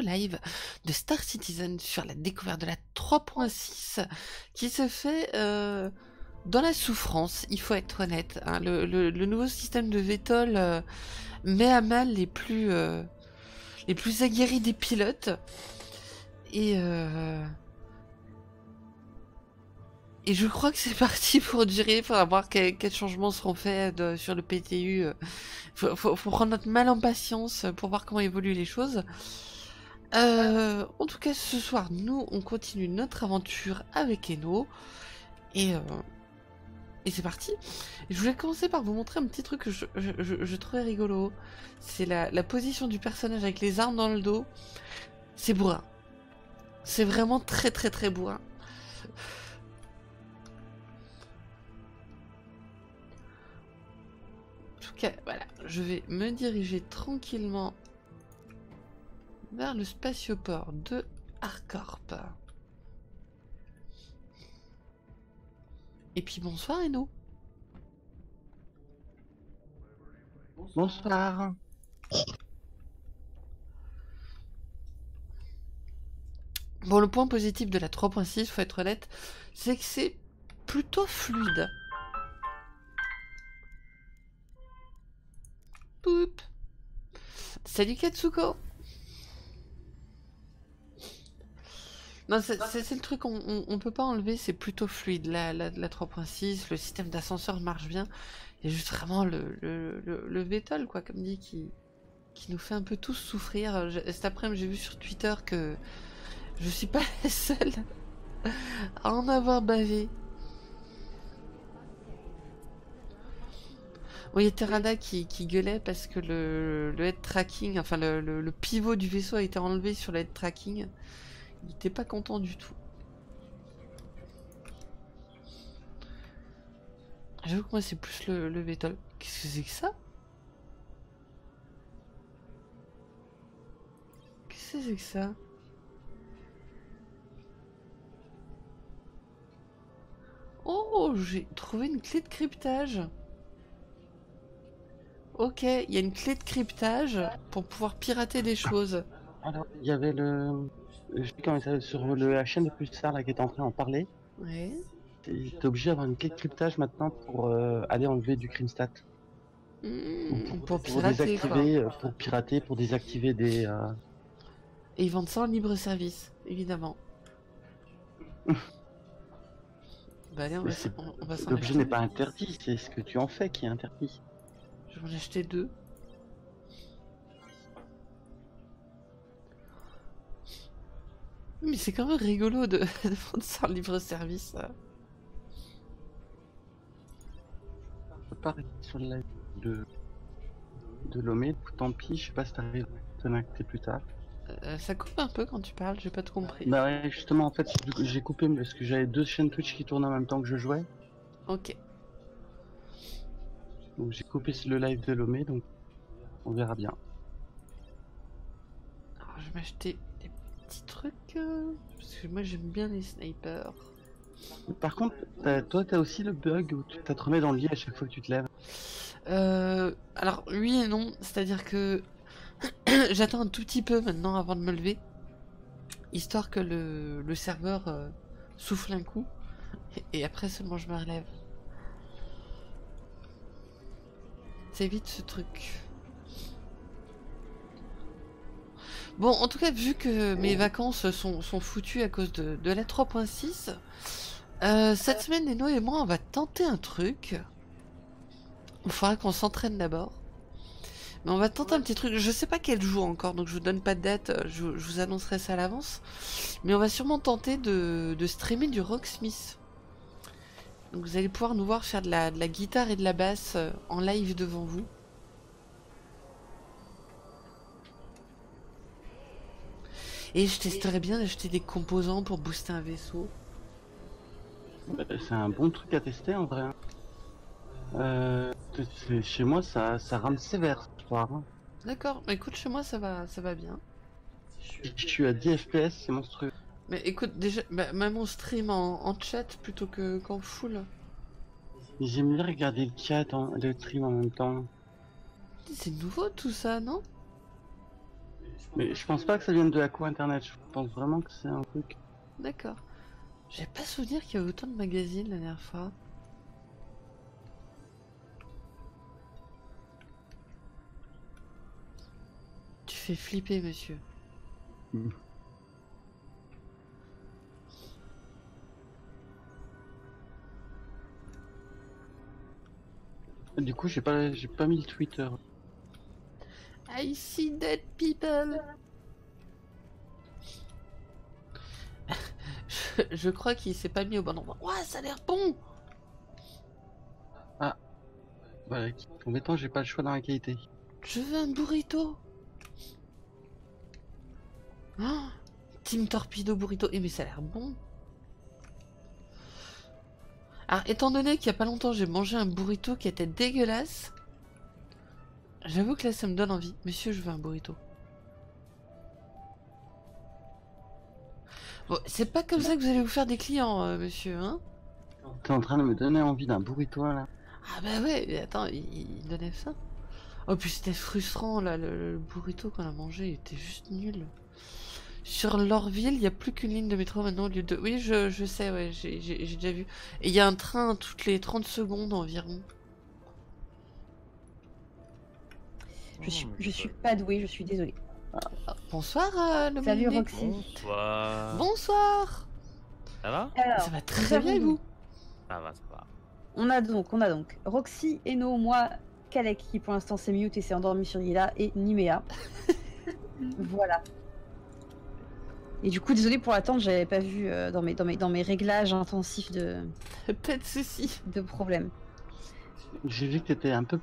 live de Star Citizen sur la découverte de la 3.6 qui se fait euh, dans la souffrance, il faut être honnête. hein. Le, nouveau système de VTOL euh, met à mal les plus, euh, les plus aguerris des pilotes. Et, et je crois que c'est parti pour durer. Il faudra voir quels, changements seront faits sur le PTU. Faut, faut, faut prendre notre mal en patience pour voir comment évoluent les choses. Euh, en tout cas, ce soir, nous, on continue notre aventure avec Eno. Et, euh, c'est parti. Je voulais commencer par vous montrer un petit truc que je trouvais rigolo. C'est la, la position du personnage avec les armes dans le dos. C'est bourrin. C'est vraiment très très très bourrin. En tout cas, voilà, je vais me diriger tranquillement vers le spatioport de Harcorp. Et puis bonsoir Eno. Bonsoir. Bon, le point positif de la 3.6, faut être honnête, c'est que c'est plutôt fluide. Poup. Salut Katsuko. Non, c'est le truc, on, on, peut pas enlever, c'est plutôt fluide. La, la, la 3.6, le système d'ascenseur marche bien. Il y a juste vraiment le, le, le, VTOL, quoi, comme dit, qui, qui nous fait un peu tous souffrir. Cet après-midi, j'ai vu sur Twitter que je suis pas la seule à en avoir bavé. Oui, il y a Terrada qui, qui gueulait parce que le, le head tracking, enfin le- le pivot du vaisseau a été enlevé sur le head tracking. Il était pas content du tout. J'avoue que moi c'est plus le, le. Qu'est-ce que c'est que ça? Qu'est-ce que c'est que ça? Oh, j'ai trouvé une clé de cryptage. Ok, il y a une clé de cryptage pour pouvoir pirater des choses. Alors, il y avait le. Je sais quand ça sur le, la chaîne de Pulsar là qui était en train d'en parler. Ouais. T'es obligé d'avoir une clé de cryptage maintenant pour euh, aller enlever du Crimstat. Hmm, pour Pour pirater quoi. désactiver, euh, pour pirater, pour désactiver des. euh, Et ils vendent ça en libre service, évidemment. bah allez, on Mais va, c'est- on, on va s'en L'objet n'est pas interdit, c'est ce que tu en fais qui est interdit. Je vais en acheter deux. Mais c'est quand même rigolo de, de vendre ça en libre service. ça. Pareil sur le live de, de Lomé, tant pis, je sais pas si t'arrives à te connecter plus tard. Euh, ça coupe un peu quand tu parles, j'ai pas tout compris. Bah ouais, justement, en fait, j'ai coupé parce que j'avais deux chaînes Twitch qui tournaient en même temps que je jouais. Ok. Donc j'ai coupé le live de Lomé, donc on verra bien. Alors je vais m'acheter des petits trucs. euh, parce que moi j'aime bien les snipers. Par contre, toi, t'as aussi le bug où tu t'as te remets dans le lit à chaque fois que tu te lèves. Euh, alors oui et non, c'est-à-dire que j'attends un tout petit peu maintenant avant de me lever, histoire que le, le serveur euh, souffle un coup, et, et après seulement je me relève. C'est vite ce truc. Bon, en tout cas, vu que mes vacances sont, sont foutues à cause de, de la 3.6, euh, cette semaine, Neno et moi, on va tenter un truc. Il faudra qu'on s'entraîne d'abord. Mais on va tenter un petit truc. Je sais pas quel jour encore, donc je vous donne pas de date. euh, Je, je vous annoncerai ça à l'avance. Mais on va sûrement tenter de, de streamer du Rocksmith. Donc vous allez pouvoir nous voir faire de la, de la guitare et de la basse euh, en live devant vous. Et je testerai bien d'acheter des composants pour booster un vaisseau. Bah, C'est un bon truc à tester en vrai. Euh, chez moi, ça, ça rame sévère ce soir. hein. D'accord, mais écoute, chez moi ça va, ça va bien. Je je suis à 10 FPS, c'est monstrueux. Mais écoute, déjà, bah, même on stream en, en chat plutôt que qu'en full. J'aime bien regarder le chat, en, le stream en même temps. C'est nouveau tout ça, non? Mais je pense pas que ça vienne de Aqua Internet, je pense vraiment que c'est un truc. D'accord. J'ai pas souvenir qu'il y avait autant de magazines la dernière fois. Tu fais flipper, monsieur. Mm. Du coup, j'ai pas, j'ai pas mis le Twitter. I see dead people. je, je crois qu'il s'est pas mis au bon endroit. Ouah, ça a l'air bon. Bah, embêtant, j'ai pas le choix dans la qualité. Je veux un burrito. Oh, Team Torpedo Burrito. Eh mais ça a l'air bon. Alors, étant donné qu'il y a pas longtemps j'ai mangé un burrito qui était dégueulasse, j'avoue que là ça me donne envie. Monsieur, je veux un burrito. Bon, c'est pas comme ça que vous allez vous faire des clients, euh, monsieur, hein? T'es en train de me donner envie d'un burrito là Ah bah ouais, mais attends, il, il donnait ça Oh, puis c'était frustrant, là, le, le burrito qu'on a mangé, il était juste nul. Sur Lorville, il n'y a plus qu'une ligne de métro maintenant au lieu de... Oui, je, je sais, ouais, j'ai déjà vu. Et il y a un train toutes les 30 secondes environ. Je suis, je suis pas- douée, je suis désolée. Bonsoir, euh, le Salut, Moliné. Roxy. Bonsoir. Bonsoir Ça va? Alors, Ça va très bien, et vous? Ça va, ça va. on a donc, on a donc Roxy, Eno, moi, Kalek qui pour l'instant s'est mute et s'est endormi sur Yila et Nimea. voilà. Et du coup, désolé pour l'attente, j'avais pas vu euh, dans, mes, dans, mes, dans mes réglages intensifs de, Pas de soucis. de problèmes. J'ai vu que t'étais un peu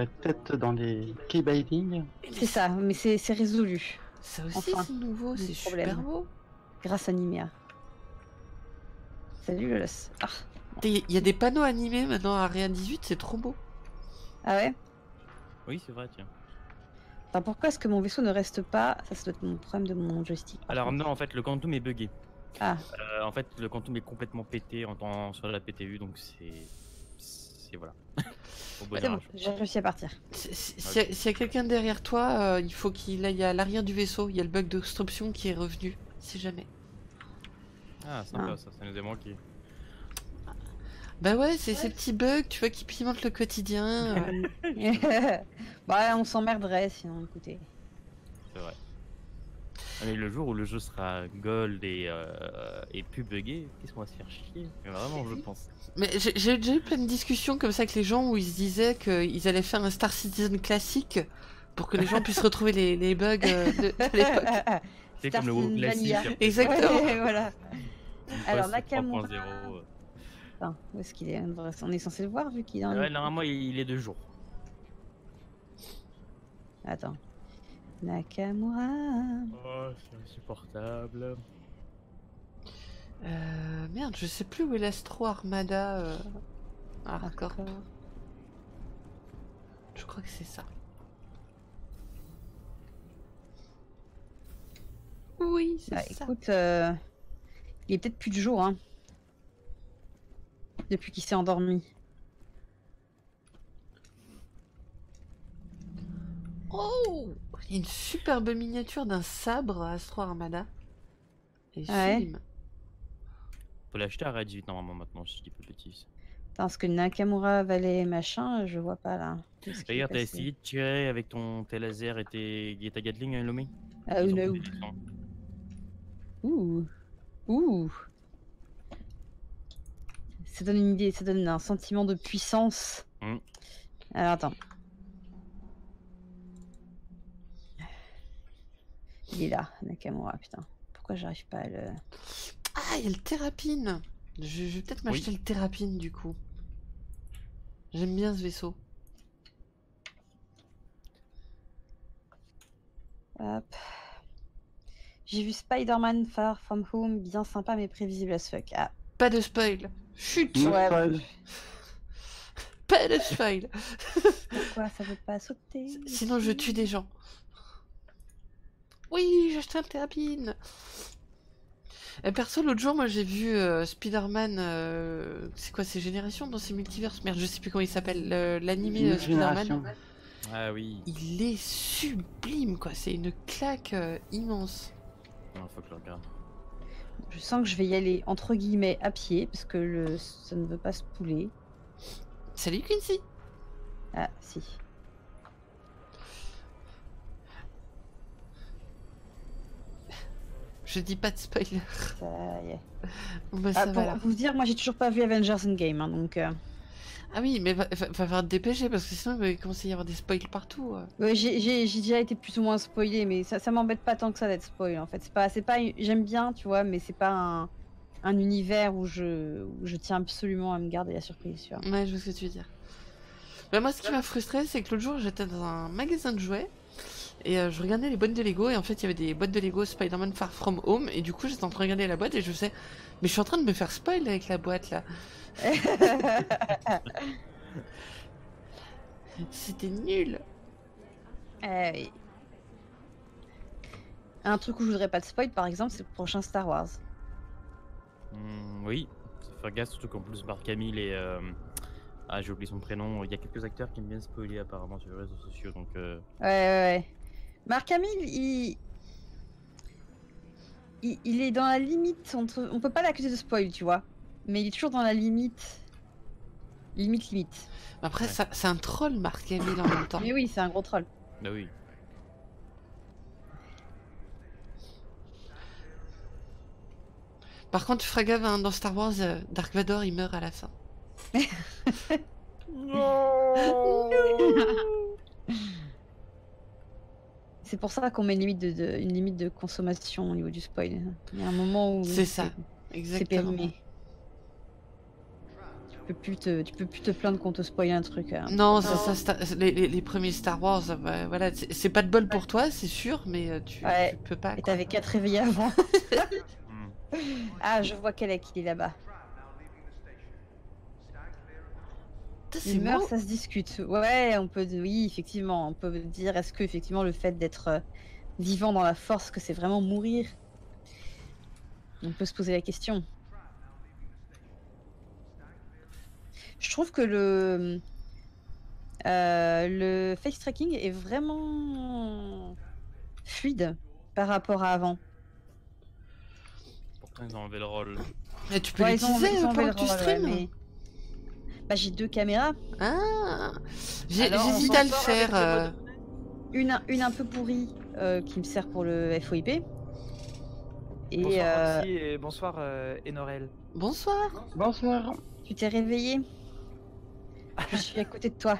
la tête dans les keybaiting. C'est ça, mais c'est c'est résolu Ça aussi, Enfin, c'est nouveau, c'est super beau. grâce à Nimea. Salut le. Ah, Il y a des panneaux animés maintenant à Réa 18, c'est trop beau. ah ouais? Oui, c'est vrai, tiens. Attends, pourquoi est-ce que mon vaisseau ne reste pas? Ça, être mon problème de mon joystick. Alors contre. non, en fait, le quantum est buggé. Ah, Euh, en fait, le quantum est complètement pété en temps sur la PTU, donc c'est... C'est voilà. C'est bon, j'ai réussi à partir. Si- si- S'il y a- s'il y a quelqu'un derrière toi, euh, il faut qu'il aille à l'arrière du vaisseau. Il y a le bug d'obstruction qui est revenu, si jamais. Ah, sympa Ah. ça, ça nous a manqué. Bah ouais, c'est ces petits bugs, tu vois, qui pimentent le quotidien. euh. bah, on s'emmerderait sinon, écoutez. C'est vrai. Mais le jour où le jeu sera gold et, euh, et plus buggé, qu'est-ce qu'on va se faire chier Vraiment, je pense. Mais j'ai déjà eu plein de discussions comme ça avec les gens où ils se disaient qu'ils allaient faire un Star Citizen classique pour que les gens puissent retrouver les, les bugs euh, de, de l'époque. C'est comme le WoW classique. Exactement. Ouais, voilà. Alors, Nakamura. 3.0, euh. Attends, où est-ce qu'il est On devrait- On est censé le voir vu qu'il est en... Ouais, normalement, il est deux jours. Attends. Nakamura. Oh, c'est insupportable. Euh, merde, je sais plus où est l'Astro Armada. Euh... Hardcore. Je crois que c'est ça. Oui, c'est Bah, ça. écoute, euh, il est peut-être plus de jour, hein. Depuis qu'il s'est endormi. Oh Il y a une superbe miniature d'un sabre Astro Armada. Et Ah ouais sublime. Faut l'acheter à Red 18 normalement maintenant, si je dis pas de bêtises. Attends, ce que Nakamura valait machin, je vois pas là. D'ailleurs, t'as essayé de tirer avec ton tes laser et, tes... et ta Gatling, hein, Lomé? Ah, no. Ouh. Ouh. Ça donne une idée, ça donne un sentiment de puissance. Mm. Alors attends. Il est là, Nakamura, putain. Pourquoi j'arrive pas à le. Ah, il y a le Thérapine Je, je vais peut-être Oui. m'acheter le Thérapine du coup. J'aime bien ce vaisseau. Hop. J'ai vu Spider-Man Far From Home, bien sympa mais prévisible as fuck. Ah, Pas de spoil. Chut Ouais, spoil. Pas de spoil pourquoi ça veut pas sauter? Sinon je tue des gens. Oui, j'ai acheté un Thérapine Et perso, l'autre jour, moi j'ai vu euh, Spider-Man. euh, c'est quoi, c'est Génération dans ces multiverses? Merde, je sais plus comment il s'appelle. le- L'animé euh, Spider-Man. Ah oui. il est sublime, quoi. C'est une claque euh, immense. Il faut que je le regarde. Je sens que je vais y aller entre guillemets à pied parce que le... ça ne veut pas se pouler. Salut Quincy Ah, si. Je dis pas de spoiler. Ça y est. Bah, Ah, ça pour va, là. vous dire, moi j'ai toujours pas vu Avengers Endgame, hein, donc. euh, Ah oui, mais va, va, va falloir te dépêcher parce que sinon il va commencer à y avoir des spoils partout. euh. Ouais, j'ai déjà été plus ou moins spoilé, mais ça, ça m'embête pas tant que ça d'être spoil en fait. C'est pas, c'est pas, j'aime bien, tu vois, mais c'est pas un, un univers où je, où je tiens absolument à me garder la surprise, tu vois. Ouais, je vois ce que tu veux dire. Bah, moi, ce qui m'a frustré, c'est que l'autre jour, j'étais dans un magasin de jouets et euh, je regardais les boîtes de Lego et en fait, il y avait des boîtes de Lego Spider-Man Far From Home et du coup, j'étais en train de regarder la boîte et je sais, mais je suis en train de me faire spoil avec la boîte là. C'était nul. Euh, oui. Un truc où je voudrais pas de spoil, par exemple, c'est le prochain Star Wars. Hmm, oui, faire gaffe, surtout qu'en plus Marc Camille et. euh, Ah, j'ai oublié son prénom. Il y a quelques acteurs qui aiment bien spoiler apparemment sur les réseaux sociaux, donc. euh, Ouais, ouais, ouais. Marc Hamill, il... il. il est dans la limite entre. On peut pas l'accuser de spoil, tu vois. Mais il est toujours dans la limite. Limite, limite. Après, Ouais. c'est un troll, Marc Hamill, en même temps. Mais oui, c'est un gros troll. Bah oui. Par contre, tu feras gaffe, hein, dans Star Wars, euh, Dark Vador, il meurt à la fin. C'est pour ça qu'on met une limite de, de- une limite de consommation au niveau du spoil. Il y a un moment où. C'est ça. C'est Exactement. périmé. Tu peux plus te, tu peux plus te plaindre qu'on te spoil un truc. hein. Non, c'est ça, Star- les, les- les premiers Star Wars, euh, bah, voilà, c'est pas de bol pour toi, c'est sûr, mais euh, tu, Ouais. tu peux pas. Et t'avais qu'à te réveiller avant. Ah, je vois quel est qu'il est là-bas. Ça se discute. Ouais, on peut, oui, effectivement, on peut dire est-ce que effectivement le fait d'être euh, vivant dans la force, que c'est vraiment mourir? On peut se poser la question. Je trouve que le euh, le face tracking est vraiment fluide par rapport à avant. Pourtant, ils ont enlevé le rôle. Et tu peux Ouais, l'utiliser pendant que tu ouais, mais- Bah, j'ai deux caméras, Ah J'hésite à le faire. euh, une, un- une un peu pourrie euh, qui me sert pour le FOIP. Et Bonsoir euh, et bonsoir euh, Enorel. Bonsoir. Bonsoir. tu t'es réveillé Je suis à côté de toi.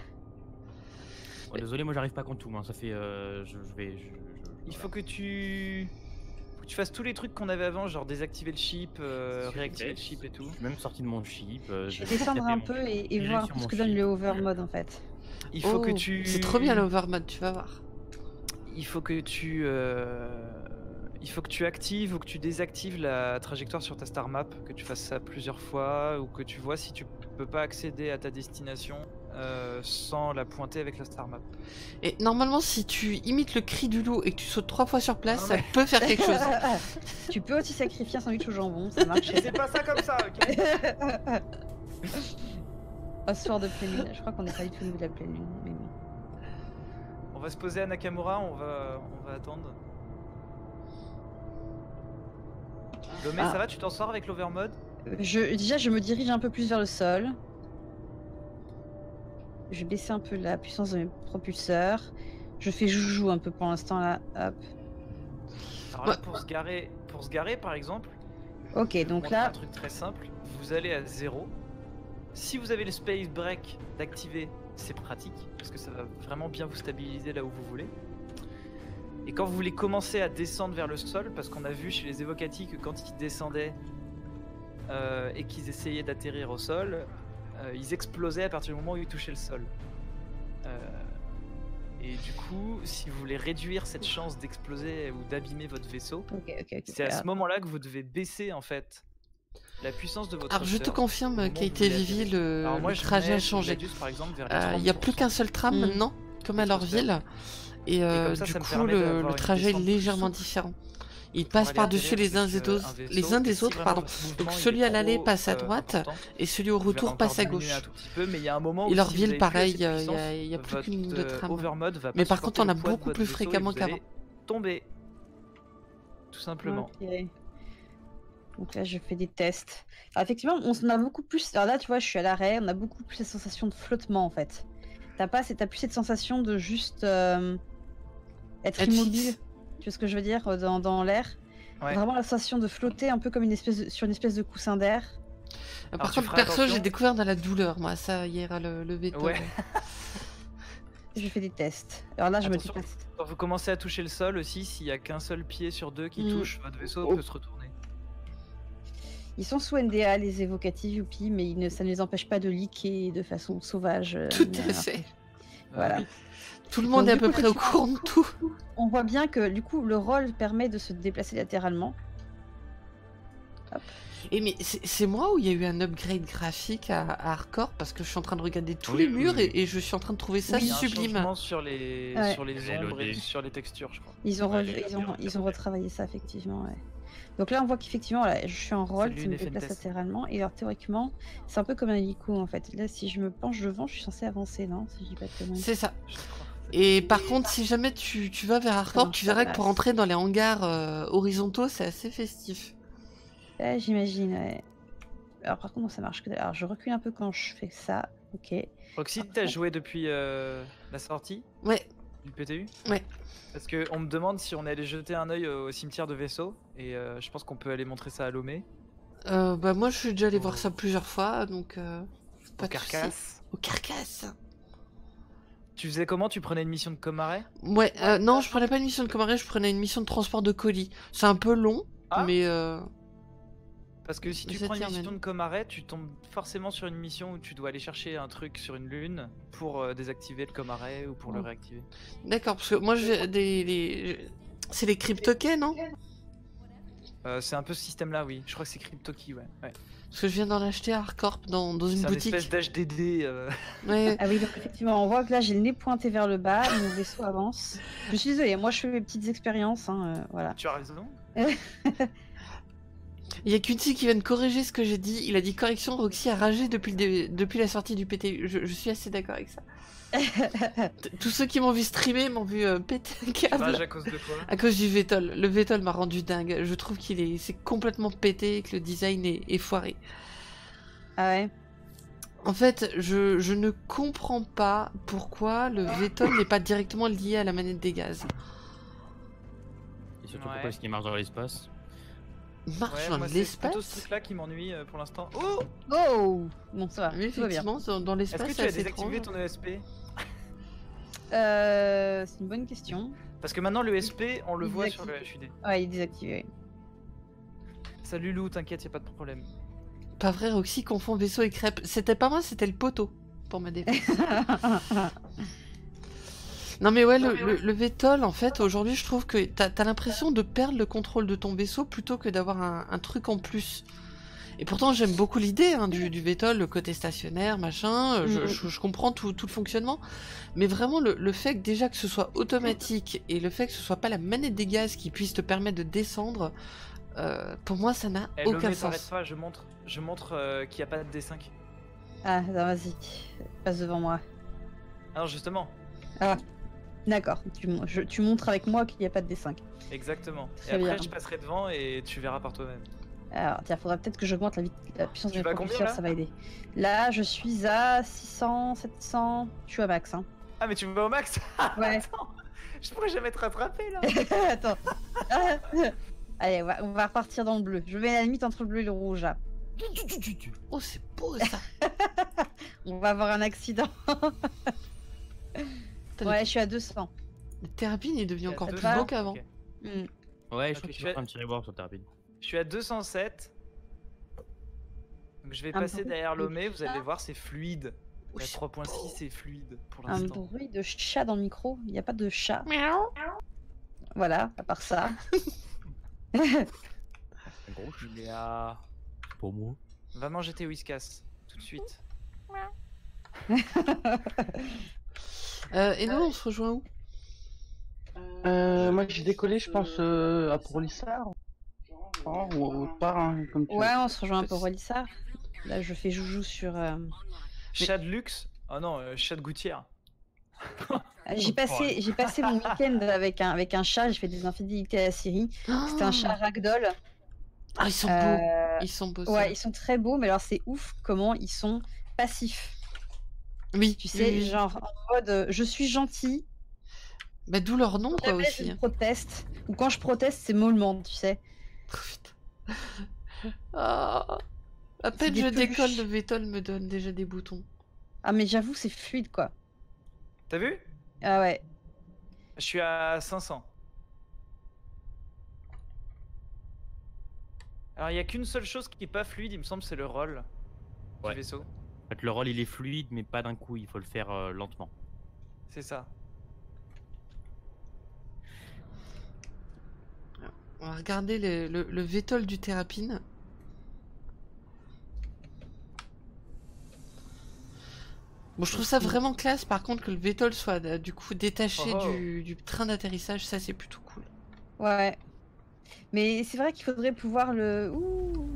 Bon, désolé, moi j'arrive pas contre tout. Hein. Ça fait. euh, je, je vais. je- je- Il faut que tu... tu fasses tous les trucs qu'on avait avant, genre désactiver le chip, euh, réactiver le chip et tout. Je suis même sorti de mon chip. euh, Je vais descendre un peu et, voir ce que donne le overmode en fait. Il faut que Oh, tu... C'est trop bien l'overmode, tu vas voir. Il faut que tu... euh, Il faut que tu actives ou que tu désactives la trajectoire sur ta star map, que tu fasses ça plusieurs fois, ou que tu vois si tu peux pas accéder à ta destination euh, sans la pointer avec la star map. Et normalement, si tu imites le cri du loup et que tu sautes trois fois sur place, Non, ça mais- peut faire quelque chose. tu peux aussi sacrifier un sandwich au jambon, ça marche. C'est pas ça comme ça, ok Un soir de pleine lune. Je crois qu'on n'est pas du tout au niveau de la pleine lune. mais. On va se poser à Nakamura, on va, on va attendre. Lomé, Ah. ça va Tu t'en sors avec l'overmode? Je, déjà, je me dirige un peu plus vers le sol. Je vais baisser un peu la puissance de mes propulseurs. Je fais joujou un peu pour l'instant là. Hop. Alors là, pour se garer, pour se garer par exemple, Ok, donc là, un truc très simple. Vous allez à zéro. Si vous avez le space break d'activer, c'est pratique parce que ça va vraiment bien vous stabiliser là où vous voulez. Et quand vous voulez commencer à descendre vers le sol, parce qu'on a vu chez les évocati que quand ils descendaient euh, et qu'ils essayaient d'atterrir au sol, euh, ils explosaient à partir du moment où ils touchaient le sol. Euh, et du coup, si vous voulez réduire cette chance d'exploser ou d'abîmer votre vaisseau, c'est à Ah, ce moment-là que vous devez baisser en fait la puissance de votre Alors, je te confirme, vous voulez Vivi, le, Alors moi, le je trajet a changé. Euh, Il n'y a plus 30%. qu'un seul tram Mm. maintenant, comme à transferts. Lorville. Et, euh, ça, du ça coup, le, le trajet est légèrement souple. différent. Ils passent par-dessus les uns, avec, et euh, autres, un vaisseau, les uns et des autres, pardon. Donc il celui à l'aller passe à euh, droite et celui au retour passe à gauche. un tout petit peu, mais il y a un moment où Et leur ville, pareil, assez de euh, y a- plus qu'une de euh, trame. overmode va Mais par contre, on a de beaucoup plus fréquemment qu'avant. Tomber. Tout simplement. Ok. Donc là, je fais des tests. Alors, effectivement, on a beaucoup plus. Alors là, tu vois, je suis à l'arrêt. On a beaucoup plus la sensation de flottement en fait. T'as pas, c'est- t'as plus cette sensation de juste euh, être Être immobile. Tu vois ce que je veux dire euh, dans, dans l'air? Ouais. Vraiment la sensation de flotter un peu comme une espèce de- sur une espèce de coussin d'air. Ah, Par contre, perso, j'ai découvert dans la douleur, moi, ça hier, le, le veto. Ouais. Je fais des tests. Alors là, je Attention. me déplace. Quand vous commencez à toucher le sol aussi, s'il y a qu'un seul pied sur deux qui Mm. touche, votre vaisseau Oh. peut se retourner. Ils sont sous NDA, les évocatifs, youpi, mais ils ne- ça ne les empêche pas de liquer de façon sauvage. euh, Tout à fait. Voilà. oui. Tout le monde Donc, est à peu coup, près au courant de tout. On voit bien que du coup, le rôle permet de se déplacer latéralement. Et mais c'est moi où il y a eu un upgrade graphique à, à Hardcore? Parce que je suis en train de regarder tous Oui, les murs oui. Et, et je suis en train de trouver ça Il y a un sublime. sur les, Ouais. sur les Les ombres et LOD. sur les textures, je crois. Ils ont, Ouais, re- les ils ont, lumières, ils c'est ont bon. retravaillé ça, effectivement. ouais. Donc là, on voit qu'effectivement, je suis en rôle, ça me déplace latéralement. Et alors, théoriquement, c'est un peu comme un hélico, en fait. Là, si je me penche devant, je suis censée avancer, non? Si je dis pas de conneries. C'est ça. Je crois. Et par contre, si jamais tu, tu vas vers marche tu verras que pour entrer dans les hangars euh, horizontaux, c'est assez festif. Ouais, j'imagine, ouais. Alors, par contre, non, ça marche que. Alors, je recule un peu quand je fais ça. Ok. Roxy, t'as joué depuis euh, la sortie Ouais, du PTU Ouais. Parce que on me demande si on est allé jeter un œil au cimetière de vaisseau et euh, je pense qu'on peut aller montrer ça à Lomé. euh, bah moi je suis déjà allé voir ça plusieurs fois, donc euh, pas Au de soucis. carcasse. Au carcasse. Tu faisais comment? Tu prenais une mission de Comaret Ouais, euh, non, je prenais pas une mission de commandé, je prenais une mission de transport de colis. C'est un peu long, Ah. mais euh, Parce que si tu prends une mission de Comaret, tu tombes forcément sur une mission où tu dois aller chercher un truc sur une lune pour euh, désactiver le Comaret ou pour le réactiver. d'accord, parce que moi j'ai des, les- c'est les cryptokens, non? C'est un peu ce système-là, oui. Je crois que c'est CryptoKey, ouais. ouais. Parce que je viens d'en acheter à Hardcorp dans, dans une C'est un boutique. espèce d'HDD. euh, Ouais. Ah oui, donc effectivement, on voit que là, j'ai le nez pointé vers le bas, mon vaisseau avance. Je suis désolée, moi, je fais mes petites expériences, hein, euh, voilà. Tu as raison. Il y a Quincy qui vient de corriger ce que j'ai dit. Il a dit correction, Roxy a ragé depuis, le dé- depuis la sortie du PTU. Je, je suis assez d'accord avec ça. Tous ceux qui m'ont vu streamer m'ont vu euh, péter un câble. Rage à cause de quoi? À cause du Vetol. Le Vetol m'a rendu dingue. Je trouve qu'il est, c'est complètement pété et que le design est, est foiré. Ah ouais? En fait, je, je ne comprends pas pourquoi le Vetol n'est pas directement lié à la manette des gaz. Et surtout Ouais. pourquoi est-ce qu'il marche dans l'espace? Marche Ouais, dans moi, c'est plutôt ce l'espace truc-là qui m'ennuie euh, pour l'instant. Oh Oh Bon, ça va, Oui, tout va bien. effectivement, dans, dans Est-ce l'espace, que tu c'est as assez désactivé étrange. ton ESP Euh, c'est une bonne question. Parce que maintenant, l'ESP, on le Il voit sur le HUD. Ouais, il est désactivé. Salut Lou, t'inquiète, y a pas de problème. Pas vrai, Roxy confond vaisseau et crêpe. C'était pas moi, c'était le poteau, pour ma défense. Non mais ouais, le, le, le Vetol, en fait, aujourd'hui, je trouve que t'as as, l'impression de perdre le contrôle de ton vaisseau plutôt que d'avoir un, un truc en plus. Et pourtant, j'aime beaucoup l'idée hein, du, du le côté stationnaire, machin. euh, Je, Mhm. je- je comprends tout, tout le fonctionnement. Mais vraiment, le, le fait que déjà que ce soit automatique et le fait que ce soit pas la manette des gaz qui puisse te permettre de descendre, euh, pour moi, ça n'a Eh, aucun sens. pas, je montre, je montre euh, qu'il n'y a pas de D5. ah, vas-y, passe devant moi. Alors justement, D'accord, tu, je- tu montres avec moi qu'il n'y a pas de D5. exactement. Très et après, bien. je passerai devant et tu verras par toi-même. Alors, tiens, faudra peut-être que j'augmente la, la puissance Tu de vas mes propulseurs, là ça va aider. Là, je suis à 600, 700, je suis à max. Hein. Ah, mais tu me vas au max Ouais. Attends, je pourrais jamais te rattraper là. Attends. Allez, on va, on va repartir dans le bleu. Je mets la limite entre le bleu et le rouge. là. Oh, c'est beau ça On va avoir un accident. Ouais, je suis à 200. Le Terrapine est devenu encore plus beau qu'avant. Ok. Hmm. Ouais, je crois que je tu vas vais- faire un petit revoir sur ta rapide. Je suis à 207. Donc je vais Un passer derrière de Lomé, vous allez chat. voir, c'est fluide. La Oui. 3.6 c'est fluide pour Un l'instant. bruit de chat dans le micro. Il n'y a pas de chat. Miaou. Voilà, à part ça. Un gros chien Il est à... pour moi. Va manger tes whiskas, tout de suite. Euh, et nous, on se rejoint où? Euh, moi j'ai décollé, je pense, euh, à Pourlissard. Oh, ou autre part, hein, comme tu veux. Ouais, on se rejoint un peu au Lissard. Là, je fais joujou sur. euh, Chat de luxe Oh non, euh, chat de gouttière. J'ai passé, j'ai passé mon week-end avec un, avec un chat, j'ai fait des infidélités à la Syrie. C'était un chat ragdoll. Ah, ils sont beaux. Euh, Ils sont beaux. ouais, ça. ils sont très beaux, mais alors c'est ouf comment ils sont passifs. Oui, Tu sais, oui. genre en mode euh, je suis gentil, Bah, d'où leur nom, quoi, aussi. je proteste. Ou quand je proteste, c'est mollement, tu sais. Putain. Ah. À peine je décolle, le Vétol me donne déjà des boutons. Ah, mais j'avoue, c'est fluide quoi. T'as vu? Ah ouais. Je suis à 500. Alors il y a qu'une seule chose qui est pas fluide, il me semble, c'est le roll Ouais. du vaisseau. En fait, le rôle il est fluide, mais pas d'un coup, il faut le faire euh, lentement. C'est ça. On va regarder le, le, le Vétol du Thérapine. Bon, je trouve ça vraiment classe, par contre, que le Vétol soit euh, du coup détaché Oh. du, du train d'atterrissage, ça c'est plutôt cool. Ouais. Mais c'est vrai qu'il faudrait pouvoir le. Ouh.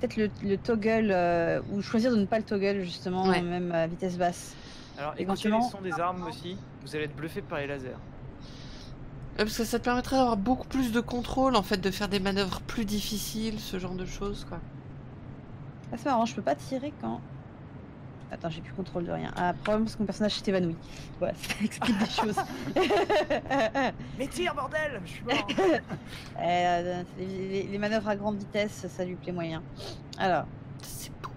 Peut-être le, le toggle, euh, ou choisir de ne pas le toggle justement, Ouais. même à vitesse basse. Alors écoutez les Éventuellement- sons des armes aussi, vous allez être bluffé par les lasers. Parce que ça te permettrait d'avoir beaucoup plus de contrôle, en fait, de faire des manœuvres plus difficiles, ce genre de choses, quoi. Ah, c'est marrant, je peux pas tirer quand. Attends, j'ai plus contrôle de rien. Ah, problème parce que mon personnage s'est évanoui. Voilà, ça explique des choses. Mais tire bordel Je suis mort Euh, les, les- les manœuvres à grande vitesse, ça lui plaît moyen. Alors, C'est beau.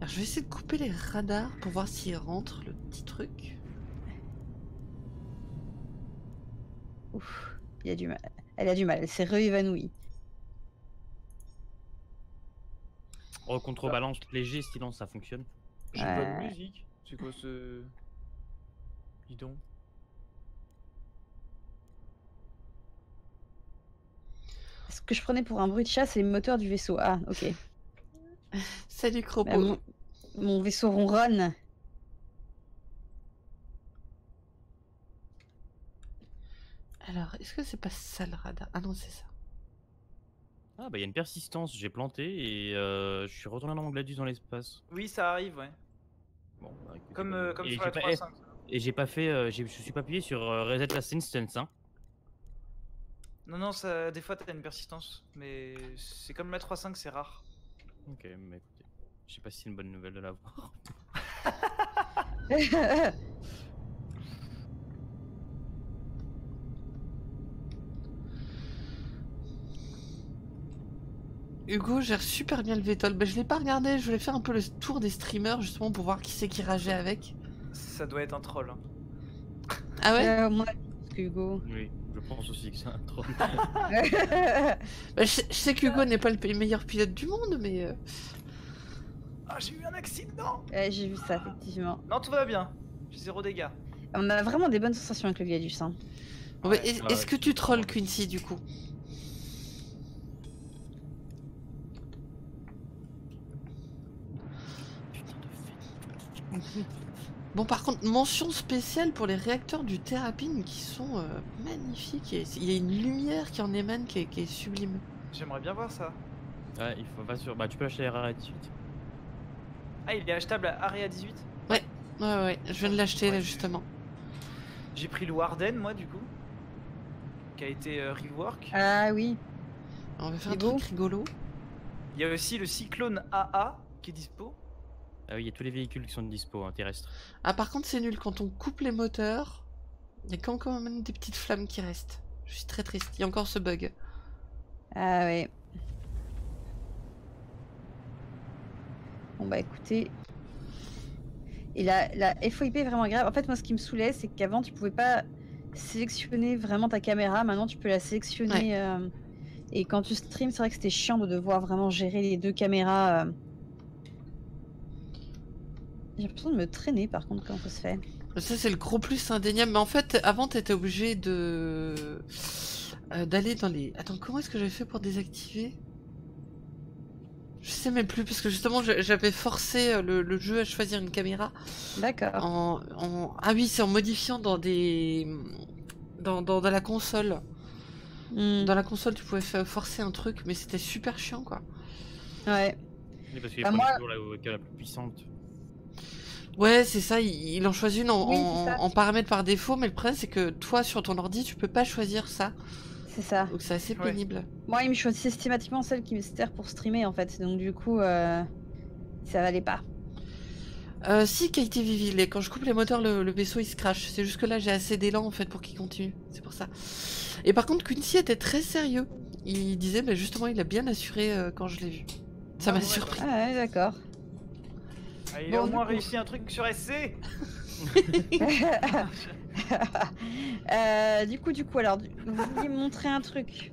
Alors, je vais essayer de couper les radars pour voir s'il rentre le petit truc. Ouf, il y a du mal. Elle a du mal, elle s'est réévanouie. Oh, contrebalance léger, sinon ça fonctionne. J'ai pas de musique. C'est quoi ce. Dis donc. Ce que je prenais pour un bruit de chat, c'est les moteurs du vaisseau. Ah, ok. Salut, Cropo. Bah, mon, mon vaisseau ronronne. Alors, est-ce que c'est pas ça le radar? Ah non, c'est ça. Ah bah il y a une persistance, j'ai planté et euh, je suis retourné dans mon Gladius dans l'espace. Oui, ça arrive, ouais. Bon, bah, Comme, bah, euh, comme et sur j'ai la pas- 3.5. Et j'ai pas fait, euh, je suis pas appuyé sur euh, Reset Last Instance. Hein. Non, non, ça, des fois t'as une persistance, mais c'est comme la 3.5, c'est rare. Ok, mais écoutez, je sais pas si c'est une bonne nouvelle de l'avoir. Hugo gère super bien le Vétol. Bah, je l'ai pas regardé, je voulais faire un peu le tour des streamers justement pour voir qui c'est qui rageait avec. Ça doit être un troll. hein. Ah ouais? Euh, moi, Hugo. Oui, je pense aussi que c'est un troll. Bah, je, sais- je sais qu'Hugo n'est pas le meilleur pilote du monde, mais. euh, Ah, j'ai eu un accident Ouais, j'ai vu ça, effectivement. Non, tout va bien. J'ai zéro dégâts. On a vraiment des bonnes sensations avec le Gladius. Hein. Ouais. Ouais, Est-ce que tu trolls Quincy du coup Putain de fait. Bon, par contre, mention spéciale pour les réacteurs du Thérapine qui sont euh, magnifiques. Et Il y a une lumière qui en émane qui est, qui est sublime. J'aimerais bien voir ça. Ouais, il faut pas sur. Bah tu peux acheter RR 18. Ah, il est achetable à Area 18 Ouais, ouais, je viens de l'acheter là Ouais. justement. J'ai pris le Warden, moi, du coup. Qui a été euh, rework. Ah oui. On va faire un beau. truc rigolo. Il y a aussi le Cyclone AA qui est dispo. Ah oui, il y a tous les véhicules qui sont dispo hein, terrestres. Ah, par contre, c'est nul. Quand on coupe les moteurs, il y a quand quand même des petites flammes qui restent. Je suis très triste. Il y a encore ce bug. Ah ouais. Bon bah écoutez. Et la, la FOIP est vraiment grave. En fait, moi, ce qui me saoulait, c'est qu'avant, tu pouvais pas sélectionner vraiment ta caméra. Maintenant, tu peux la sélectionner. euh, Et quand tu streams, c'est vrai que c'était chiant de devoir vraiment gérer les deux caméras. euh. J'ai l'impression de me traîner, par contre, comment ça se fait. Ça, c'est le gros plus indéniable. Mais en fait, avant, t'étais obligé de. euh, d'aller dans les. Attends, comment est-ce que j'avais fait pour désactiver? Je sais même plus, parce que justement, j'avais forcé euh, le, le jeu à choisir une caméra. D'accord. En, en- Ah oui, c'est en modifiant dans des. Dans, dans, dans la console. Hmm, Dans la console, tu pouvais forcer un truc, mais c'était super chiant, quoi. Ouais. Oui, parce qu'il Bah, moi- toujours la la plus puissante. Ouais, c'est ça, il, en choisit une en, Oui, en- c'est ça. en paramètre par défaut, mais le problème, c'est que toi, sur ton ordi, tu peux pas choisir ça. C'est ça. Donc c'est assez Ouais. pénible. Moi, il me choisit systématiquement celle qui me sert pour streamer en fait. Donc du coup, euh, ça valait pas. Euh, si, qualité vivile, quand je coupe les moteurs, le, le vaisseau il se crache. C'est juste que là, j'ai assez d'élan en fait pour qu'il continue. C'est pour ça. Et par contre, Quincy était très sérieux. Il disait, bah, justement, il a bien assuré euh, quand je l'ai vu. Ça Ah m'a ouais, surpris. Ah ouais, d'accord. Ah, il Bon, a au moins coup- réussi un truc sur SC Euh, du coup, du coup, alors, vous vouliez me montrer un truc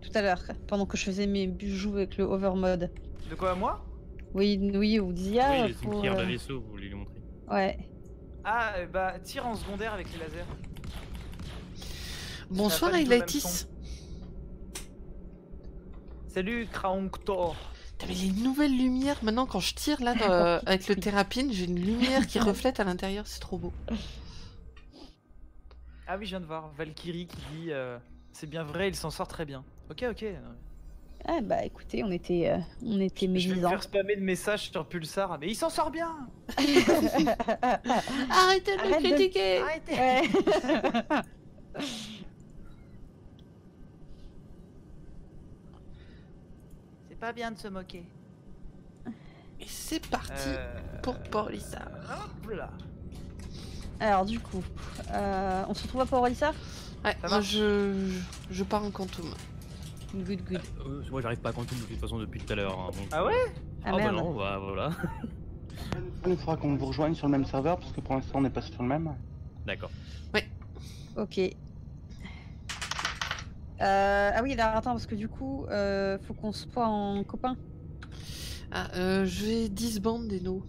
tout à l'heure, pendant que je faisais mes bijoux avec le overmode. De quoi, moi? Oui, oui, vous disiez. ah, oui, cimetières de euh, vaisseau, vous voulez lui montrer. Ouais. Ah, euh, bah, tire en secondaire avec les lasers. Bonsoir, son. Salut, Kraonctor. Mais les nouvelles lumières, maintenant, quand je tire là dans- avec le thérapine, j'ai une lumière qui reflète à l'intérieur, c'est trop beau. Ah oui, je viens de voir. Valkyrie qui dit euh, C'est bien vrai, il s'en sort très bien. Ok, ok. Ah bah écoutez, on était, euh, on était Je vais me faire spammer de messages sur Pulsar. Mais il s'en sort bien Arrêtez de me de- critiquer Arrêtez Ouais. pas bien de se moquer. Et c'est parti Euh, pour. Hop là. Alors du coup, euh, on se retrouve à Port-Walissa Ouais, moi je, je pars en quantum. Good, good. Euh, moi, j'arrive pas à compter de toute façon depuis tout à l'heure. hein, donc, Ah ouais? euh, Ah, bah merde. non, bah voilà. Il faudra qu'on vous rejoigne sur le même serveur parce que pour l'instant on n'est pas sur le même. D'accord. Ok. Euh, ah oui, alors attends, parce que du coup, euh, faut qu'on soit en copain. Ah, euh, je vais 10 bandes des no.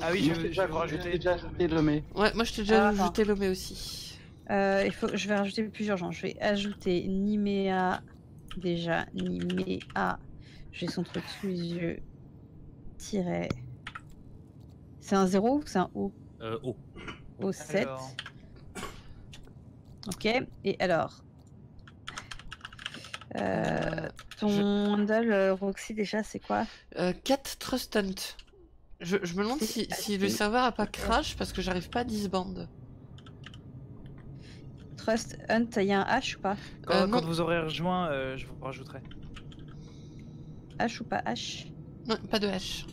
Ah oui, je, Moi, je j'ai vais déjà, vous j'ai rajouter. déjà ajouté mais. Ouais, moi je t'ai déjà Ah, ajouté l'omé aussi. Euh, il faut, je vais rajouter plusieurs gens. Je vais ajouter Nimea. Déjà, Nimea. J'ai son truc sous les yeux. Tiret. C'est un 0 ou c'est un O? Euh. O 7. Ok. Et alors euh, Ton handle, euh, Roxy, déjà, c'est quoi? Euh, 4 Trust Hunt. Je, je me demande si, si le serveur a pas crash parce que j'arrive pas à 10 bandes. Trust Hunt, il y a un H ou pas? Quand, Euh, quand vous aurez rejoint, euh, je vous rajouterai. H ou pas H? Non, pas de H.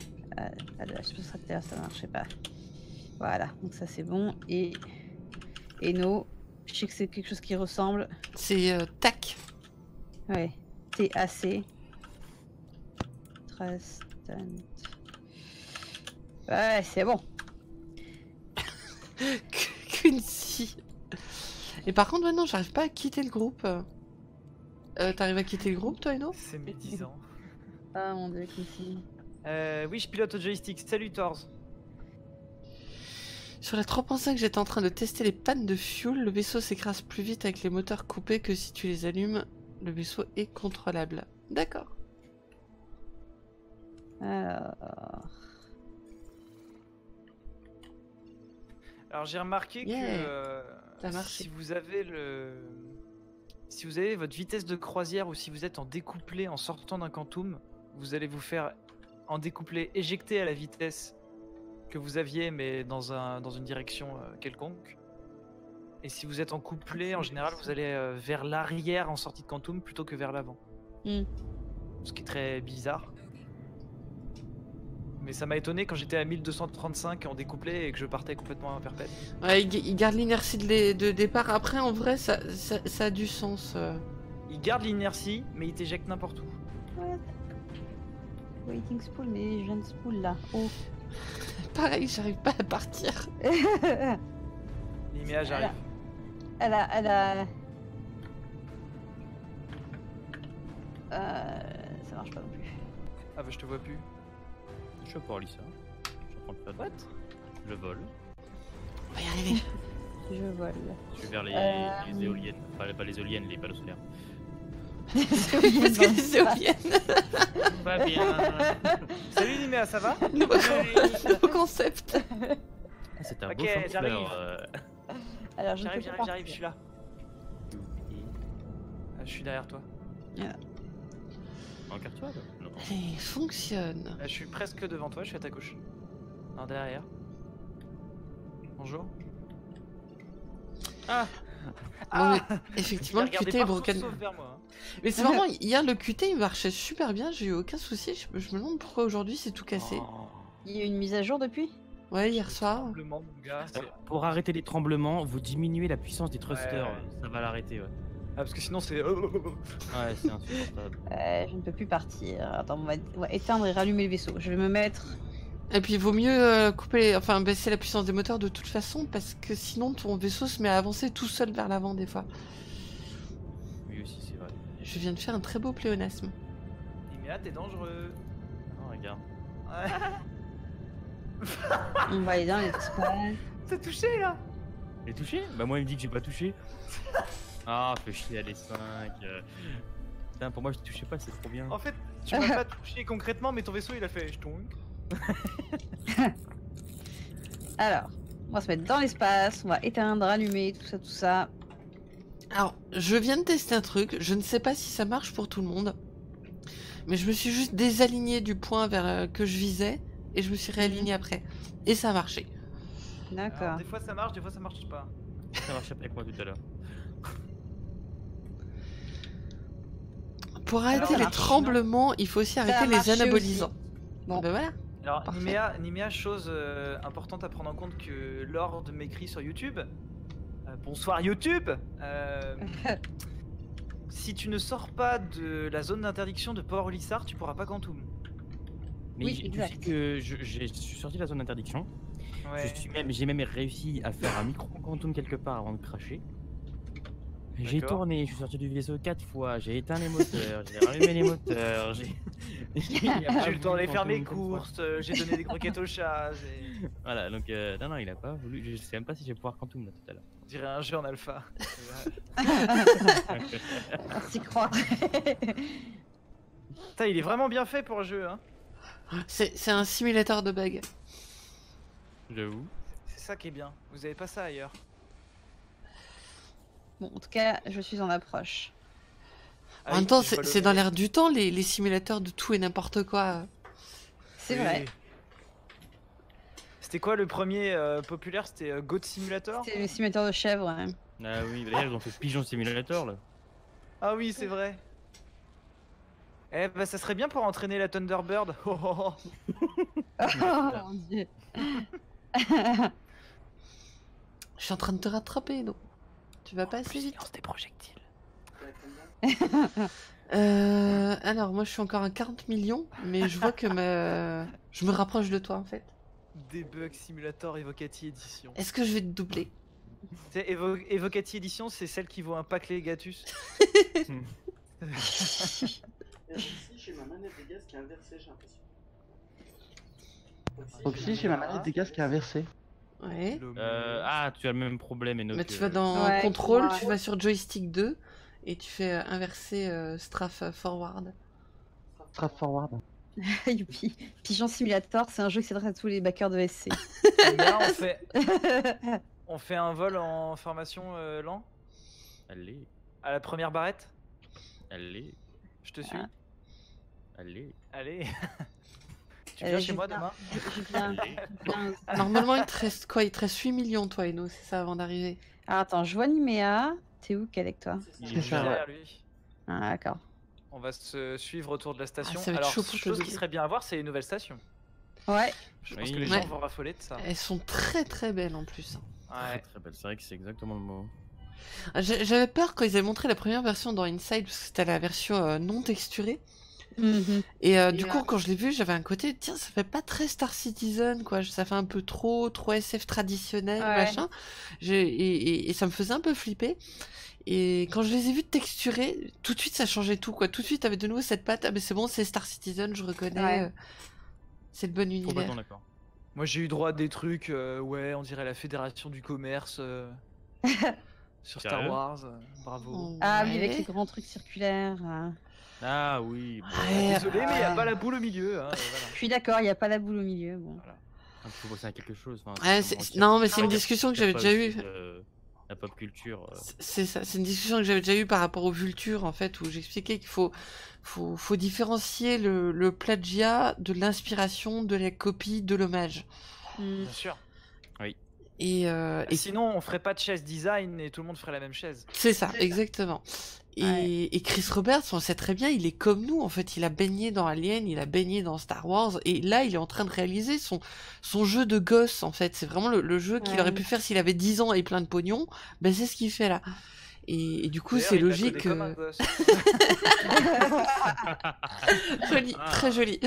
Pas de H, ça, ça marchait pas. Voilà, donc ça c'est bon. Et Eno, je sais que c'est quelque chose qui ressemble. C'est euh, TAC. Ouais, TAC. Trust Hunt. Ouais, c'est bon. Quincy. Et par contre, maintenant, j'arrive pas à quitter le groupe. Euh, T'arrives à quitter le groupe, toi, Eno? C'est médisant. Ah mon dieu, Quincy. Euh, oui, je pilote au joystick. Salut, Torz. Sur la 3.5, j'étais en train de tester les pannes de fuel. Le vaisseau s'écrase plus vite avec les moteurs coupés que si tu les allumes. Le vaisseau est contrôlable. D'accord. Alors. Alors j'ai remarqué Yeah. que euh, si vous avez le si vous avez votre vitesse de croisière ou si vous êtes en découplé en sortant d'un quantum, vous allez vous faire en découplé éjecter à la vitesse que vous aviez mais dans un dans une direction euh, quelconque. Et si vous êtes en couplé, en général, vous allez euh, vers l'arrière en sortie de quantum plutôt que vers l'avant. Hmm. Ce qui est très bizarre. Mais ça m'a étonné quand j'étais à 1235 en découplé et que je partais complètement à perpète. Ouais, il, il garde l'inertie de, départ. Après, en vrai, ça, ça, ça a du sens. euh. Il garde l'inertie, mais il t'éjecte n'importe où. Waiting spool, mais je viens de spool là. Oh. Pareil, j'arrive pas à partir. Liméa, j'arrive. Elle a. Elle a. Euh, ça marche pas non plus. Ah bah je te vois plus. Je suis pas Lisa. Je de faire. What? Je vole. On va y arriver. Je vole. Je suis vers les, Euh, les éoliennes. Enfin, pas les éoliennes, les panneaux solaires. Parce dans que éoliennes, Tout va bien. Salut Niméa, ça va? Nouveau, nouveau concept. C'est un Ok, beau j'arrive. euh. Alors, je J'arrive, j'arrive, j'arrive, je suis là. Ah, je suis derrière toi. Encore toi toi? Non. Il fonctionne. Ah, je suis presque devant toi, je suis à ta gauche. Non, derrière. Bonjour. Ah Non, mais Ah effectivement, le QT est broken. sauf vers moi. hein. Mais c'est vraiment, hier le QT il marchait super bien, j'ai eu aucun souci. Je, je me demande pourquoi aujourd'hui c'est tout cassé. Oh, Il y a eu une mise à jour depuis? Ouais, hier soir. mon gars. Pour arrêter les tremblements, vous diminuez la puissance des thrusters. Ouais. Ça va l'arrêter, ouais. Ah, parce que sinon c'est. Ouais, c'est insupportable. Euh, Je ne peux plus partir. Attends, on va, on va éteindre et rallumer le vaisseau. Je vais me mettre. Et puis il vaut mieux euh, couper, enfin baisser la puissance des moteurs de toute façon parce que sinon ton vaisseau se met à avancer tout seul vers l'avant des fois. Oui, aussi, c'est vrai. Je viens de faire un très beau pléonasme. Niméa, t'es dangereux. Oh, regarde. Ouais. On va aller dans l'espace. T'as touché là J'ai touché? Bah, moi, il me dit que j'ai pas touché. Ah, fais chier, allez, 5. Putain, pour moi, je touchais pas, c'est trop bien. En fait, tu m'as pas touché concrètement, mais ton vaisseau il a fait chtonk. Alors, on va se mettre dans l'espace. On va éteindre, rallumer, tout ça, tout ça. Alors, je viens de tester un truc, je ne sais pas si ça marche pour tout le monde, mais je me suis juste désaligné du point vers euh, que je visais et je me suis réaligné après. Et ça a marché. D'accord. Des fois ça marche, des fois ça marche pas. Ça marchait pas avec moi tout à l'heure. Pour arrêter les marche, tremblements, il faut aussi arrêter les aussi. anabolisants. Bon. Ben voilà. Alors, Niméa, chose euh, importante à prendre en compte que Lord m'écrit sur YouTube. Euh, bonsoir YouTube Euh, Si tu ne sors pas de la zone d'interdiction de Port Lissard, tu pourras pas Quantum. Mais Oui, j'ai- tu exact. sais que je, suis sorti de la zone d'interdiction. Ouais. Même, j'ai même réussi à faire un micro quantum quelque part avant de cracher. J'ai tourné, je suis sorti du vaisseau quatre fois, j'ai éteint les moteurs, j'ai rallumé les moteurs, j'ai. J'ai eu le temps d'aller faire mes courses, euh, j'ai donné des croquettes au chat, Voilà, donc euh, non, non, il a pas voulu. Je sais même pas si je vais pouvoir quantum là tout à l'heure. On dirait un jeu en alpha. On s'y croit. Putain, il est vraiment bien fait pour le jeu, hein. C'est c'est un simulateur de bugs. J'avoue. C'est ça qui est bien. Vous avez pas ça ailleurs. bon, en tout cas, je suis en approche. Ah en même temps, c'est dans l'air du temps, les, les simulateurs de tout et n'importe quoi. C'est Oui. vrai. C'était quoi le premier euh, populaire? C'était euh, Goat Simulator? C'est le simulateur de chèvre. ouais. Ah oui, d'ailleurs, ils ont fait Pigeon Simulator là. Ah oui, c'est vrai. Eh bah ça serait bien pour entraîner la Thunderbird. Oh, oh, oh. Oh mon dieu. Je suis en train de te rattraper, non Tu vas pas assez vite. Lance des projectiles. Euh, alors, moi, je suis encore à 40 millions, mais je vois que ma... je me rapproche de toi, en fait. Debug Simulator Evocati Edition. Est-ce que je vais te doubler Evo- Evocati Edition, c'est celle qui vaut un pack Legatus. j'ai ma manette de gaz qui est inversée, j'ai l'impression. Oxy, j'ai ma manette de gaz qui est inversée. Ouais. Euh, ah, tu as le même problème, et Mais tu vas dans Ouais, Contrôle, ouais. tu vas sur Joystick 2, et tu fais euh, inverser euh, Strafe Forward. Strap forward. Youpi. Pigeon Simulator, c'est un jeu qui s'adresse à tous les backers de SC. Là, on fait, on fait un vol en formation euh, lent? Allez, à la première barrette? allez, Je te suis. Ah. allez, Allez. tu Euh, viens chez moi demain? Normalement, il te reste quoi? Il te reste 8 millions, toi, Eno, c'est ça, avant d'arriver? Alors attends, je vois Niméa. T'es où, avec toi Il C'est est derrière lui. Ah, d'accord. On va se suivre autour de la station. ça va être Alors, chaud pour te chose qui serait bien à voir, c'est les nouvelles stations. Ouais. Je pense Oui. que les Ouais. gens vont raffoler de ça. Elles sont très très belles en plus. Très, Ouais. très belle, c'est vrai que c'est exactement le mot. Ah, j'ai- J'avais peur quand ils avaient montré la première version dans Inside, parce que c'était la version euh, non texturée. Mhm. Et euh, Et du là- coup, quand je l'ai vu, j'avais un côté, tiens, ça fait pas très Star Citizen, quoi. Ça fait un peu trop, trop SF traditionnel, Ouais. machin. J'ai- Et, et- et ça me faisait un peu flipper. Et quand je les ai vus texturés, tout de suite, ça changeait tout, quoi. Tout de suite, t'avais de nouveau cette patte. Ah, mais c'est bon, c'est Star Citizen, je reconnais. Ouais. euh, C'est le bon univers. Complètement d'accord. Moi, j'ai eu droit à des trucs, euh, ouais, on dirait la fédération du commerce. euh, sur Star Wars. euh, bravo. Ah oui, avec Ouais. les grands trucs circulaires. euh. Ah oui. bon, Ouais. Désolé, mais il a Ah. pas la boule au milieu. hein, voilà. Je suis d'accord, il n'y a pas la boule au milieu. Bon. Il faut à quelque chose. enfin, Ouais, non, mais c'est une Ah, discussion que j'avais déjà eue. La pop culture. euh, C'est ça, c'est une discussion que j'avais déjà eue par rapport aux vultures, en fait, où j'expliquais qu'il faut, faut, faut différencier le, le plagiat de l'inspiration, de la copie, de l'hommage. Hmm. Bien sûr. Et, euh, et Sinon, on ferait pas de chaise design et tout le monde ferait la même chaise. c'est ça, exactement. Et, Ouais. et Chris Roberts, on sait très bien, il est comme nous, en fait, il a baigné dans Alien, il a baigné dans Star Wars, et là, il est en train de réaliser son, son jeu de gosse, en fait. C'est vraiment le, le jeu qu'il Ouais. aurait pu faire s'il avait 10 ans et plein de pognon, ben c'est ce qu'il fait là. Et, et du coup, c'est logique. comme un gosse. joli, Ah. très joli.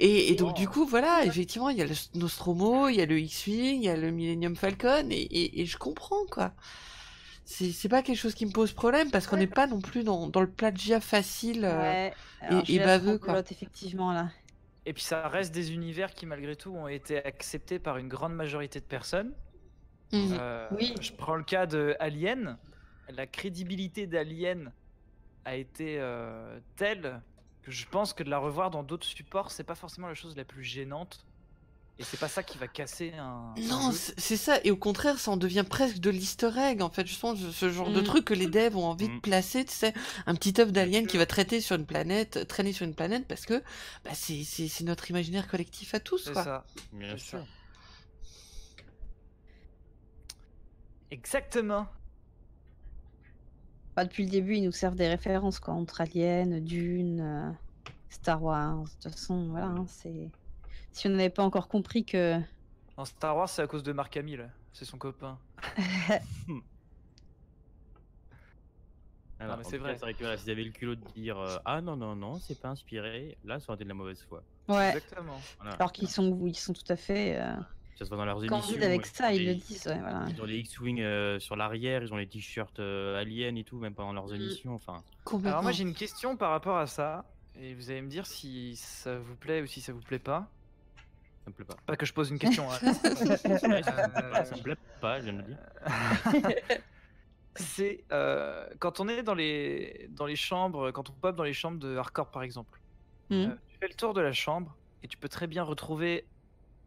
Et, et donc Wow. du coup, voilà, effectivement, il y a le Nostromo, il y a le X-Wing, il y a le Millennium Falcon, et, et, et je comprends, quoi. C'est c'est pas quelque chose qui me pose problème, parce qu'on n'est pas non plus dans, dans le plagiat facile. euh, Ouais. Et- baveux, quoi. effectivement, là. Et puis ça reste des univers qui malgré tout ont été acceptés par une grande majorité de personnes. mhm. Euh, Oui. Je prends le cas de Alien. La crédibilité d'Alien a été euh, telle que je pense que de la revoir dans d'autres supports, c'est pas forcément la chose la plus gênante. Et c'est pas ça qui va casser un. Non, c'est ça, et au contraire, ça en devient presque de l'easter egg, en fait, justement, ce, ce genre de Mm. truc que les devs ont envie de Mm. placer, tu sais, un petit œuf d'alien qui va traiter sur une planète, traîner sur une planète, parce que bah, c'est notre imaginaire collectif à tous, C'est quoi. ça. Bien sûr. ça. Exactement. Bah, depuis le début, ils nous servent des références, quoi, entre Alien, Dune, euh, Star Wars. De toute façon, voilà, hein, c'est... Si on n'avait pas encore compris que... En Star Wars, c'est à cause de Mark Hamill. C'est son copain. Alors, mais en c'est vrai. C'est vrai que s'ils avaient le culot de dire euh, Ah non, non, non, c'est pas inspiré, là, ça aurait été de la mauvaise foi. Ouais, Exactement. Voilà. alors qu'ils sont, ils sont tout à fait euh, Ça se voit dans leurs émissions. avec ils ça, ont ils le disent, ouais, voilà. Ils ont les X-Wing euh, sur l'arrière, ils ont les t-shirts euh, aliens et tout, même pendant leurs Mm. émissions. Enfin. Alors moi j'ai une question par rapport à ça. Et vous allez me dire si ça vous plaît ou si ça vous plaît pas. Ça me plaît pas. Pas que je pose une question. hein. Ouais, ça, me plaît Euh, pas, ça me plaît pas, je viens de le dire. C'est euh, quand on est dans les dans les chambres, quand on pop dans les chambres de hardcore par exemple. Mhm. Euh, tu fais le tour de la chambre et tu peux très bien retrouver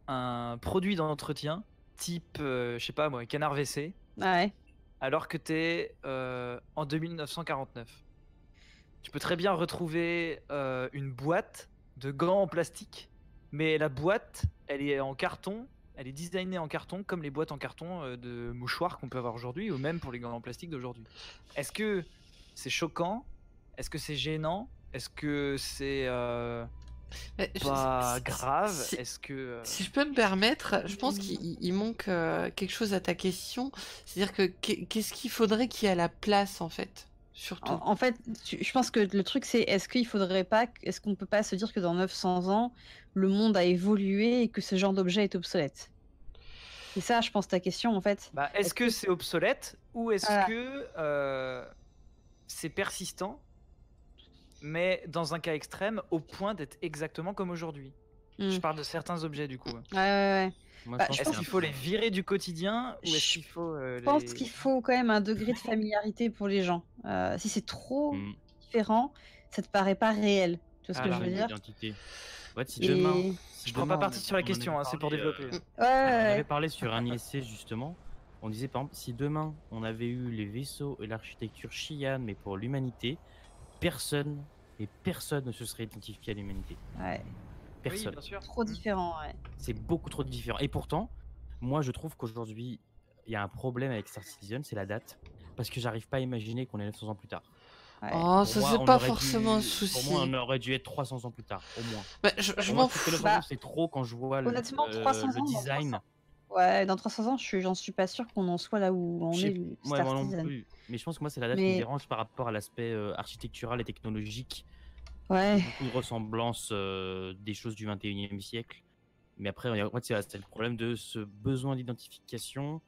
un produit d'entretien type, euh, je sais pas moi, canard WC, Ah ouais. alors que tu es en 2949. Tu peux très bien retrouver euh, une boîte de gants en plastique, mais la boîte, elle est en carton, elle est designée en carton comme les boîtes en carton euh, de mouchoirs qu'on peut avoir aujourd'hui, ou même pour les gants en plastique d'aujourd'hui. Est-ce que c'est choquant? Est-ce que c'est gênant? Est-ce que c'est euh, je- pas grave? si- Est-ce que euh, Si je peux me permettre, je pense qu'il il manque euh, quelque chose à ta question. C'est-à-dire que qu'est- qu'est-ce qu'il faudrait qu'il y ait à la place, en fait? Surtout. En, en fait, tu- je pense que le truc, c'est est-ce qu'il faudrait pas, est-ce qu'on peut pas se dire que dans 900 ans, le monde a évolué et que ce genre d'objet est obsolète? C'est ça, je pense, ta question, en fait. Bah, est-ce que que- c'est obsolète ou est-ce Voilà. que euh, c'est persistant, mais dans un cas extrême, au point d'être exactement comme aujourd'hui? Hmm. Je parle de certains objets du coup. Ouais, ouais, ouais. Moi, Bah, je qu'il faut les virer du quotidien ou est-ce Je qu'il faut euh, Je pense les- qu'il faut quand même un degré de familiarité pour les gens. Euh, si c'est trop Mm. différent, ça te paraît pas réel. Tu vois ce Ah, que je veux dire. Ouais, si Et- demain, si Je prends demain, pas parti on- sur la on question, hein, c'est pour développer. euh, ouais, On avait parlé sur un ISC justement. On disait par exemple, si demain on avait eu les vaisseaux et l'architecture Shi'an, mais pour l'humanité, personne et personne ne se serait identifié à l'humanité. ouais. Oui, Personne. bien sûr. Trop différent, ouais. c'est beaucoup trop différent. Et pourtant, moi je trouve qu'aujourd'hui, il y a un problème avec Star Citizen, c'est la date. Parce que j'arrive pas à imaginer qu'on est 900 ans plus tard. ouais. Oh, ça c'est pas forcément un souci. Pour moi, on aurait dû être 300 ans plus tard, au moins. Bah, je m'en fous. 900 ans, Bah, c'est trop quand je vois le, honnêtement, euh, 300 le ans, dans design. 300. Ouais, dans 300 ans, j'en suis pas sûr qu'on en soit là où on est. Ouais, Star moi non Citizen. plus. Mais je pense que moi, c'est la date qui Mais- me dérange par rapport à l'aspect euh, architectural et technologique. Ouais. Beaucoup de ressemblances euh, des choses du 21e siècle. Mais après, en fait, c'est le problème de ce besoin d'identification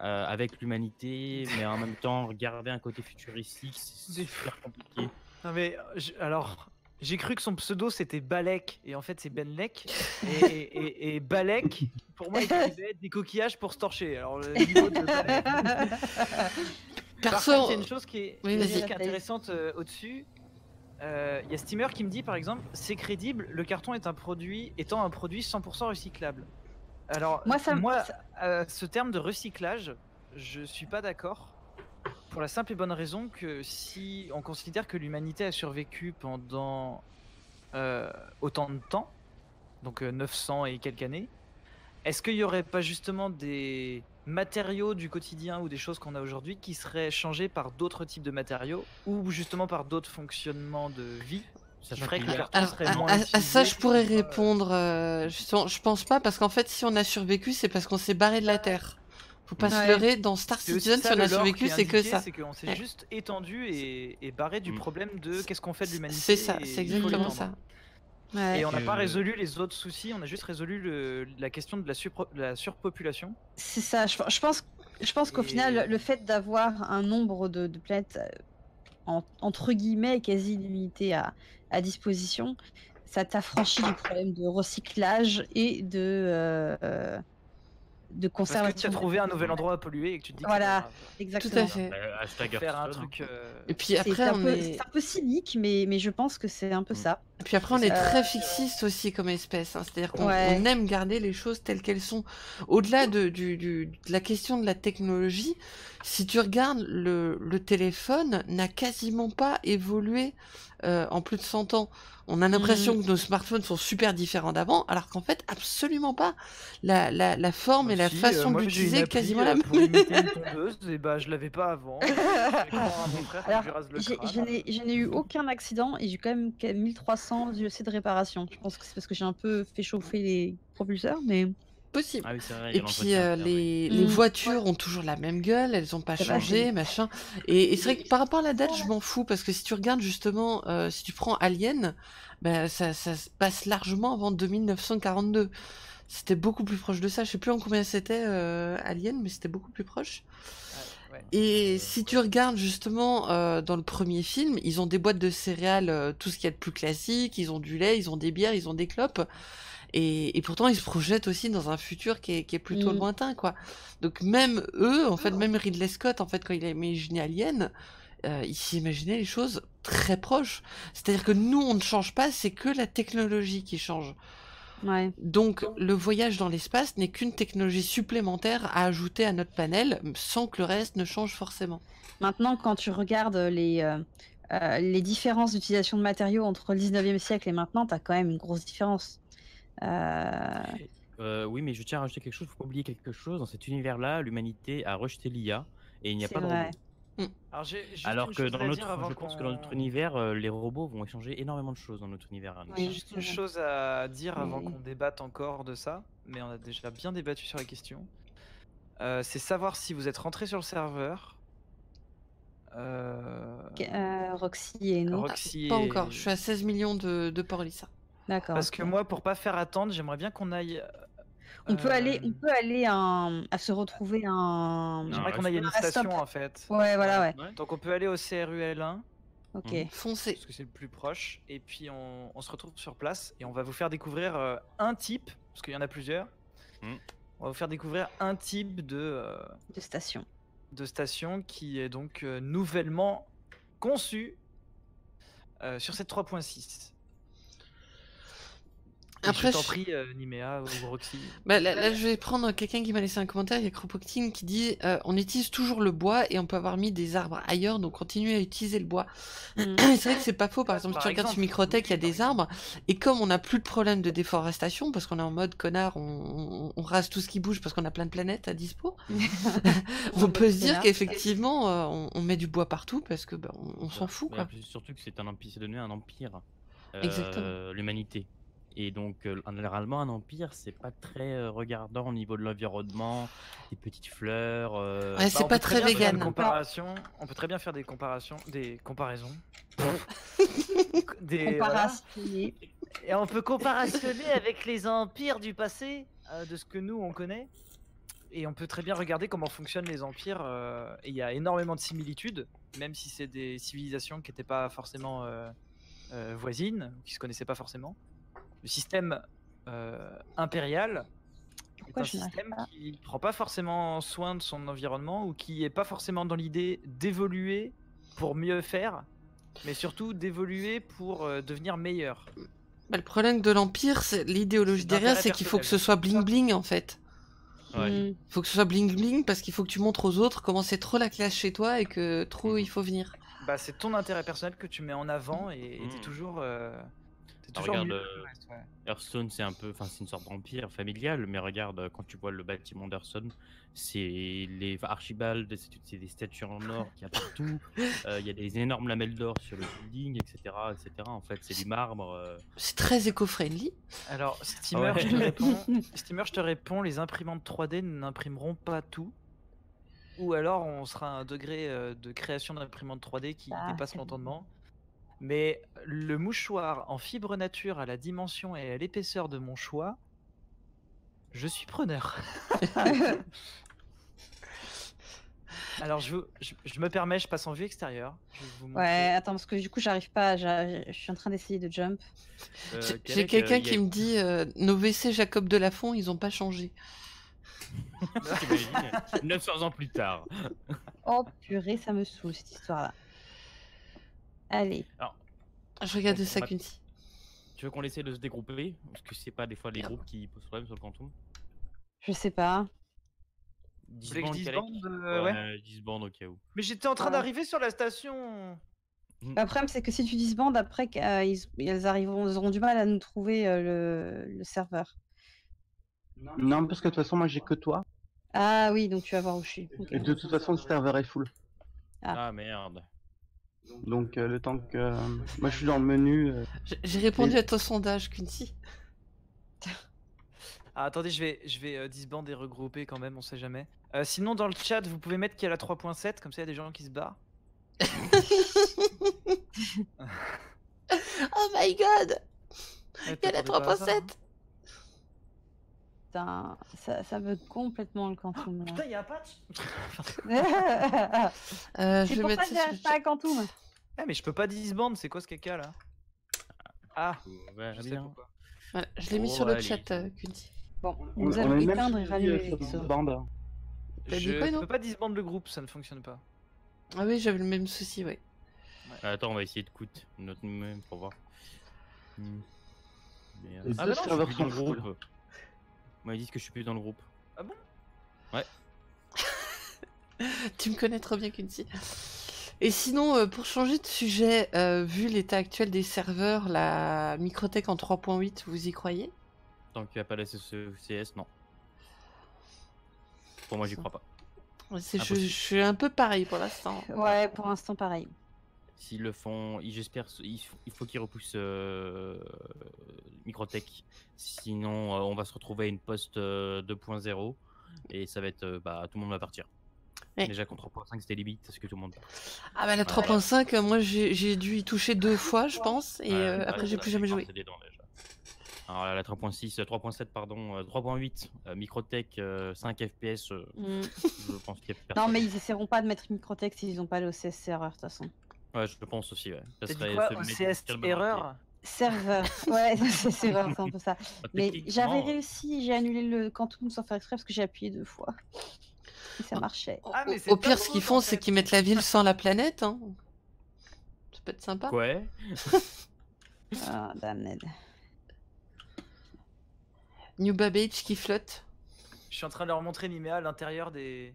euh, avec l'humanité, mais en même temps, regarder un côté futuristique, c'est super compliqué. Non mais euh, je- alors, j'ai cru que son pseudo c'était Balek et en fait c'est Benlek et, et, et- et Balek pour moi il écrivait des coquillages pour se torcher. Alors le niveau de Balek, Par perso. contre, il y a une chose qui est, Oui, qui intéressante euh, au-dessus. Euh, Il y a Steamer qui me dit par exemple, c'est crédible, le carton est un produit, étant un produit 100% recyclable. Alors, Moi, ça me- moi ça- euh, ce terme de recyclage, je suis pas d'accord. Pour la simple et bonne raison que si on considère que l'humanité a survécu pendant euh, autant de temps, donc euh, 900 et quelques années, est-ce qu'il n'y aurait pas justement des matériaux du quotidien ou des choses qu'on a aujourd'hui qui seraient changés par d'autres types de matériaux ou justement par d'autres fonctionnements de vie ferait que qu'il le y a- carton Alors, serait à, moins à- à ça, je pourrais pour, euh, répondre. euh, justement, je pense pas, parce qu'en fait, si on a survécu, c'est parce qu'on s'est barré de la Terre. Faut pas se Ouais. leurrer, dans Star Citizen, si ça, on a survécu, c'est que ça. C'est qu'on s'est Ouais. juste étendu et, et barré du Mm. problème de qu'est-ce qu'on fait de l'humanité. C'est ça, c'est exactement ça. Ouais. Et on n'a pas Euh, résolu les autres soucis, on a juste résolu le- la question de la, surpro- de la surpopulation. C'est ça, je, je pense, je pense qu'au Et- final, le fait d'avoir un nombre de, de planètes euh, en- entre guillemets quasi illimité à, à disposition, ça t'affranchit du problème de recyclage et de, euh, de Parce que tu conservation. as trouvé un nouvel endroit à polluer et que tu te dis Voilà. grave. Tout Exactement. à fait. Euh, hashtag faire un Hearthstone, truc. euh, Et puis C'est après, un, est. c'est un peu cynique, mais, mais je pense que c'est un peu Mm. ça. Puis après, on est très fixiste aussi comme espèce. Hein. C'est-à-dire qu'on aime garder les choses telles qu'elles sont. Au-delà de, la question de la technologie, si tu regardes, le, téléphone n'a quasiment pas évolué euh, en plus de 100 ans. On a l'impression mmh. que nos smartphones sont super différents d'avant, alors qu'en fait, absolument pas. La, forme et la façon euh, d'utiliser est quasiment la même. Pour une tondeuse, et bah, je l'avais pas avant. je n'ai eu aucun accident et j'ai quand même 1300 sans DLC de réparation. Je pense que c'est parce que j'ai un peu fait chauffer les propulseurs, mais. Possible. Et puis euh, les, mm. voitures ont toujours la même gueule, elles n'ont pas changé, machin. Et, c'est vrai que par rapport à la date, je m'en fous parce que si tu regardes justement, euh, si tu prends Alien, bah, ça, passe largement avant 2942. C'était beaucoup plus proche de ça. Je sais plus en combien c'était euh, Alien, mais c'était beaucoup plus proche. Ouais. Et si tu regardes justement euh, dans le premier film, ils ont des boîtes de céréales, euh, tout ce qu'il y a de plus classique, ils ont du lait, ils ont des bières, ils ont des clopes. Et, et pourtant, ils se projettent aussi dans un futur qui est, qui est plutôt Mm. lointain, quoi. Donc même eux, en fait, même Ridley Scott, en fait, quand il a imaginé Alien, euh, il s'imaginait les choses très proches. C'est-à-dire que nous, on ne change pas, c'est que la technologie qui change. Ouais. Donc, le voyage dans l'espace n'est qu'une technologie supplémentaire à ajouter à notre panel, sans que le reste ne change forcément. Maintenant, quand tu regardes les, euh, euh, les différences d'utilisation de matériaux entre le 19e siècle et maintenant, tu as quand même une grosse différence. Euh, Euh, oui, mais je tiens à rajouter quelque chose. Faut pas oublier quelque chose. Dans cet univers-là, l'humanité a rejeté l'IA et il n'y a pas de. Alors, juste Alors que dans notre, dire avant je pense que dans notre univers, euh, les robots vont échanger énormément de choses dans notre univers. J'ai juste une chose à dire avant Oui. qu'on débatte encore de ça, mais on a déjà bien débattu sur la question. Euh, c'est savoir si vous êtes rentré sur le serveur. Euh, euh, Roxy et nous. Roxy Pas et- encore, je suis à 16 millions de, de ports Lisa. D'accord. Parce que moi, pour pas faire attendre, j'aimerais bien qu'on aille. On peut aller, euh, on peut aller à, un- à se retrouver à un. J'aimerais qu'on aille à une station en fait. Ouais, voilà, ouais. Ouais. Donc on peut aller au CRUL1 Ok. Mhm. Foncez. parce que c'est le plus proche et puis on, on se retrouve sur place et on va vous faire découvrir euh, un type parce qu'il y en a plusieurs. Mhm. On va vous faire découvrir un type de, euh, De station. de station qui est donc euh, nouvellement conçu euh, sur cette 3.6. Après, je t'en prie, euh, Nimea ou Roxy. Bah, là, là, je vais prendre quelqu'un qui m'a laissé un commentaire, il y a Kropotkin qui dit euh, on utilise toujours le bois et on peut avoir mis des arbres ailleurs, donc continuez à utiliser le bois. Mm. c'est vrai que c'est pas faux, par exemple, Par si tu regardes sur. Microtech, il y a des arbres, et comme on n'a plus de problème de déforestation, parce qu'on est en mode connard, on, on- on rase tout ce qui bouge parce qu'on a plein de planètes à dispo, on peut se dire qu'effectivement, euh, on, on met du bois partout parce que bah, on, s'en Voilà. fout, quoi. surtout que c'est un empire, c'est devenu un empire. euh, Exactement. L'humanité. Et donc, euh, généralement, un empire, c'est pas très euh, regardant au niveau de l'environnement, des petites fleurs. euh, Ouais, c'est on pas très faire vegan. une comparaison. On peut très bien faire des comparations, des comparaisons. des, voilà. Et on peut comparationner avec les empires du passé, euh, de ce que nous on connaît. Et on peut très bien regarder comment fonctionnent les empires. euh, et il y a énormément de similitudes, même si c'est des civilisations qui n'étaient pas forcément euh, euh, voisines, qui se connaissaient pas forcément. Le système euh, impérial Pourquoi un je n'arrive système pas qui prend pas forcément soin de son environnement ou qui est pas forcément dans l'idée d'évoluer pour mieux faire, mais surtout d'évoluer pour euh, devenir meilleur. Bah, le problème de l'Empire, c'est l'idéologie derrière, c'est qu'il faut que ce soit bling bling en fait. Ouais. Hmm. Il faut que ce soit bling bling parce qu'il faut que tu montres aux autres comment c'est trop la classe chez toi et que trop il faut venir. Bah, c'est ton intérêt personnel que tu mets en avant et et t'es Mm. toujours. euh, t'es Ah, toujours regarde, mieux que euh, le reste, ouais. Hearthstone, c'est un peu, enfin, c'est une sorte d'empire familial, mais regarde, euh, quand tu vois le bâtiment d'Hearthstone, c'est les Archibald, c'est des statues en or qu'il y a partout, euh, il y a des énormes lamelles d'or sur le building, etc., etc. En fait, c'est du marbre. euh, C'est très éco-friendly. Alors, Steamer, Ouais. je te réponds, Steamer, je te réponds, les imprimantes 3D n'imprimeront pas tout. Ou alors, on sera à un degré de création d'imprimantes 3D qui Ah, dépasse l'entendement. Mais le mouchoir en fibre nature à la dimension et à l'épaisseur de mon choix, je suis preneur. Alors, je, vous- je, je me permets, je passe en vue extérieure. Je vous. Ouais, attends, parce que du coup, j'arrive pas. Je suis en train d'essayer de jump. euh, J'ai- quelqu'un euh, a- qui me dit euh, nos WC Jacob de Lafont, ils ont pas changé. T'imagines 900 ans plus tard. Oh purée, ça me saoule cette histoire-là. Allez. Je regardais On ça Kunti. Tu veux qu'on essaie de se dégrouper Parce que c'est pas des fois les groupes qui posent problème sur le quantum. Je sais pas. Vous voulez que je Disband, disbande, Kalec euh, ouais. Ouais, disband au cas où. Mais j'étais en train Ouais. d'arriver sur la station. Le problème, c'est que si tu disbandes, après, euh, ils, elles arriveront, ils auront du mal à nous trouver euh, le, le serveur. Non, parce que de toute façon, moi j'ai que toi. Ah oui, donc tu vas voir où je suis. Et de toute façon, le serveur est full. Ah. Ah merde. Donc euh, le temps que. euh, moi je suis dans le menu. euh, J'ai- répondu à ton sondage Kunti. Ah, attendez, je vais, je vais euh, disband et regrouper quand même, on sait jamais. Euh, sinon, dans le chat, vous pouvez mettre qu'il y a la 3.7, comme ça il y a des gens qui se barrent. Oh my god Il y a la t'attendais pas à ça, 3.7 hein. Putain, ça, ça veut complètement le quantum. Putain, il y a un patch. Euh, c'est Je vais pour ça mettre que j'arrive pas à quantum. Ah, mais je peux pas disband, c'est quoi ce caca là? Ah, Ouais, je sais bien. pourquoi. Voilà, je l'ai mis Oh, sur le allez. chat euh, Kunti. Bon, on- nous on allons éteindre et rallumer euh, dit Je quoi, non peux pas disband le groupe, ça ne fonctionne pas. Ah oui, j'avais le même souci, ouais. Ah, Attends, on va essayer de coûter notre même pour voir. Hmm. Les Ah bah non, je serveurs suis plus dans le sont full. groupe. Moi, ils disent que je suis plus dans le groupe. Tu me connais trop bien, Kunti. Et sinon, euh, pour changer de sujet, euh, vu l'état actuel des serveurs, la Microtech en 3.8, vous y croyez? Tant qu'il n'y a pas la CECS, non. Pour moi, j'y crois pas. Je suis un peu pareil pour l'instant. Ouais, pour l'instant, pareil. S'ils le font, j'espère, il faut, il faut qu'ils repoussent euh, Microtech. Sinon, euh, on va se retrouver à une poste euh, 2.0 et ça va être, euh, bah, tout le monde va partir. Ouais. Déjà contre 3.5 c'était limite parce que tout le monde part. Ah bah la 3.5, euh, moi j'ai dû y toucher deux fois, je pense, et Ouais, euh, après j'ai plus jamais joué. cassé des dents, déjà. Alors là, la 3.6, euh, 3.7 pardon, euh, 3.8, euh, Microtech euh, 5 FPS, euh, Mm. je pense qu'il y a. Non, mais ils essaieront pas de mettre Microtech s'ils ont pas le OCS serveur, de toute façon. Ouais, je pense aussi, ouais. Ça serait quoi OCS erreur Serveur. Ouais, c'est vrai, c'est un peu ça. Mais j'avais réussi, j'ai annulé le quantum sans faire exprès parce que j'ai appuyé deux fois. Et ça marchait. Ah, mais Au- pire, ce qu'ils font, en c'est qu'ils mettent la ville sans la planète. Hein. Ça peut être sympa. Ouais. Ah, damned. New Babbage qui flotte. Je suis en train de leur montrer Nimea à l'intérieur des...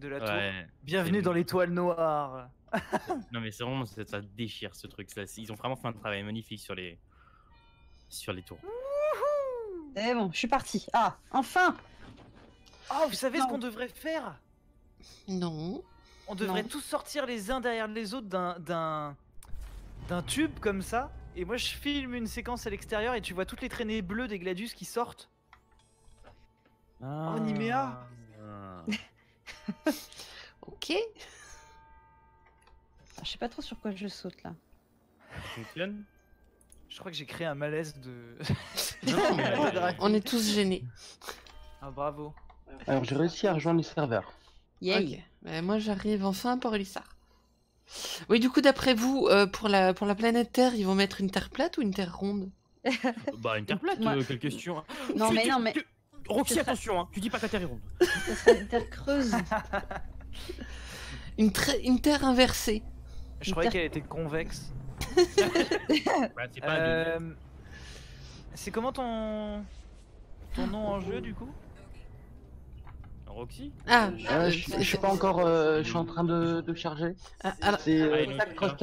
de la tour. Ouais. Bienvenue dans l'étoile noire. Non mais c'est vraiment ça, ça déchire ce truc. Ça, ils ont vraiment fait un travail magnifique sur les sur les tours. C'est bon, je suis parti. Ah, enfin Oh, vous savez ce qu'on devrait faire? Non. On devrait Non. tous sortir les uns derrière les autres d'un d'un d'un tube comme ça. Et moi, je filme une séquence à l'extérieur et tu vois toutes les traînées bleues des Gladius qui sortent. Ah. Ah, Je sais pas trop sur quoi je saute là. Ça fonctionne Je crois que j'ai créé un malaise de. Non, mais- On est tous gênés. Ah, bravo. Alors j'ai réussi à rejoindre les serveurs. Yay Ok. Bah, moi, j'arrive enfin pour Elissar. Oui, du coup, d'après vous, euh, pour, la, pour la planète Terre, ils vont mettre une Terre plate ou une Terre ronde? Bah une terre plate, Moi- euh, quelle question. Non, Tu- mais non, mais. Roxy, attention, hein, tu dis pas que la Terre est ronde. Ça sera une terre creuse. Une, tra- une terre inversée. Je croyais qu'elle était convexe. Bah, c'est pas de- Euh, C'est comment ton ton nom en jeu du coup? Roxy? Ah, Euh, je, je suis pas encore. euh, je suis en train de, de charger. Ah, alors, C'est euh, Tac Trust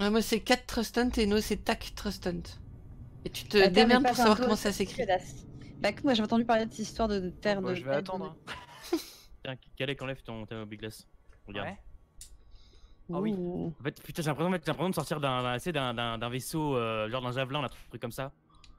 ouais, moi c'est 4 Trust Hunt et nous c'est Tac Trust Hunt. Et tu te démerdes pour savoir comment ça s'écrit. Bah, moi j'ai entendu parler de cette histoire de, de terre Bah, de. Je vais attendre. Tiens, Calais, enlève ton, Big Glass. Regarde. Ouais. Ah oui. En fait, putain, j'ai l'impression j'ai l'impression de sortir d'un vaisseau, euh, genre d'un javelin, là, un truc comme ça.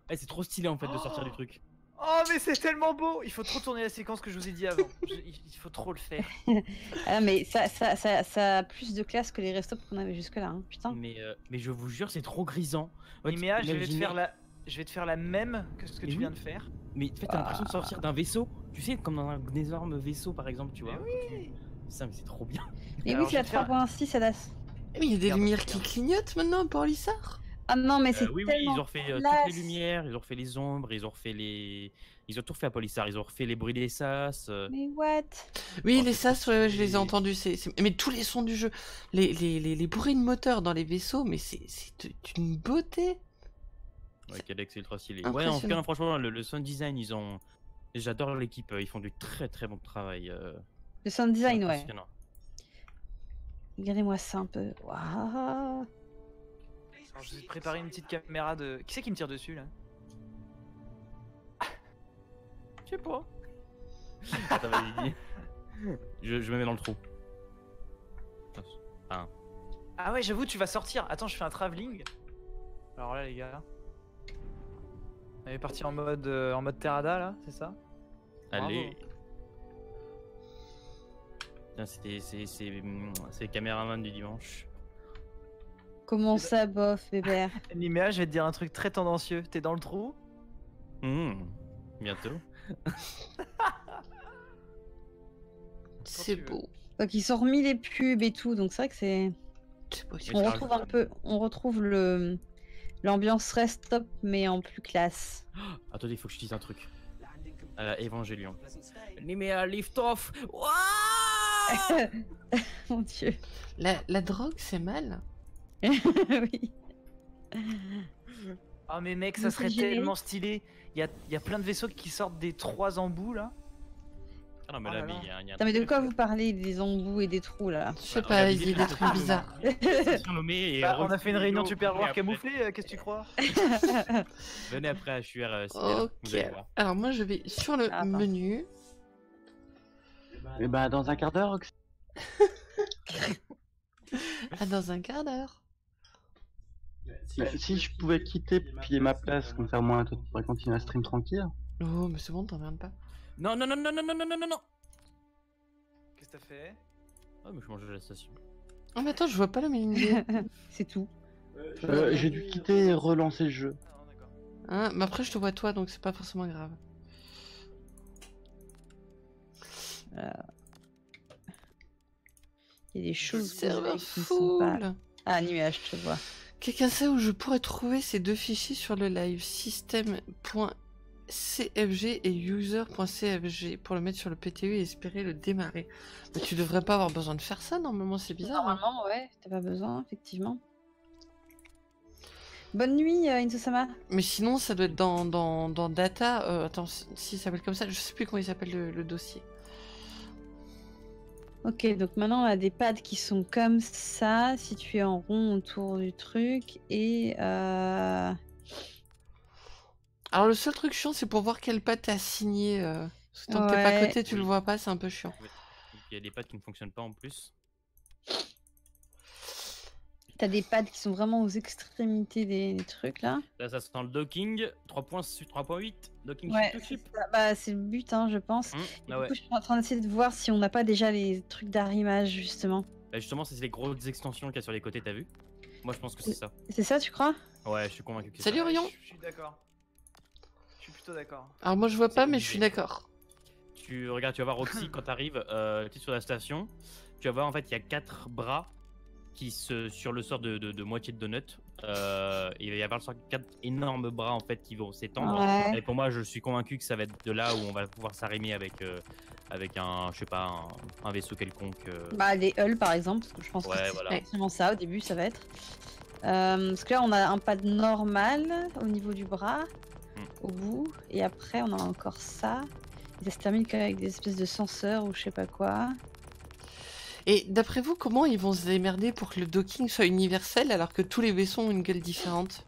Eh, c'est trop stylé en fait de sortir du truc. Oh mais c'est tellement beau Il faut trop tourner la séquence que je vous ai dit avant. Je- il faut trop le faire. Ah, mais ça, ça, ça, ça a plus de classe que les restos qu'on avait jusque-là. Hein. Putain. Mais, euh, mais je vous jure, c'est trop grisant. Niméa, je vais te faire la je vais te faire la même que ce que Mais tu oui. viens de faire. Mais en fait, t'as l'impression de sortir d'un vaisseau. Tu sais, comme dans un énorme vaisseau par exemple, tu vois. Mais Ça, mais c'est trop bien. Et Alors, oui, c'est la te faire- 3.6, Hélas. Eh, Mais il y a des lumières qui clignotent maintenant pour Lissard. Ah non, mais c'est Euh, oui, oui, ils ont refait euh, toutes les lumières, ils ont refait les ombres, ils ont refait les. Ils ont tout refait à Polissard, ils ont refait les bruits des sas. euh, Mais what? Oui, Oh, les sas, ouais, ouais, je les ai entendus. Mais tous les sons du jeu, les, les, les, les bruits de moteur dans les vaisseaux, mais c'est d'une beauté. Ouais, Cadex, c'est ultra stylé. Ouais, en tout cas, franchement, le, le sound design, ils ont. J'adore l'équipe, euh, ils font du très très bon travail. euh, Le sound design, ouais. Regardez-moi ça un peu. Waouh. Je vous ai préparé une petite caméra de. Qui c'est qui me tire dessus là? Je sais pas. Attends, vas-y, dis. je, je me mets dans le trou. Ah ouais, j'avoue, tu vas sortir. Attends, je fais un travelling. Alors là, les gars. On est parti en mode euh, en mode Terrada là, c'est ça? Allez. C'était- c'est c'est c'est le caméraman du dimanche. Comment ça, bof, bébé Niméa, je vais te dire un truc très tendancieux. T'es dans le trou? Hum, Bientôt. C'est beau. Donc ils sont remis les pubs et tout, donc c'est vrai que c'est. On retrouve un peu, on retrouve le l'ambiance reste top, mais en plus classe. Attendez, il faut que je dise un truc. À la Evangelion. Nimea lift off. Mon dieu. La, la drogue, c'est mal. oui. Ah mais mec, ça serait tellement stylé. Il y a, il y a plein de vaisseaux qui sortent des trois embouts là. Ah non, mais Oh là, là mais là. il y a, il y a un Non mais de quoi vous parlez des embouts et des trous là Je sais Bah, pas, il y a des trucs bizarres. et Bah, on a fait une réunion après. camouflée, euh, qu'est-ce que tu crois Venez après à HUR euh, Ok. Alors moi, je vais sur le Ah, menu. Et bah, dans un quart d'heure. Ah, dans un quart d'heure. Bah, si je pouvais quitter, piller ma place, comme ça au moins toi tu pourrais continuer à stream tranquille. Oh, mais c'est bon, t'emmerdes pas. Non, non, non, non, non, non, non, non, non, non. Qu'est-ce que t'as fait? Ah, mais je mange à la station. Oh, mais attends, je vois pas le menu. C'est tout. Euh, J'ai dû quitter et relancer le jeu. Ah. Hein, mais après, je te vois toi, donc c'est pas forcément grave. Il y a des choses Serveur sont pas. full. Ah nuage, je te vois. Quelqu'un sait où je pourrais trouver ces deux fichiers sur le live system.cfg et user.cfg pour le mettre sur le PTU et espérer le démarrer. Mais tu devrais pas avoir besoin de faire ça, normalement, c'est bizarre. hein. Normalement, ouais, t'as pas besoin, effectivement. Bonne nuit, euh. Mais sinon, ça doit être dans, dans, dans Data. euh, attends, si si ça s'appelle comme ça, je sais plus comment il s'appelle le, le dossier. Ok, donc maintenant on a des pads qui sont comme ça, situés en rond autour du truc, et euh... Alors, le seul truc chiant, c'est pour voir quel pad t'as signé. euh, Parce que tant que t'es pas à côté, tu le vois pas, c'est un peu chiant. Il y a des pattes qui ne fonctionnent pas en plus. t'as des pads qui sont vraiment aux extrémités des, des trucs là. Là, ça sent le docking. 3.8. Docking Ouais, c'est bah, c'est le but, hein, je pense. Hum, du ouais. coup, je suis en train d'essayer de voir si on n'a pas déjà les trucs d'arrimage, justement. Bah, justement, c'est les grosses extensions qu'il y a sur les côtés, t'as vu? Moi, je pense que c'est ça. C'est ça, tu crois? Ouais, je suis convaincu que c'est Salut ça. Orion Je suis d'accord. Plutôt d'accord. Alors, moi, je vois pas, mais je suis d'accord. Tu regardes, tu vas voir Roxy quand t'arrives, euh, tu es sur la station. Tu vas voir en fait, il y a quatre bras qui se sur le sort de, de, de moitié de donut. Euh, il va y avoir sur quatre énormes bras en fait qui vont s'étendre. Ouais. Et pour moi, je suis convaincu que ça va être de là où on va pouvoir s'arrimer avec euh, avec un je sais pas un, un vaisseau quelconque. euh. Bah, les hulls par exemple, parce que je pense Ouais, que c'est voilà. effectivement ça au début, ça va être. Euh, parce que là, on a un pad normal au niveau du bras. Au bout, et après, on a encore ça. Et ça se termine quand même avec des espèces de senseurs ou je sais pas quoi. Et d'après vous, comment ils vont se démerder pour que le docking soit universel alors que tous les vaisseaux ont une gueule différente?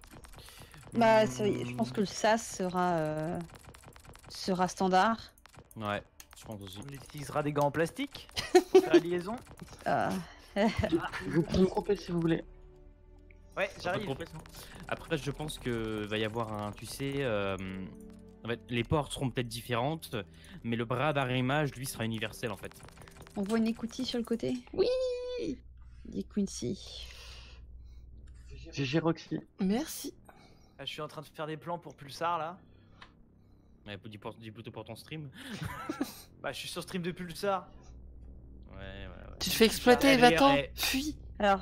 Bah, ça- je pense que le SAS sera, euh, sera standard. Ouais, je pense aussi. On utilisera des gants en plastique pour faire la liaison? Euh, Vous pouvez me couper si vous voulez. Ouais, j'arrive. Après, je pense que va y avoir un, tu sais, euh, en fait, les portes seront peut-être différentes, mais le bras d'arrimage, lui, sera universel en fait. on voit une écoutille sur le côté? Oui Dit Quincy. GG Roxy. Merci. Ah, je suis en train de faire des plans pour Pulsar là. Ouais, dis, pour- dis plutôt pour ton stream. Bah, je suis sur stream de Pulsar. Ouais, ouais, ouais. Tu te fais exploiter, va-t'en. Fuis Alors,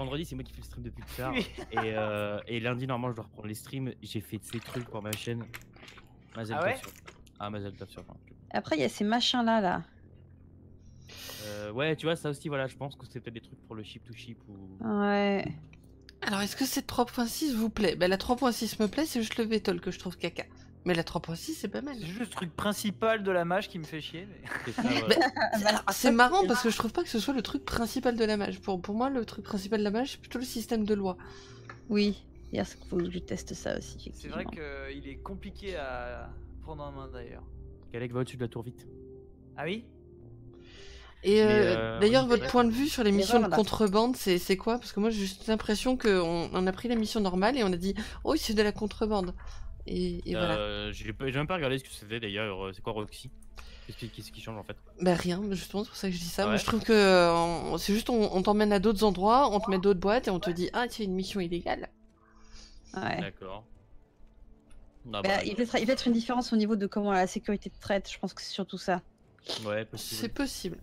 Vendredi, c'est moi qui fais le stream depuis plus tard. Et, euh, et lundi, normalement, je dois reprendre les streams. J'ai fait ces trucs pour ma chaîne. Mazel Ah ouais sur- Ah, Mazel tov sur. après, il y a ces machins-là, là. Euh, ouais, tu vois, ça aussi, voilà, je pense que c'est peut-être des trucs pour le ship to ship ou. Ouais. Alors, est-ce que cette 3.6 vous plaît? Bah, la 3.6 me plaît, c'est juste le Vettel que je trouve caca. Mais la 3.6, c'est pas mal. C'est juste le truc principal de la mage qui me fait chier. mais- C'est marrant parce que je trouve pas que ce soit le truc principal de la mage. Pour, pour moi, le truc principal de la mage, c'est plutôt le système de loi. Oui. Il faut que je teste ça aussi, C'est vrai qu'il est compliqué à prendre en main d'ailleurs. Kalec va au-dessus de la tour vite. Ah oui? Et euh, euh, d'ailleurs, oui, votre point de vue sur les missions de contrebande, c'est c'est quoi? Parce que moi, j'ai juste l'impression qu'on on a pris la mission normale et on a dit Oh, c'est de la contrebande. Et, et voilà. Euh, J'ai même pas regardé ce que c'était d'ailleurs. euh, C'est quoi Roxy? Qu'est-ce qui, change en fait? Bah, rien, justement, c'est pour ça que je dis ça. Moi, je trouve que euh, on- c'est juste on, on t'emmène à d'autres endroits, on te met d'autres boîtes et on te dit Ah, tiens, une mission illégale. Ouais. D'accord. Ah Bah, bah, il, peut être, il peut être une différence au niveau de comment la sécurité te traite. Je pense que c'est surtout ça. Ouais, possible. C'est possible.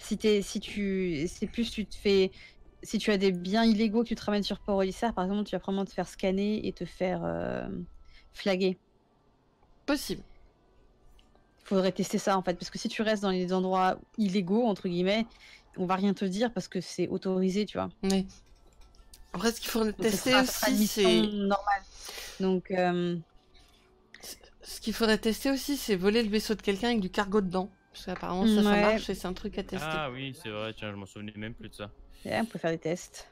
Si, t'es- si tu, c'est plus tu te fais, si tu as des biens illégaux que tu te ramènes sur Port par exemple, tu vas probablement te faire scanner et te faire euh, flaguer. Possible. Faudrait tester ça en fait, parce que si tu restes dans les endroits illégaux entre guillemets, on va rien te dire parce que c'est autorisé, tu vois. Mais. Après, ce qu'il faudrait Donc, ça tester aussi, c'est. normale. Donc, euh, Ce qu'il faudrait tester aussi, c'est voler le vaisseau de quelqu'un avec du cargo dedans. Parce qu'apparemment, ça, ça marche et c'est un truc à tester. Ah oui, c'est vrai, tiens, je m'en souvenais même plus de ça. ouais, on peut faire des tests.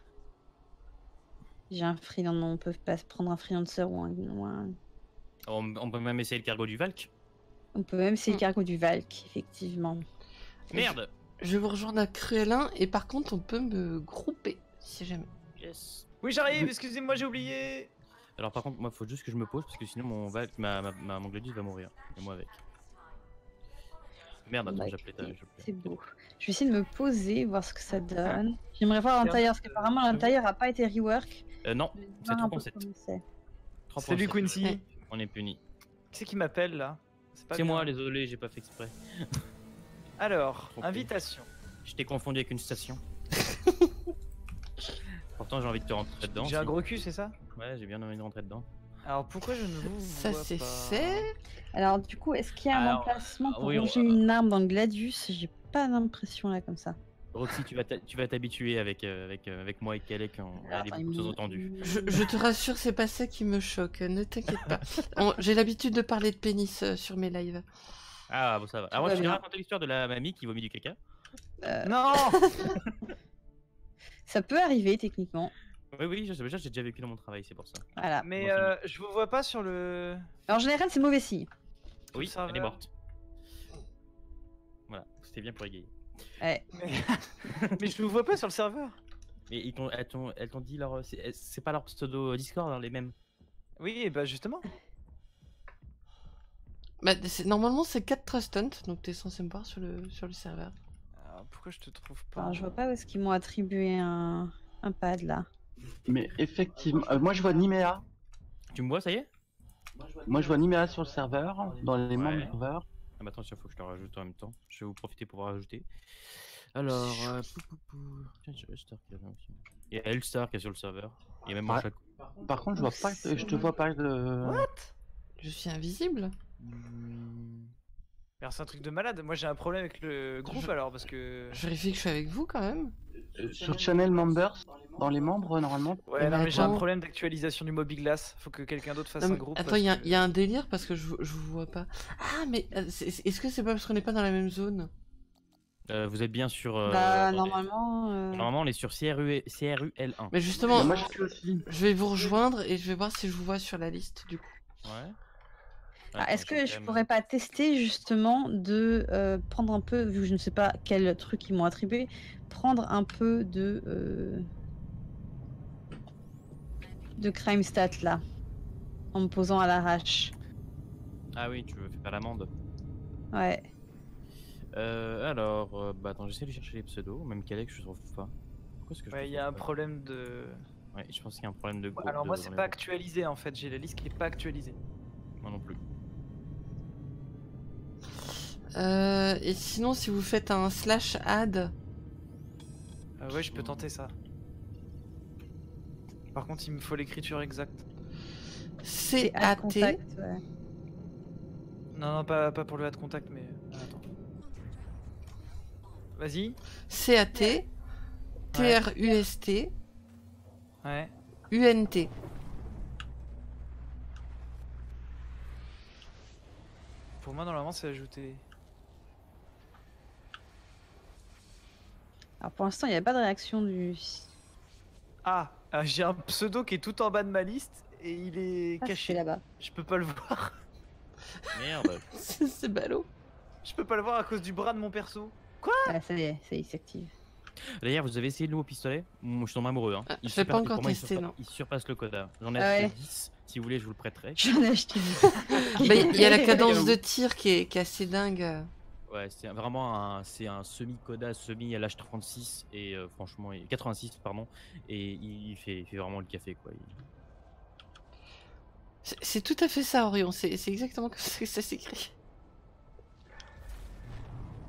J'ai un freelance, on peut pas prendre un freelancer ou un, ou un- On, on peut même essayer le cargo du Valk. On peut même essayer le cargo du Valk, effectivement. Merde Je vais vous rejoindre à Cruelin et par contre, on peut me grouper si jamais. Yes Oui, j'arrive, excusez-moi, j'ai oublié. Alors par contre, moi, faut juste que je me pose parce que sinon mon Valk, ma, ma, ma- mon Gladius va mourir. Et moi avec. Merde, attends, j'appelais ta. C'est beau. Je vais essayer de me poser, voir ce que ça donne. J'aimerais voir l'intérieur, parce qu'apparemment l'intérieur a pas été rework. Euh, non, c'est voir un peu 3.7. comment c'est. 3.7. Salut Quincy. On est puni. Qui c'est qui m'appelle là pas C'est moi, désolé, j'ai pas fait exprès. Alors, Trop invitation. Je t'ai confondu avec une station. Pourtant, j'ai envie de te rentrer dedans. J'ai un gros cul, c'est ça Ouais, j'ai bien envie de rentrer dedans. Alors pourquoi je ne vous Ça, c'est pas fait. Alors, du coup, est-ce qu'il y a un Alors, emplacement pour oui, on- une arme dans le Gladius? J'ai pas d'impression là comme ça. Roxy, tu vas t'a- tu vas t'habituer avec, euh, avec, euh, avec moi et Kalek en sous-entendus. Je, je te rassure, c'est pas ça qui me choque, ne t'inquiète pas. J'ai l'habitude de parler de pénis euh, sur mes lives. Ah, bon, ça va. Alors, moi, va je vais raconter l'histoire de la mamie qui vomit du caca. Euh, Non ça peut arriver techniquement. Oui, oui, je sais, déjà, j'ai déjà vécu dans mon travail, c'est pour ça. Voilà. Mais Bon, euh, je vous vois pas sur le. En général, c'est mauvais signe. Oui, ça elle est morte. Voilà, c'était bien pour égayer. Ouais. Mais... Mais je vous vois pas sur le serveur. Mais ils t'ont- elles t'ont elles t'ont dit leur. C'est c'est pas leur pseudo Discord, hein, les mêmes. Oui, et bah justement. Bah, c'est- normalement, c'est 4 trust hunt, donc t'es censé me voir sur le, sur le serveur. Alors, pourquoi je te trouve pas Alors, je vois pas où est-ce qu'ils m'ont attribué un... un pad là. Mais effectivement, euh, moi je vois Nimea. Tu me vois, ça y est? Moi je vois Nimea sur le serveur, dans les membres Ouais. du serveur. Ah bah attends, il faut que je te rajoute en même temps. Je vais vous profiter pour vous rajouter. Alors, euh, pou, pou, pou. Tiens, j'ai Elstar qui est là aussi. Il y a Elstar qui est sur le serveur. Il y a même Ouais. un chaque. Par contre, je vois pas, je te vois pas le. Je suis invisible Hmm, Alors, c'est un truc de malade. Moi, j'ai un problème avec le groupe Je- alors parce que. Je vérifie que je suis avec vous quand même. Euh, Sur Channel Members, dans les membres, normalement. Ouais, Mais non, mais j'ai un problème d'actualisation du Mobiglass. Faut que quelqu'un d'autre fasse Non, un groupe. attends, il y, a- que- il y a un délire parce que je, vous- je vous vois pas. Ah, mais euh, est-ce que c'est pas parce qu'on n'est pas dans la même zone? Euh, vous êtes bien sur. euh, bah, normalement. euh, Normalement, on est sur CRU, CRUL1. Mais justement, moi, je suis aussi. je vais vous rejoindre et je vais voir si je vous vois sur la liste du coup. Ouais. Ah, Est-ce que je pourrais pas tester justement de euh, prendre un peu, vu que je ne sais pas quel truc ils m'ont attribué, prendre un peu de euh, de crime stat là, en me posant à l'arrache. Ah oui, tu veux faire l'amende. Ouais. Euh, alors, euh, bah attends, j'essaie de chercher les pseudos, même qu'Alex, je trouve pas. Pourquoi est-ce que je Ouais, il y a un trouve pas problème de. Ouais, je pense qu'il y a un problème de groupe. Alors, moi, c'est pas groupes. actualisé en fait. J'ai la liste qui est pas actualisée. Moi non plus. Euh, et sinon, si vous faites un slash add, Euh, ouais, je peux tenter ça. Par contre, il me faut l'écriture exacte. C'est contact, ouais. Non, non, pas, pas pour le add contact, mais. euh, attends. Vas-y. C-A-T, T-R-U-S-T, Ouais. U-N-T. Pour moi, normalement, c'est ajouté. Alors pour l'instant, il n'y a pas de réaction du. Ah, euh, j'ai un pseudo qui est tout en bas de ma liste et il est Ah, suis caché. là-bas. Je peux pas le voir. Merde. C'est ballot. Je peux pas le voir à cause du bras de mon perso. Ah, ça y est, ça y est, il s'active. D'ailleurs, vous avez essayé le nouveau pistolet? Moi, je tombe amoureux. Hein. Ah, Il je l'ai pas surpasse- encore il testé, surpa- non. Il surpasse le coda. J'en ai Ah acheté ouais. 10. Si vous voulez, je vous le prêterai. J'en ai acheté une. Bah, Il y a la cadence de tir qui est, qui est assez dingue. C'est vraiment un, c'est un semi-coda, semi à l'âge 36 et euh, franchement, il- 86 pardon, et il, fait, vraiment le café quoi. C'est- tout à fait ça, Orion. C'est exactement comme ça que ça s'écrit.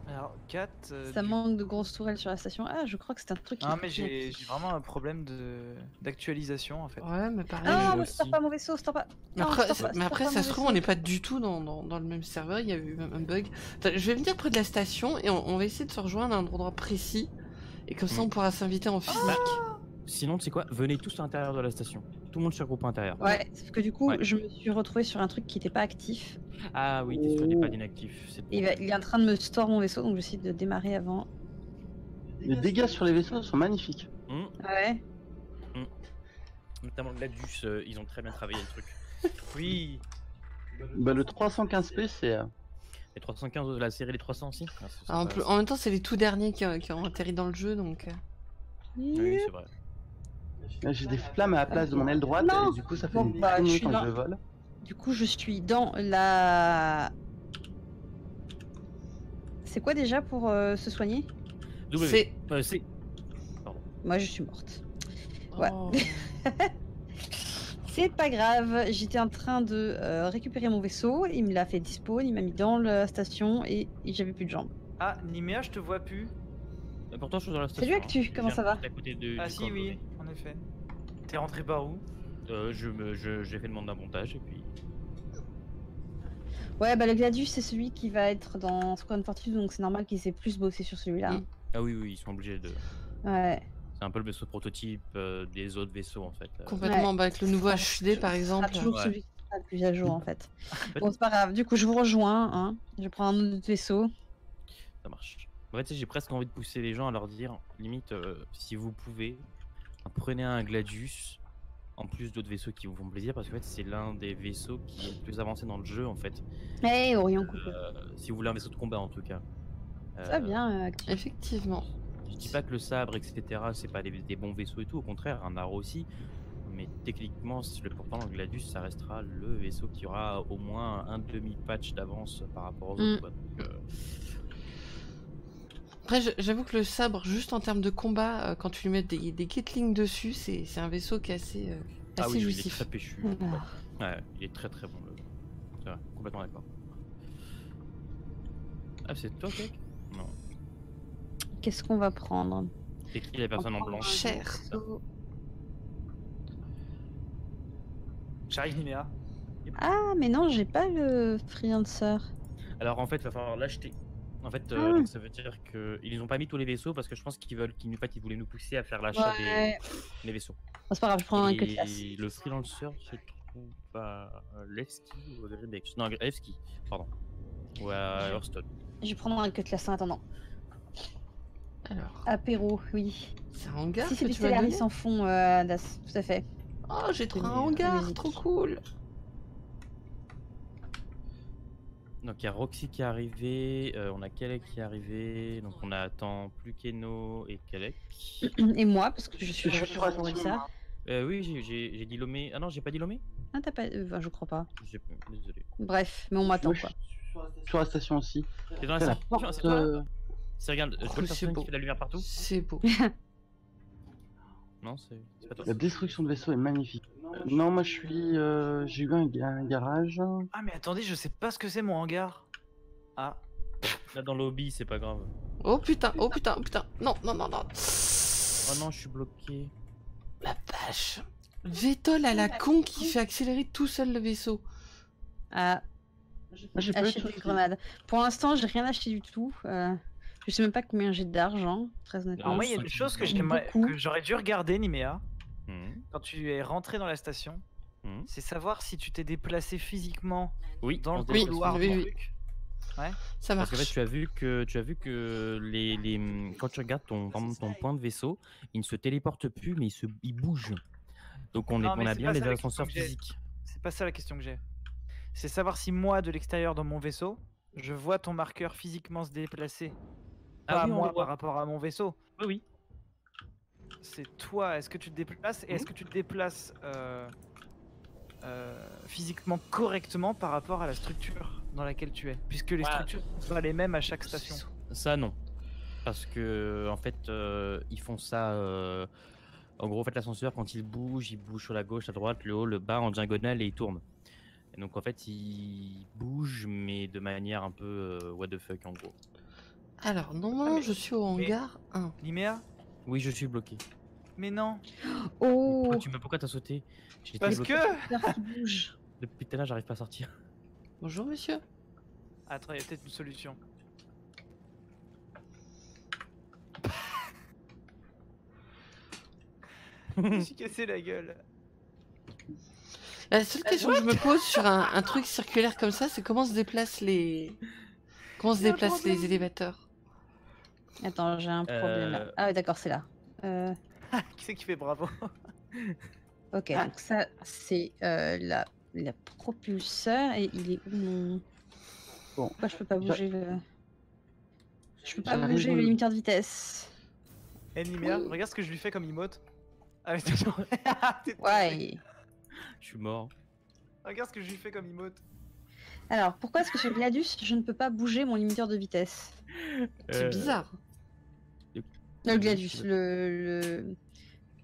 Alors, 4. Ça manque de grosses tourelles sur la station. Ah, je crois que c'est un truc qui. Ah, est mais j'ai vraiment un problème de d'actualisation en fait. Ouais, mais pareil. Ah, moi non, stop aussi. pas mon vaisseau, stop pas. Mais Non, après, pas, mais après pas ça se trouve, on n'est pas du tout dans, dans, dans le même serveur. Il y a eu un un bug. Attends, je vais venir près de la station et on, on va essayer de se rejoindre à un endroit précis. Et comme ça, Mm. on pourra s'inviter en physique. Sinon, tu sais quoi Venez tous à l'intérieur de la station. Tout le monde se regroupe à l'intérieur. Ouais, sauf que du coup, Ouais. je me suis retrouvée sur un truc qui n'était pas actif. Ah oui, t'es sûr, t'es pas d'inactif. c'est Et il, va- il est en train de me store mon vaisseau, donc j'essaie de démarrer avant. Les dégâts sur les vaisseaux sont magnifiques. Hum, Ouais. notamment le Gladius, euh, ils ont très bien travaillé le truc. Oui. Bah, le 315p, c'est. euh, Les 315 de la série les 300 aussi Ah, c'est- c'est en, pas- plus- en même temps, c'est les tout derniers qui, ont- qui ont atterri dans le jeu, donc. euh, Oui, c'est vrai. Là, j'ai des flammes à la place de mon aile droite, Non. et du coup, ça fait Bon, des bah, je quand je vole. Du coup, je suis dans la. C'est quoi déjà pour euh, se soigner? W. C'est. Euh. Moi, je suis morte. Ouais. Oh. C'est pas grave, j'étais en train de euh, récupérer mon vaisseau, il me l'a fait dispo, il m'a mis dans la station et, et j'avais plus de jambes. Ah, Nimea, je te vois plus. Pourtant, je suis dans la station. Salut, Actu, hein. Je comment ça va? Juste à côté de- Ah du si, corps oui, effet. T'es rentré par où? Euh, je me, je, j'ai fait le monde d'un montage et puis. Ouais, bah le Gladius, c'est celui qui va être dans Squadron Fortune, donc c'est normal qu'il s'ait plus bossé sur celui-là. Ah oui, oui, ils sont obligés de. Ouais. C'est un peu le vaisseau prototype euh, des autres vaisseaux en fait. Euh, Complètement. Bah, avec le nouveau HD, par exemple. toujours Ouais. celui qui sera le plus à jour en fait. Bon, c'est pas grave, du coup, je vous rejoins, hein. je prends un autre vaisseau. Ça marche. En fait, j'ai presque envie de pousser les gens à leur dire, limite, euh, si vous pouvez, prenez un Gladius en plus d'autres vaisseaux qui vous font plaisir parce que en fait, c'est l'un des vaisseaux qui est le plus avancé dans le jeu en fait. Hey, Orion, coucou. Euh, si vous voulez un vaisseau de combat en tout cas. Ça Euh, bien, euh. Effectivement. Je dis pas que le sabre, etc., c'est pas des, des bons vaisseaux et tout, au contraire, un arrow aussi. Mais techniquement, si le pourtant le Gladius, ça restera le vaisseau qui aura au moins un demi-patch d'avance par rapport aux Mm. autres. quoi. Donc, euh, Après, j'avoue que le sabre, juste en termes de combat, euh, quand tu lui mets des, des Gatling dessus, c'est c'est un vaisseau qui est assez, euh, Ah assez oui, il est jouissif. très péchu. Voilà. Ouais, il est très très bon. Le... C'est vrai, complètement d'accord. Ah, c'est toi, Cake Non. qu'est-ce qu'on va prendre? C'est qui la personne en blanc Cher. J'arrive, Niméa. Ah, mais non, j'ai pas le freelancer. Alors en fait, il va falloir l'acheter. En fait, Ah. euh, donc, ça veut dire que ils ont pas mis tous les vaisseaux parce que je pense qu'ils veulent, qu'ils ils voulaient nous pousser à faire l'achat Ouais. des, des vaisseaux. Bon, c'est pas grave, je prends un Et cutlass. le freelancer se trouve à Levski ou à. Non, à Levski, pardon. Ou à Hearthstone. Je vais prendre un cutlass en attendant. Alors, Apéro, oui. c'est un hangar si c'est que des Stellaris en fond, euh, Das, tout à fait. Oh, j'ai trop un hangar, trop cool. Donc il y a Roxy qui est arrivé, euh, on a Kelek qui est arrivé, donc on attend plus Keno et Kelek. Et moi, parce que je suis Je suis ça. Euh, oui, j'ai- dit Lomé. Ah non, j'ai pas dit Lomé Ah, t'as pas. euh, Enfin, je crois pas. Désolé. Bref, mais on m'attend quoi. je suis sur la station aussi. T'es dans la C'est la station porte, C'est toi euh, C'est regarde, je Oh, vois personne qui fait la lumière partout C'est beau. Non, c'est c'est pas toi. La destruction de vaisseau est magnifique. Non, moi je suis. euh, J'ai eu un, ga- un garage. Ah, mais attendez, je sais pas ce que c'est mon hangar. Ah, Là dans le lobby, c'est pas grave. Oh putain, oh putain, oh putain. Non, non, non, non. Oh non, je suis bloqué. La vache. Vétol à la con qui fait accélérer tout seul le vaisseau. Ah, j'ai pas de des soucis. grenades. Pour l'instant, j'ai rien acheté du tout. euh, je sais même pas combien j'ai d'argent, très honnêtement. alors moi, il y a une chose que que j'aurais dû regarder, Niméa, Mhm, quand tu es rentré dans la station, mhm. c'est savoir si tu t'es déplacé physiquement Oui, dans le Oui, couloir oui, oui. truc. Ça Parce marche. qu'en fait, tu as vu que tu as vu que les, les quand tu regardes ton ton point de vaisseau, il ne se téléporte plus, mais il se il bouge. Donc on, est, on a bien les ascenseurs que physiques. C'est pas ça la question que j'ai. C'est savoir si moi, de l'extérieur dans mon vaisseau, je vois ton marqueur physiquement se déplacer. Pas Ah oui, on moi par rapport à mon vaisseau. Oui, oui. C'est toi, est-ce que tu te déplaces et est-ce que tu te déplaces euh, euh, physiquement correctement par rapport à la structure dans laquelle tu es? Puisque les Voilà. structures sont pas les mêmes à chaque station. Ça non, parce que en fait euh, ils font ça. En gros, en fait, l'ascenseur quand il bouge, il bouge sur la gauche, à droite, le haut, le bas, en diagonale et il tourne. Et donc en fait, il bouge, mais de manière un peu what the fuck en gros. Alors, normalement, je suis au mais- hangar 1. Niméa Oui, je suis bloqué. Mais non Oh, Pourquoi tu me pourquoi t'as sauté? Parce bloqué. que l'heure qui bouge. Depuis tout à l'heure, j'arrive pas à sortir. Bonjour, monsieur. Attends, il y a peut-être une solution. Je me suis cassé la gueule. La seule question que je me pose sur un, un truc circulaire comme ça, c'est comment se déplacent les. Comment se déplacent les élévateurs? Attends, j'ai un problème là. Euh. Ah, ouais, d'accord, c'est là. Euh, Qui c'est qui fait bravo ok, Ah. donc ça, c'est euh, la, la propulseur. Et il est où mon. Bon. Pourquoi je peux pas bouger le. Je peux pas bouger le limiteur de vitesse. Niméa, Oui. regarde ce que je lui fais comme emote. Ah, mais t'es- tombé. Ouais. Je suis mort. Regarde ce que je lui fais comme emote. Alors, pourquoi est-ce que sur Gladius, je ne peux pas bouger mon limiteur de vitesse C'est Euh, bizarre. Le Gladius, le.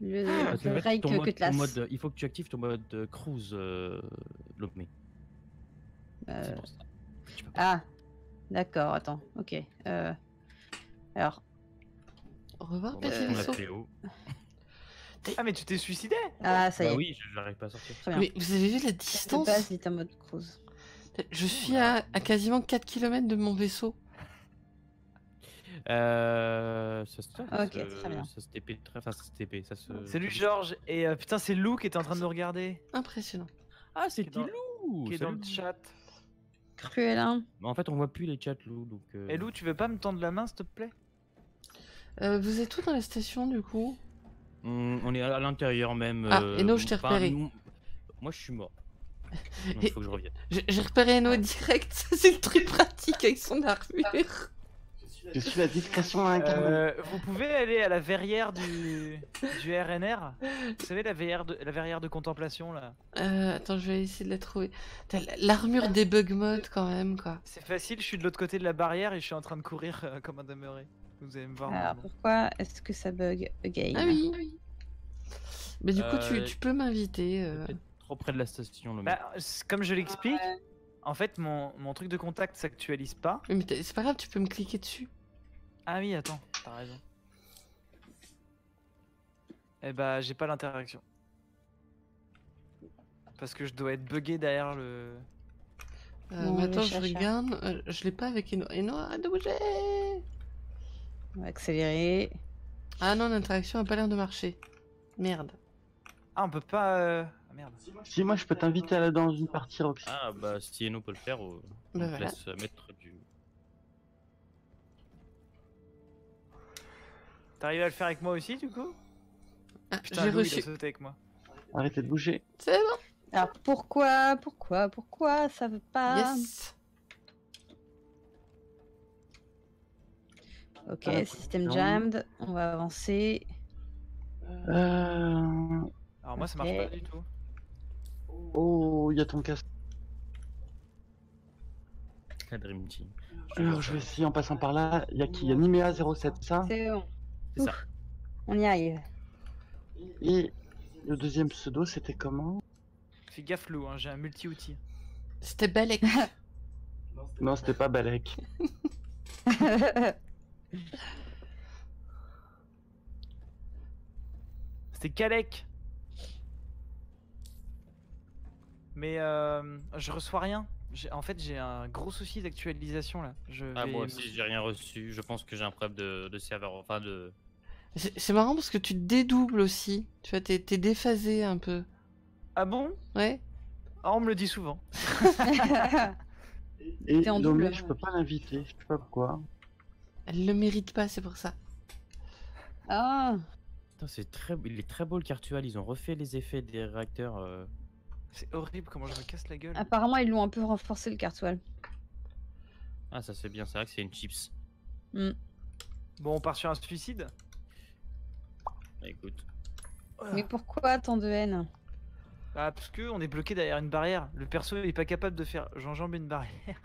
Le, le, le fait, Rake ton mode- ton Cutlass. mode- il faut que tu actives ton mode euh, cruise, euh, Lomé. Euh. Ah, d'accord, attends, ok. Euh, Alors, Au revoir, vaisseau. PO. Ah, mais tu t'es suicidé ah, ça y Bah est, oui, je- j'arrive pas à sortir. très bien. Mais vous avez vu la distance. Je suis à, à quasiment 4 km de mon vaisseau. Euh, ça Ok, très bien. Ça se TP enfin ça se TP, ça se. Salut Georges, et euh, putain, c'est Lou qui était en train de nous regarder. Impressionnant. Ah, c'est Qui Lou. qui est dans le chat. Cruel, hein Mais En fait, on voit plus les chats Lou, donc. euh, Et Lou, tu veux pas me tendre la main, s'il te plaît? Euh, vous êtes où dans la station du coup? On, on est à l'intérieur même. Ah, euh, Eno, je t'ai repéré. nous- Moi, je suis mort. Il faut que je revienne. J'ai repéré Eno direct, c'est très pratique avec son armure. Je suis la discrétion incarnée. Euh, Vous pouvez aller à la verrière du, du RNR Vous savez, la verrière, de, la verrière de contemplation, là Euh, attends, je vais essayer de la trouver. L'armure des bug mode quand même quoi. C'est facile, je suis de l'autre côté de la barrière et je suis en train de courir euh, comme un demeuré. Vous allez me voir. Alors, pourquoi est-ce que ça bug again? Ah oui. Mais du coup, tu, Euh, tu peux m'inviter. euh. Trop près de la station, le mec. Bah, c- comme je l'explique, en fait, mon, mon truc de contact s'actualise pas. Mais c'est pas grave, tu peux me cliquer dessus. Ah oui, attends. T'as raison. Eh bah, j'ai pas l'interaction. Parce que je dois être bugué derrière le. Euh, mais attends, je regarde. euh, je l'ai pas avec Eno. Eno, arrête de bouger On va accélérer. Ah non, l'interaction a pas l'air de marcher. Merde. Ah, on peut pas. euh, Ah merde. Si moi je peux t'inviter à aller dans une partie Roxy. Ah bah si Eno peut le faire, euh, on Bah voilà. laisse mettre du. T'arrives à le faire avec moi aussi, du coup Ah, Putain, j'ai il reçu. a sauté avec moi. Arrêtez de bouger. C'est bon. Alors pourquoi, pourquoi, pourquoi ça veut pas Yes. Ok, Ah, système non. jammed. On va avancer. Euh... Alors, moi, ça marche pas du tout. Oh, il y a ton casque. La Dream Team. Alors je vais essayer en passant par là. Il y a qui? Il y a Nimea 07, ça? C'est bon. C'est ça. On y arrive. Et le deuxième pseudo, c'était comment? Fais gaffe, Lou, hein, j'ai un multi-outil. C'était Balek. Non, c'était pas Balek. C'était Kalek Mais euh, je reçois rien. En fait, j'ai un gros souci d'actualisation là. Je Ah vais moi aussi j'ai rien reçu. Je pense que j'ai un problème de, de serveur, enfin de. C'est marrant parce que tu te dédoubles aussi. Tu vois, t'es déphasé un peu. Ah bon? Ouais. Ah, on me le dit souvent. Et T'es en double. je peux pas l'inviter. Je sais pas pourquoi. Elle le mérite pas, c'est pour ça. ah, Putain, c'est très, il est très beau le cartual. Ils ont refait les effets des réacteurs. euh, C'est horrible comment je me casse la gueule. apparemment ils l'ont un peu renforcé le cartoile. Ah ça c'est bien, c'est vrai que c'est une chips. Bon, on part sur un suicide Bah, écoute. Mais pourquoi tant de haine? Ah, parce que on est bloqué derrière une barrière. Le perso il est pas capable de faire j'enjambe une barrière.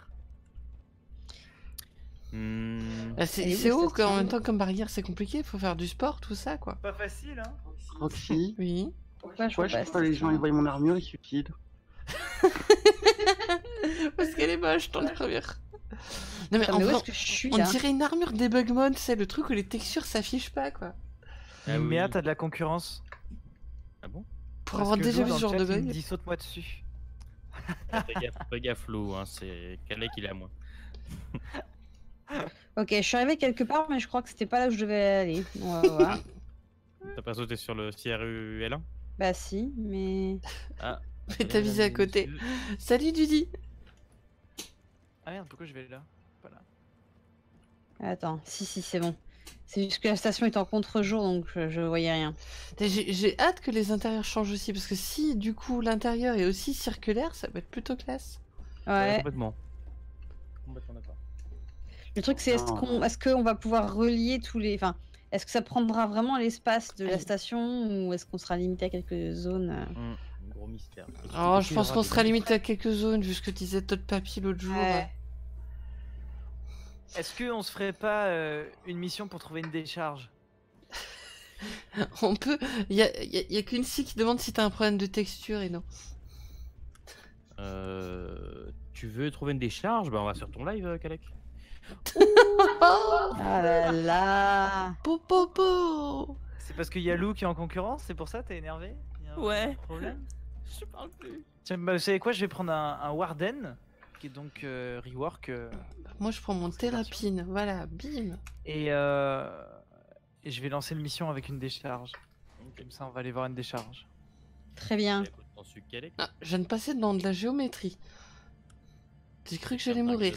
Hmm, Bah, c'est haut qu'en même temps, comme barrière, c'est compliqué. Faut faire du sport, tout ça, quoi. Pas facile, hein Roxy, Oui. Pourquoi je vois je pas sais pas les gens, ils voient mon armure, ils suicident. parce qu'elle est moche, ton armure. Non, mais Attends, en mais où vrai, est-ce que je suis on là dirait une armure debug mode, c'est le truc où les textures s'affichent pas, quoi. Ah Mais t'as de la concurrence. Ah bon? Pour Parce avoir déjà vu ce genre chat, de bug. dit saute-moi dessus. Ah, Fais gaffe, fais gaffe Lou, hein, c'est Calais qui est à moi. Ok, je suis arrivée quelque part, mais je crois que c'était pas là où je devais aller. On va voir. T'as pas sauté sur le CRUL1 bah si, mais... Mais t'as visé à côté. Salut Dudy Ah merde, pourquoi je vais là? Pas là. Attends, si, si, c'est bon. C'est juste que la station est en contre-jour, donc je, je voyais rien. J'ai j'ai hâte que les intérieurs changent aussi, parce que si du coup l'intérieur est aussi circulaire, ça va être plutôt classe. Ouais, Complètement. Complètement d'accord. le truc c'est est-ce qu'on est qu'on va pouvoir relier tous les... Enfin, est-ce que ça prendra vraiment l'espace de la station ou est-ce qu'on sera limité à quelques zones euh Hmm, Gros mystère. Alors je pense qu'on sera limité à quelques zones, vu ce que disait Todd Papy l'autre jour. Ouais. Est-ce qu'on se ferait pas euh, une mission pour trouver une décharge? On peut. Il y a, y a- y a qu'une scie qui demande si t'as un problème de texture et non. Euh, tu veux trouver une décharge? Bah on va sur ton live, Kalek. Ah là là Po po po C'est parce qu'il y a Lou qui est en concurrence, c'est pour ça t'es énervé? Y a un Ouais. Problème? Je parle plus. Tiens, bah, vous savez quoi Je vais prendre un, un Warden, qui est donc euh, rework, euh, Moi je prends mon thérapine, voilà, bim. et, euh, et je vais lancer une mission avec une décharge. Comme ça, on va aller voir une décharge. Très bien. Kalek. Ah, je viens de passer dans de la géométrie. J'ai cru que j'allais mourir.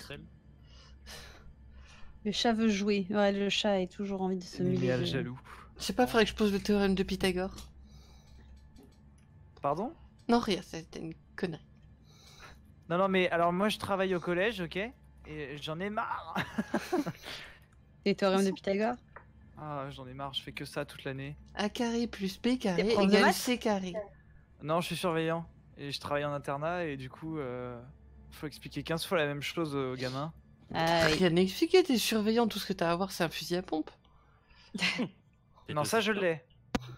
Le chat veut jouer. Ouais, le chat a toujours envie de se mêler. Jaloux. Je sais pas, faudrait que je pose le théorème de Pythagore. Pardon? Non, rien, c'était une connerie. Non, non, mais alors moi je travaille au collège, ok? Et j'en ai marre Les théorèmes de Pythagore? Ah, j'en ai marre, je fais que ça toute l'année. A carré plus B carré égale C carré. Non, je suis surveillant, et je travaille en internat, et du coup, euh, faut expliquer 15 fois la même chose aux gamins. Ah oui. Rien à expliquer, t'es surveillant, tout ce que t'as à voir c'est un fusil à pompe. Non, ça je l'ai.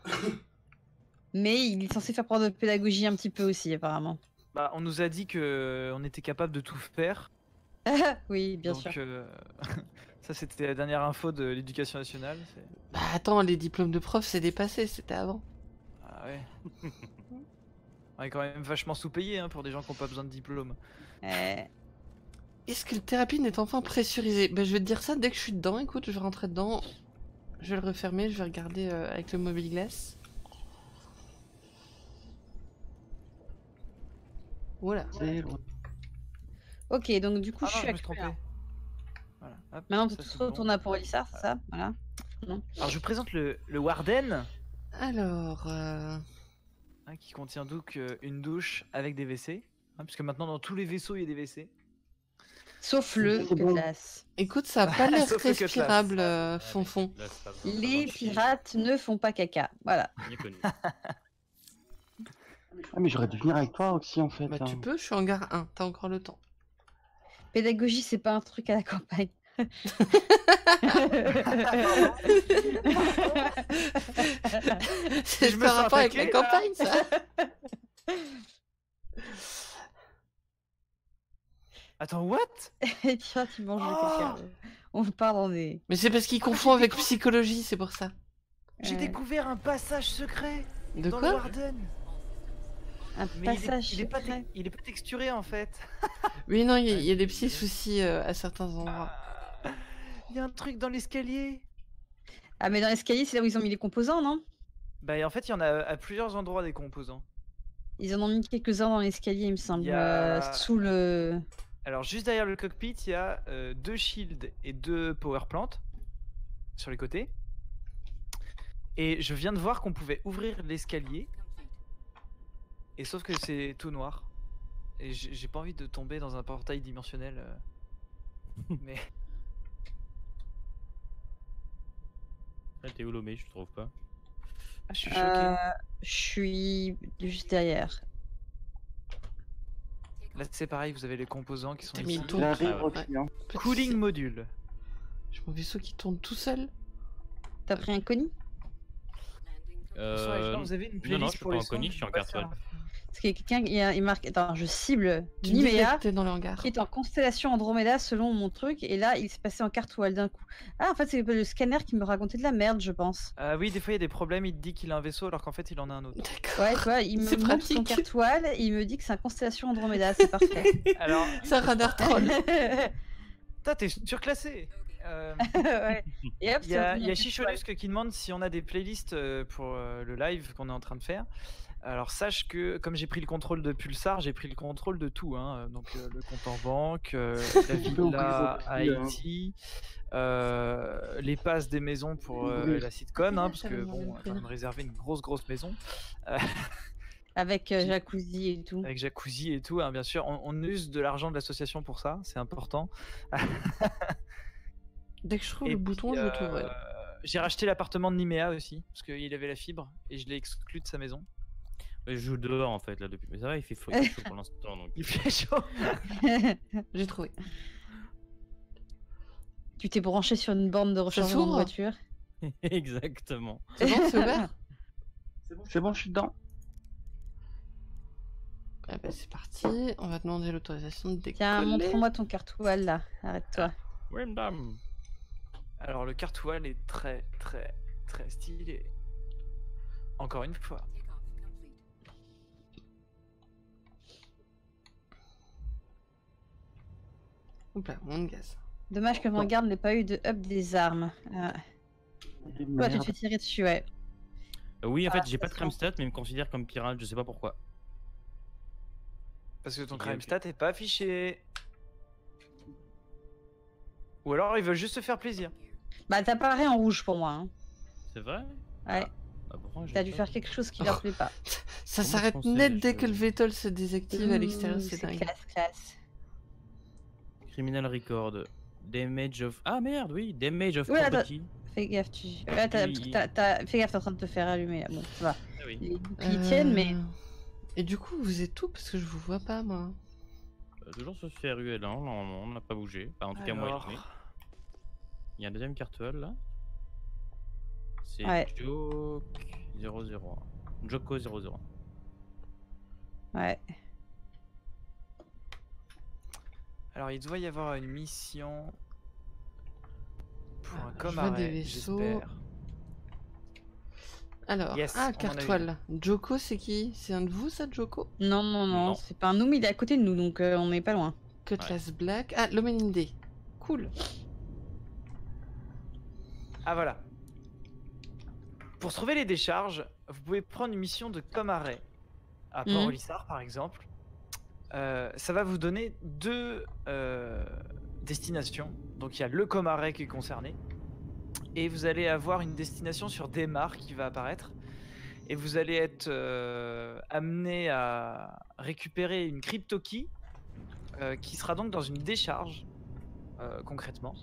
Mais il est censé faire preuve de pédagogie un petit peu aussi, apparemment. Bah, on nous a dit que on était capable de tout faire. oui, bien donc, sûr. euh, Ça, c'était la dernière info de l'éducation nationale. Bah attends, les diplômes de prof, c'est dépassé, c'était avant. Ah ouais. On est quand même vachement sous-payé hein, pour des gens qui n'ont pas besoin de diplôme. Euh, Est-ce que le thérapie est enfin pressurisé Bah je vais te dire ça dès que je suis dedans, écoute, je vais rentrer dedans. Je vais le refermer, je vais regarder euh, avec le mobile glace. Voilà. Ok, donc du coup, Ah je non, suis je me suis actuel. trompé. Voilà. hop, Maintenant, bon. retourner à Port-Lissard, c'est ça? Voilà. Alors, je vous présente le, le Warden, Alors, euh, hein, qui contient donc euh, une douche avec des WC. hein, puisque maintenant, dans tous les vaisseaux, il y a des WC. Sauf le C'est bon. Cutlass. écoute, ça a pas l'air respirable, euh, Fonfon. Les pirates ne font pas caca. Voilà. Ah, mais j'aurais dû venir avec toi aussi en fait. Bah hein. tu peux, je suis en gare 1, t'as encore le temps. Pédagogie, c'est pas un truc à la campagne. C'est Je me par sens rapport avec la campagne, ça Attends, what? Pirates, ils mangent le Oh caca. On part dans des. Mais c'est parce qu'il confond avec psychologie, c'est pour ça. J'ai euh, découvert un passage secret De dans quoi le Warden. un Mais il est- passage il est, pas secret. te- il est pas texturé en fait. Oui, non, il y, a- il y a des petits soucis euh, à certains endroits. Il y a un truc dans l'escalier. Ah, mais dans l'escalier, c'est là où ils ont mis les composants, non? Bah, et en fait, il y en a à plusieurs endroits des composants. Ils en ont mis quelques-uns dans l'escalier, il me semble. A- euh, sous le. Alors, juste derrière le cockpit, il y a euh, deux shields et deux power plants sur les côtés. Et je viens de voir qu'on pouvait ouvrir l'escalier. Et sauf que c'est tout noir. Et j'ai j'ai pas envie de tomber dans un portail dimensionnel. euh. Mais Ah, T'es où Lomé? Je te trouve pas. Ah, je suis choqué. Euh, je suis juste derrière. Là, c'est pareil, vous avez les composants qui sont T'as mis ici. le tour. J'arrive Ah. Hein. Cooling module. J'ai mon vaisseau qui tourne tout seul. T'as pris un colis? Euh, vous avez une non, playlist non, je suis pour pas les en sons je suis en peux pas Cartwell. faire. Parce qu'il y a quelqu'un il, il marque. Attends, je cible Nimea dans le hangar. qui est en constellation Andromeda selon mon truc. Et là, il s'est passé en Cartwell d'un coup. Ah, en fait, c'est le scanner qui me racontait de la merde, je pense. Ah oui, des fois il y a des problèmes, il te dit qu'il a un vaisseau alors qu'en fait il en a un autre. D'accord. Ouais, tu vois, il me montre son. Cartwell et il me dit que c'est un constellation Andromeda. C'est parfait. Alors, C'est un radar troll. toi t'es surclassé Euh, ouais. Et hop, Il y c'est a, revenu il y a. Chicholusk qui demande si on a des playlists euh, pour euh, le live qu'on est en train de faire. Alors sache que comme j'ai pris le contrôle de Pulsar, j'ai pris le contrôle de tout. Hein. Donc euh, le compte en banque, euh, la villa à hein. Haïti, euh, les passes des maisons pour euh, la sitcom, hein, parce que bon, revenir. on va me réserver une grosse grosse maison Avec euh, jacuzzi et tout. avec jacuzzi et tout. hein, bien sûr, on, on use de l'argent de l'association pour ça, c'est important. Dès que je trouve Et le puis, bouton, je le trouverai. euh, J'ai racheté l'appartement de Nimea aussi, parce qu'il avait la fibre, et je l'ai exclu de sa maison. Je joue dehors en fait là depuis. Mais ça va, il fait, chaud pour l'instant donc. Il fait chaud. J'ai trouvé. tu t'es branché sur une borne de rechargement de s'ouvre voiture. Exactement. C'est bon, c'est ouvert C'est bon, je suis dedans. Ah bah, c'est parti. On va demander l'autorisation de décoller. Tiens, montre-moi ton Cartwell là. Arrête-toi. Oui, madame. Alors le cartoual est très très très stylé. Encore une fois. Oups là, moins de gaz. Dommage que Vanguard n'ait pas eu de up des armes. Ah. Toi, tu te fais tirer dessus, ouais. Euh, oui, en fait, Ah, j'ai pas de crime stat, mais il me considère comme pirate, je sais pas pourquoi. Parce que ton crime stat est pas affiché. Ou alors ils veulent juste se faire plaisir. Bah, t'apparais en rouge pour moi. Hein. C'est vrai? Ouais. Ah, j'ai T'as dû faire quelque chose qui leur plaît pas. Ça s'arrête net dès que le VTOL se désactive à l'extérieur, c'est dingue. classe, classe. Criminal record. Damage of. Ah merde, oui, damage of property. Fais gaffe, tu. Ouais, t'as- Oui. t'as- t'as- Fais gaffe, t'es en train de te faire allumer là. Bon, ça va. Ah oui. Les boucliers tiennent, mais. Euh, Et du coup, vous êtes où? Parce que je vous vois pas, moi. Euh, toujours sur ce FRUL1, normalement, on n'a pas bougé. Enfin, en tout cas, moi, il est. Il y a un deuxième cartel là. C'est Ouais. Joke 001. Joko 001. Ouais. Alors il doit y avoir une mission. un vois des arrêt, vaisseaux. j'espère. Alors, Yes, ah, Cartoile. Joko, c'est qui? C'est un de vous, ça, Joko? Non, non, non, Non. c'est pas un nous, mais il est à côté de nous, donc euh, on n'est pas loin. Cutlass Black. Ah, Lomeninde. Cool. Ah voilà. Pour sauver les décharges, vous pouvez prendre une mission de comme arrêt à Mhm. Port-Olissard par exemple. Euh, ça va vous donner deux euh, destinations. Donc il y a le comme arrêt qui est concerné. Et vous allez avoir une destination sur Démarre qui va apparaître. Et vous allez être euh, amené à récupérer une crypto key qui sera donc dans une décharge concrètement.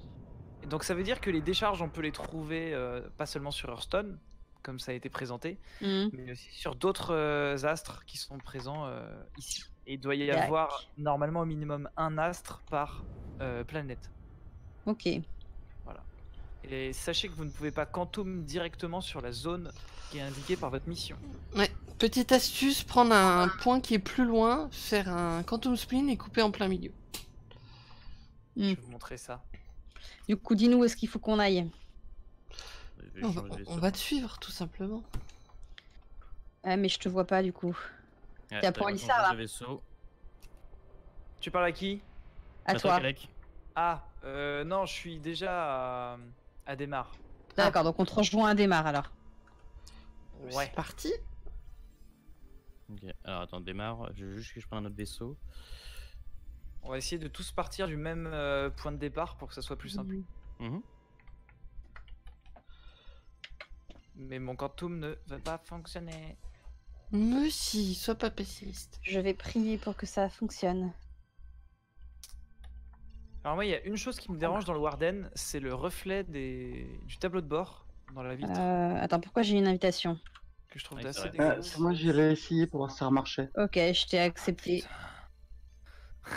Et donc ça veut dire que les décharges, on peut les trouver pas seulement sur Hearthstone, comme ça a été présenté, Mhm. mais aussi sur d'autres astres qui sont présents ici. Et il doit y avoir normalement au minimum un astre par euh, planète. Ok. Et sachez que vous ne pouvez pas quantum directement sur la zone qui est indiquée par votre mission. Ouais. Petite astuce, prendre un point qui est plus loin, faire un Quantum Spleen et couper en plein milieu. Je Mm. vais vous montrer ça. Du coup, dis-nous où est-ce qu'il faut qu'on aille. Je On va te suivre, tout simplement. Ah, mais je te vois pas du coup. Ouais, Port-Olissard, on change là. vaisseau. Tu parles à qui? À toi. Ah, euh, non, je suis déjà à, à Démarre. D'accord, donc on te rejoint à démarre alors. Ouais. C'est parti. Ok, Alors attends, démarre. Je veux juste que je prenne un autre vaisseau. On va essayer de tous partir du même euh, point de départ pour que ça soit plus simple. Mhm. Mais mon quantum ne va pas fonctionner. Mais si, sois pas pessimiste. Je vais prier pour que ça fonctionne. Alors moi, il y a une chose qui me dérange dans le Warden, c'est le reflet des... du tableau de bord dans la vitre, Euh, attends, pourquoi j'ai une invitation que je trouve Ouais, assez dégueulasse. moi j'irai essayer pour voir si ça remarchait. Ok, je t'ai accepté.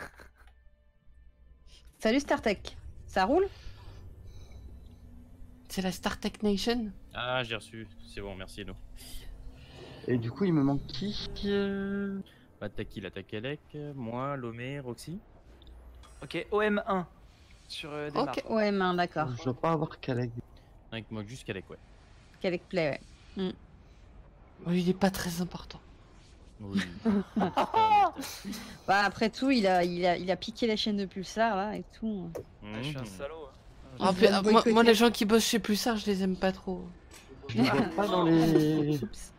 Salut StarTech. Ça roule? C'est la Star Tech Nation? Ah, j'ai reçu. C'est bon, merci Eno. Et du coup il me manque qui Bah, t'as qui là T'as moi, Lomé, Roxy Ok, OM1 sur euh. Ok. Ouais, main, d'accord. Je dois pas avoir Kalec. Avec moi, juste Kalec, ouais. Qu'avec Play, ouais. Oui, il est pas très important. Oui. Bah, après tout, il a, il, a, il a piqué la chaîne de Pulsar là et tout. Ah, je suis un Mhm. salaud. hein. Ah, puis, moi, les gens qui bossent chez Pulsar, je les aime pas trop. Je le vois pas dans les.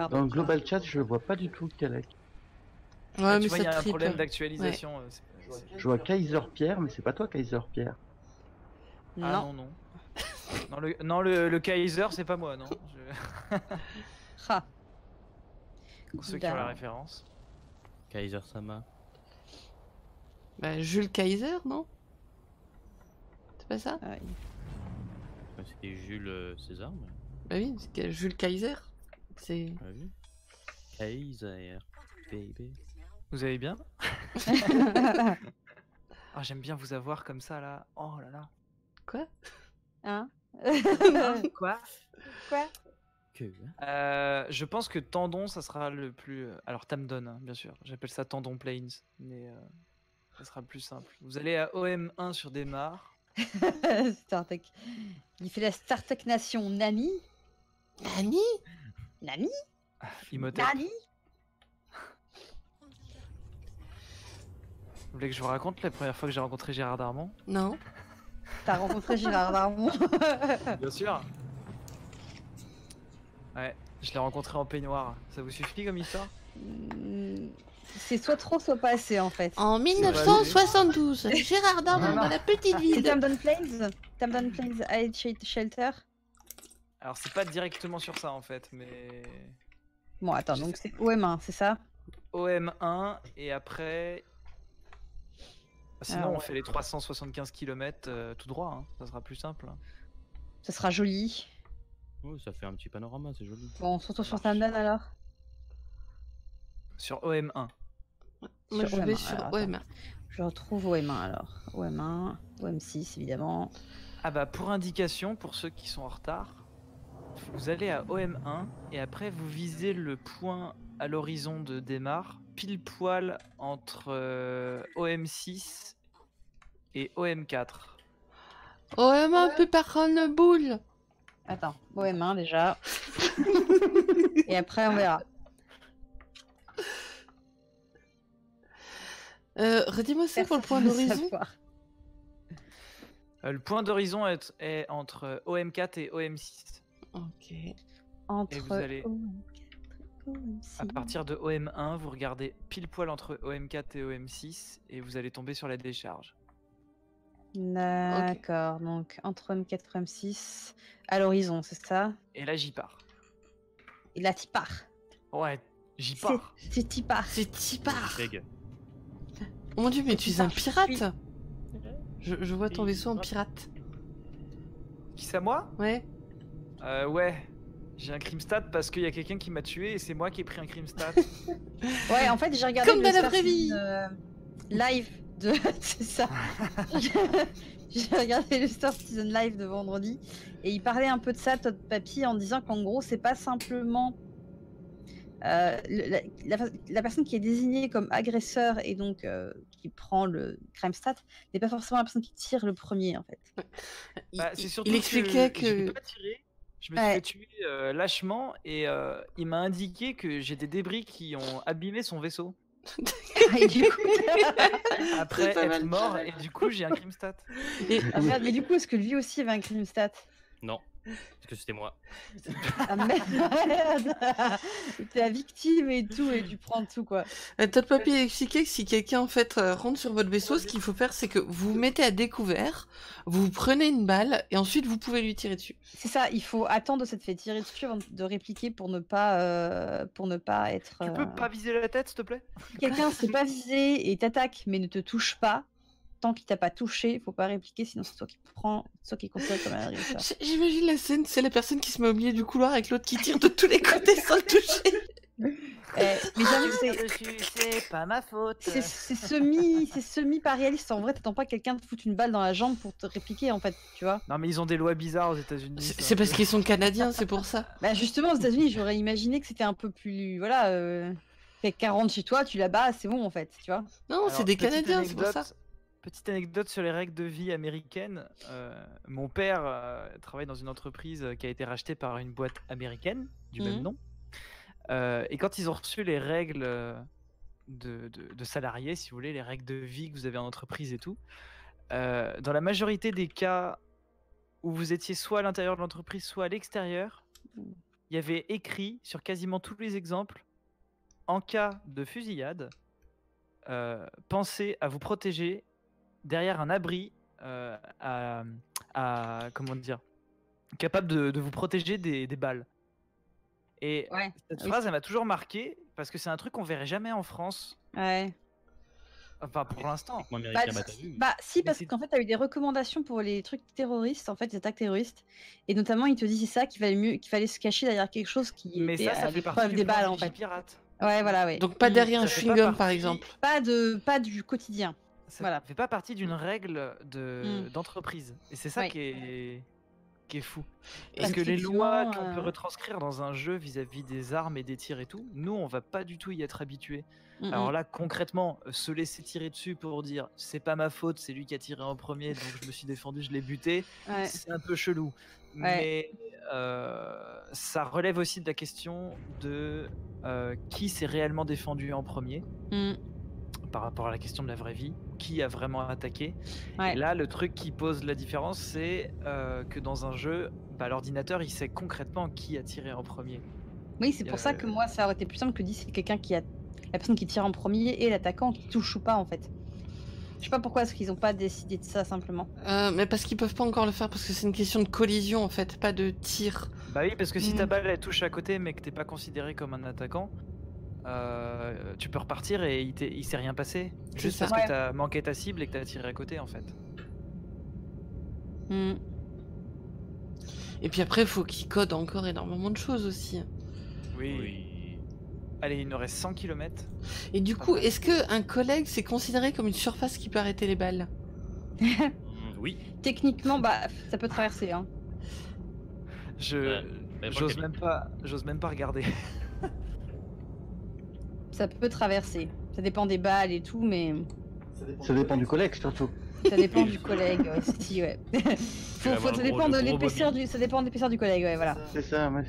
Pardon. Dans le global chat, je vois pas du tout Kalec. Ouais, Ah, mais tu vois, il y ça a un problème d'actualisation. euh, Je vois Kaiser Pierre, mais c'est pas toi Kaiser Pierre. Ah Non. non, non. non, le, non, le, le Kaiser, c'est pas moi, non. Je- Ah. Pour ceux qui ont la référence. Kaiser Sama. Bah, Jules Kaiser, non? C'est pas ça? Ah, ouais. Ouais, C'était Jules euh, César, mais. Bah oui, c'est Jules Kaiser. C'est. Baby. Vous allez bien? Ah, j'aime bien vous avoir comme ça là. Oh là là. Quoi? Hein? Quoi? Quoi? Que? Hein Euh, je pense que Tendon, ça sera le plus. euh, Alors, Tamdon, hein, bien sûr. J'appelle ça Tendon Plains, mais euh, ça sera le plus simple. Vous allez à OM1 sur Démarre. StarTech. Il fait la StarTech Nation Nami Annie Nami Imhotep. Nani Vous voulez que je vous raconte la première fois que j'ai rencontré Gérard Darmon Non. T'as rencontré Gérard Darmon Bien sûr. Ouais, je l'ai rencontré en peignoir. Ça vous suffit comme histoire? Hmm, C'est soit trop, soit pas assez en fait. En pas 1972, Gérard Darmon dans la petite C'est ville. Plains Tamdon Plains Shelter Alors, c'est pas directement sur ça en fait, mais. Bon, attends, donc c'est OM1, c'est ça? OM1 et après. Sinon, Ah on fait les 375 km tout droit, hein. ça sera plus simple. Ça sera joli. Oh, ça fait un petit panorama, c'est joli. Bon, on se retrouve sur. Tamdon alors? Sur OM1. Moi, Sur je vais OM1, sur alors, attends. OM. Je retrouve OM1 alors. OM1, OM6 évidemment. Ah bah pour indication, pour ceux qui sont en retard, vous allez à OM1 et après vous visez le point à l'horizon de démarre, pile poil entre euh, OM6 et OM4. OM1 peut pas prendre le boule. Attends, OM1 déjà. Et après, on verra. Euh, redis-moi ça pour le point d'horizon. Euh, le point d'horizon est, est entre OM4 et OM6. Ok. Entre vous allez- OM4 À partir de OM1, vous regardez pile poil entre OM4 et OM6 et vous allez tomber sur la décharge. D'accord, donc entre OM4 et OM6 à l'horizon, c'est ça? Et là, j'y pars. Et là, t'y pars. Ouais, j'y pars. c'est t'y pars. C'est Tipar. Greg. Oh mon dieu, mais tu es un pirate. Je, je vois ton vaisseau en pirate. Qui c'est à moi? Ouais. Euh, ouais. J'ai un crime stat parce qu'il y a quelqu'un qui m'a tué et c'est moi qui ai pris un crime stat. Ouais, en fait, j'ai regardé Comme le dans la Star vraie vie. Citizen, euh, live de. c'est ça. j'ai regardé le Star Citizen live de vendredi et il parlait un peu de ça, Todd Papy, en disant qu'en gros, c'est pas simplement. euh, la, la- la personne qui est désignée comme agresseur et donc euh, qui prend le crime stat n'est pas forcément la personne qui tire le premier en fait. Il, Bah, il- expliquait que, je l'ai que. pas tiré. Je me suis Ouais. fait tuer euh, lâchement et euh, il m'a indiqué que j'ai des débris qui ont abîmé son vaisseau et du coup, après être mal. mort et du coup j'ai un crime stat. Et- Ah, merde, mais du coup, est-ce que lui aussi avait un crime stat? Non, parce que c'était moi. Ah merde T'es la victime et tout, et tu prends tout quoi. Euh, Todd Papy expliquait que si quelqu'un en fait euh, rentre sur votre vaisseau, ce qu'il faut faire, c'est que vous vous mettez à découvert, vous prenez une balle et ensuite vous pouvez lui tirer dessus. C'est ça, il faut attendre de s'être fait tirer dessus avant de répliquer pour ne pas, euh, pour ne pas être. Tu euh, peux pas viser la tête s'il te plaît? Si quelqu'un s'est pas visé et t'attaque mais ne te touche pas, tant qu'il t'a pas touché, faut pas répliquer, sinon c'est toi qui prends, c'est toi qui considéré comme un agresseur. J'imagine la scène, c'est la personne qui se met au milieu du couloir avec l'autre qui tire de tous les côtés sans le toucher. Eh, mais c'est. c'est pas ma faute. C'est semi, c'est semi pas réaliste. En vrai, t'attends pas quelqu'un te foutre une balle dans la jambe pour te répliquer, en fait, tu vois. Non mais ils ont des lois bizarres aux États-Unis. C'est parce qu'ils sont canadiens, c'est pour ça. Bah justement, aux États-Unis, j'aurais imaginé que c'était un peu plus, voilà, euh, quelqu'un rentre chez toi, tu la bats, c'est bon en fait, tu vois. Non, c'est des Canadiens, c'est pour ça. Petite anecdote sur les règles de vie américaines. euh, mon père euh, travaille dans une entreprise qui a été rachetée par une boîte américaine du même Mhm. nom. Euh, et quand ils ont reçu les règles de, de- de salariés, si vous voulez, les règles de vie que vous avez en entreprise et tout, dans la majorité des cas où vous étiez soit à l'intérieur de l'entreprise, soit à l'extérieur, il y avait écrit sur quasiment tous les exemples, en cas de fusillade, pensez à vous protéger derrière un abri euh, à, à- comment dire capable de, de vous protéger des, des balles. Et Ouais. cette oui, phrase, elle m'a toujours marqué parce que c'est un truc qu'on verrait jamais en France. Ouais. Enfin, pour l'instant. Moi, Bah, bah, t'as vu. bah, si, parce c'est- qu'en fait, t'as eu des recommandations pour les trucs terroristes, en fait, les attaques terroristes, et notamment, ils te disaient ça, qu'il fallait mieux, qu'il fallait se cacher derrière quelque chose qui Mais était ça, ça à fait partie des balles, en fait. pirate. Ouais, voilà, ouais. Donc pas Il- derrière un chewing-gum, par exemple. Pas de, pas du quotidien. Ça Voilà. fait pas partie d'une règle de Mm. d'entreprise. Et c'est ça Ouais. qui est qui est fou. Parce que les lois qu'on peut euh, retranscrire dans un jeu vis-à-vis des armes et des tirs et tout, nous on va pas du tout y être habitués. Mm, Alors mm. là concrètement, euh, se laisser tirer dessus pour dire c'est pas ma faute, c'est lui qui a tiré en premier, donc je me suis défendu, je l'ai buté, Ouais. c'est un peu chelou. Mais euh, ça relève aussi de la question de euh, qui s'est réellement défendu en premier. Par rapport à la question de la vraie vie, qui a vraiment attaqué. Ouais. Et là, le truc qui pose la différence, c'est euh, que dans un jeu, bah, l'ordinateur, il sait concrètement qui a tiré en premier. Oui, c'est pour ça que moi, ça aurait été plus simple que dit c'est quelqu'un qui a. La personne qui tire en premier et l'attaquant qui touche ou pas, en fait. Je sais pas pourquoi est-ce qu'ils ont pas décidé de ça simplement. Euh, mais parce qu'ils peuvent pas encore le faire parce que c'est une question de collision en fait, pas de tir. Bah oui, parce que si ta Mm. balle elle touche à côté, mais que t'es pas considéré comme un attaquant, euh, tu peux repartir et il, il s'est rien passé. Juste ça. parce Ouais. que t'as manqué ta cible et que t'as tiré à côté en fait. Mm. Et puis après, faut qu'ils codent encore énormément de choses aussi. Oui. Allez, il nous reste 100 km. Et du coup, est-ce que un collègue c'est considéré comme une surface qui peut arrêter les balles? Mm, Oui. Techniquement, bah, ça peut traverser. Hein. Je j'ose même pas, j'ose même pas regarder. Ça peut traverser. Ça dépend des balles et tout, mais. Ça dépend du collègue surtout. Ça dépend du collègue, ouais, si, ouais. faut, avoir faut- ça dépend de gros l'épaisseur du, ça dépend de l'épaisseur du collègue, ouais, voilà. C'est ça, ouais.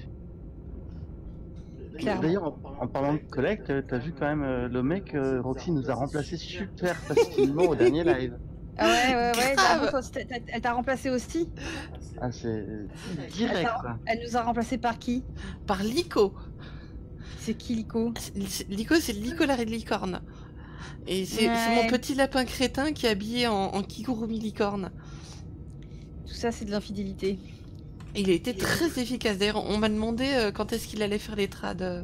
D'ailleurs, en, en parlant de collègue, t'as vu quand même euh, le mec, euh, Roxy nous a remplacé super facilement au dernier live. Ah ouais, ouais, ouais. Elle t'a remplacé aussi Ah, c'est direct quoi. Elle nous a remplacé par qui? Par Lico. C'est qui, Lico Lico, c'est Licolar et licorne. Et c'est mon petit lapin crétin qui est habillé en, en kigurumi licorne. Tout ça, c'est de l'infidélité. Il a été très efficace. D'ailleurs, on m'a demandé euh, quand est-ce qu'il allait faire les trades euh,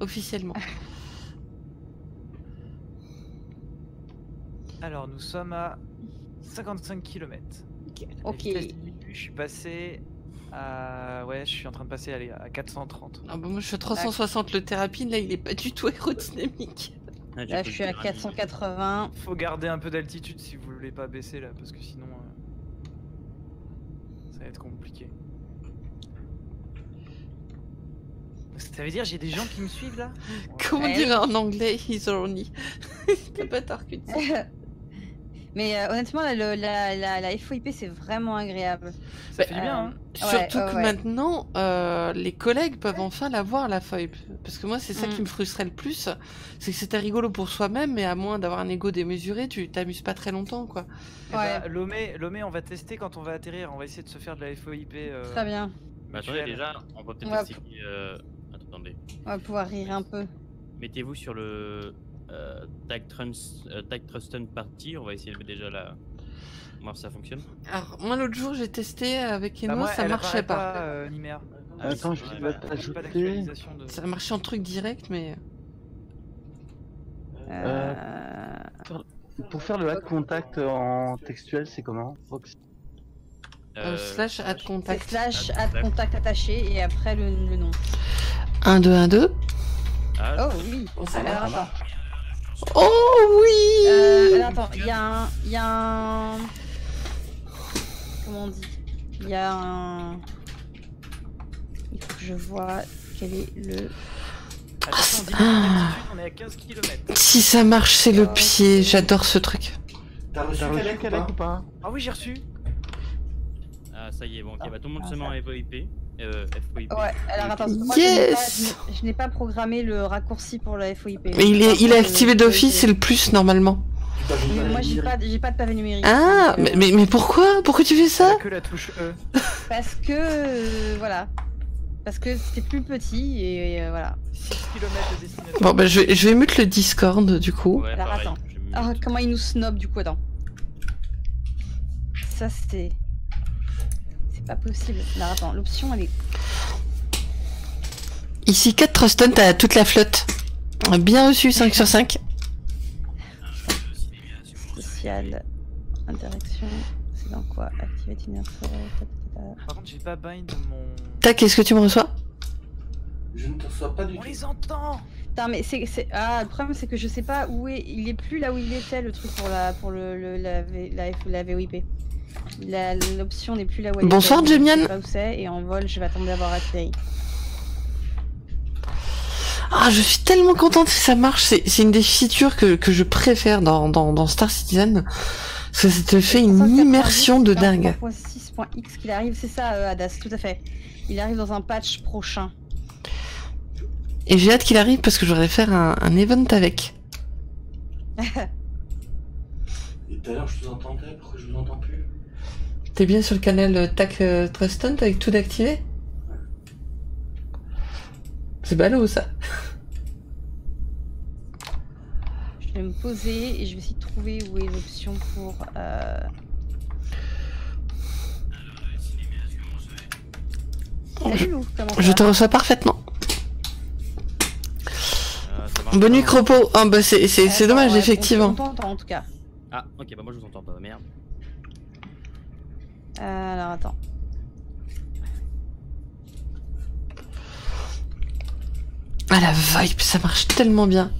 officiellement. Alors, nous sommes à 55 km. Ok. Je suis passé à. Ouais, je suis en train de passer allez, à 430. Ah bah moi je suis à 360, le thérapine là il est pas du tout aérodynamique. Ah, Là, je suis à t'avais 480. Faut garder un peu d'altitude si vous voulez pas baisser là, parce que sinon. euh, Ça va être compliqué. Ça veut dire j'ai des gens qui me suivent là? Comment Ouais. dire en anglais He's horny. T'es pas tard que. Mais euh, honnêtement, la, la, la FOIP, c'est vraiment agréable. Ça fait du bien, Euh, hein Surtout ouais, que ouais. maintenant, euh, les collègues peuvent enfin l'avoir la FOIP. Parce que moi, c'est ça Mm. qui me frustrait le plus. C'est que c'était rigolo pour soi-même, mais à moins d'avoir un ego démesuré, tu t'amuses pas très longtemps, quoi. Eh Ouais. bah, Lomé, Lomé, on va tester quand on va atterrir. On va essayer de se faire de la FOIP. euh, Très bien. Bah, attendez, déjà, on va peut-être Ouais. essayer. euh, Attendez. On va pouvoir rire un peu. Mettez-vous sur le euh, Tag, euh, Tag Truston Party. On va essayer de déjà la. voir si ça fonctionne. Alors, moi, l'autre jour, j'ai testé avec bah, Eno, moi, ça marchait pas. euh. Ah oui, Attends, je vais bah, t'ajouter. pas de. Ça marchait en truc direct, mais. Euh... Pour faire le hack contact en textuel, c'est comment? Roxy Euh, slash add contact. slash Add add contact attaché et après le, le nom. 1, 2, 1, 2. Ah, Oh oui. Alors attends. Oh oui Euh, alors attends, il y a un. Il y a un. Comment on dit? Il y a un. Il faut que je vois quel est le. Attention, on est à 15 km. Si ça marche, c'est le pied. J'adore ce truc. T'as reçu T'as reçu Kalec ou pas ou pas? Ah oui, j'ai reçu. ah, ça y est, bon, ok, bah, tout le monde Ah, se met en FOIP. Euh, FOIP. Ouais, alors attends, moi, je n'ai Yes pas- je n'ai- je n'ai pas programmé le raccourci pour la FOIP. Mais il est, il est activé d'office, c'est le plus normalement. Mais moi j'ai pas, j'ai pas de pavé numérique. Ah, euh, mais, mais, mais pourquoi? Pourquoi tu fais ça? Que la touche E. Parce que euh, voilà. Parce que c'était plus petit et, euh, voilà. 6 km de destination. Bon, bah, je, vais- je vais mute le Discord du coup. Ouais, Alors, pareil, attends. Ah, mute. comment il nous snob du coup, attends. Ça c'est. Pas possible. Alors attends, l'option elle est. Ici, 4 Truston, t'as toute la flotte. Bien reçu, 5 sur 5. Spéciale. Interaction. C'est dans quoi? Activate inner. Par contre, j'ai pas bind mon. Tac, est-ce que tu me reçois? Je ne te reçois pas du On tout. les entend Putain, mais c'est, c'est- Ah, le problème c'est que je sais pas où est. Il est plus là où il était le truc pour la pour le, le- la, V- la, F- la VOIP. L'option n'est plus là où elle Bonsoir. Jemian. Je sais pas où c'est et en vol je vais attendre d'avoir atterri. Ah, je suis tellement contente que ça marche. C'est c'est une des features que, que je préfère dans, dans, dans Star Citizen. Parce que ça te fait une 190, immersion de dingue. 43.6.x qu'il arrive, c'est ça, euh, Hadas, tout à fait. Il arrive dans un patch prochain. Et j'ai hâte qu'il arrive parce que j'aurais faire un, un event avec. Et tout à l'heure, je vous entendais, pourquoi je vous entends plus? T'es bien sur le canal euh, Tac euh, Truston avec tout d'activé? C'est ballot ça. Je vais me poser et je vais essayer de trouver où est l'option pour. Euh... Salut Lou, Je te reçois parfaitement. Euh, Bonne nuit. Cropo. Ah bah c'est c'est- c'est Attends, dommage ouais, effectivement. On en tout cas. Ah, ok, bah moi je vous entends pas, merde. Euh, alors attends. Ah la vibe, ça marche tellement bien.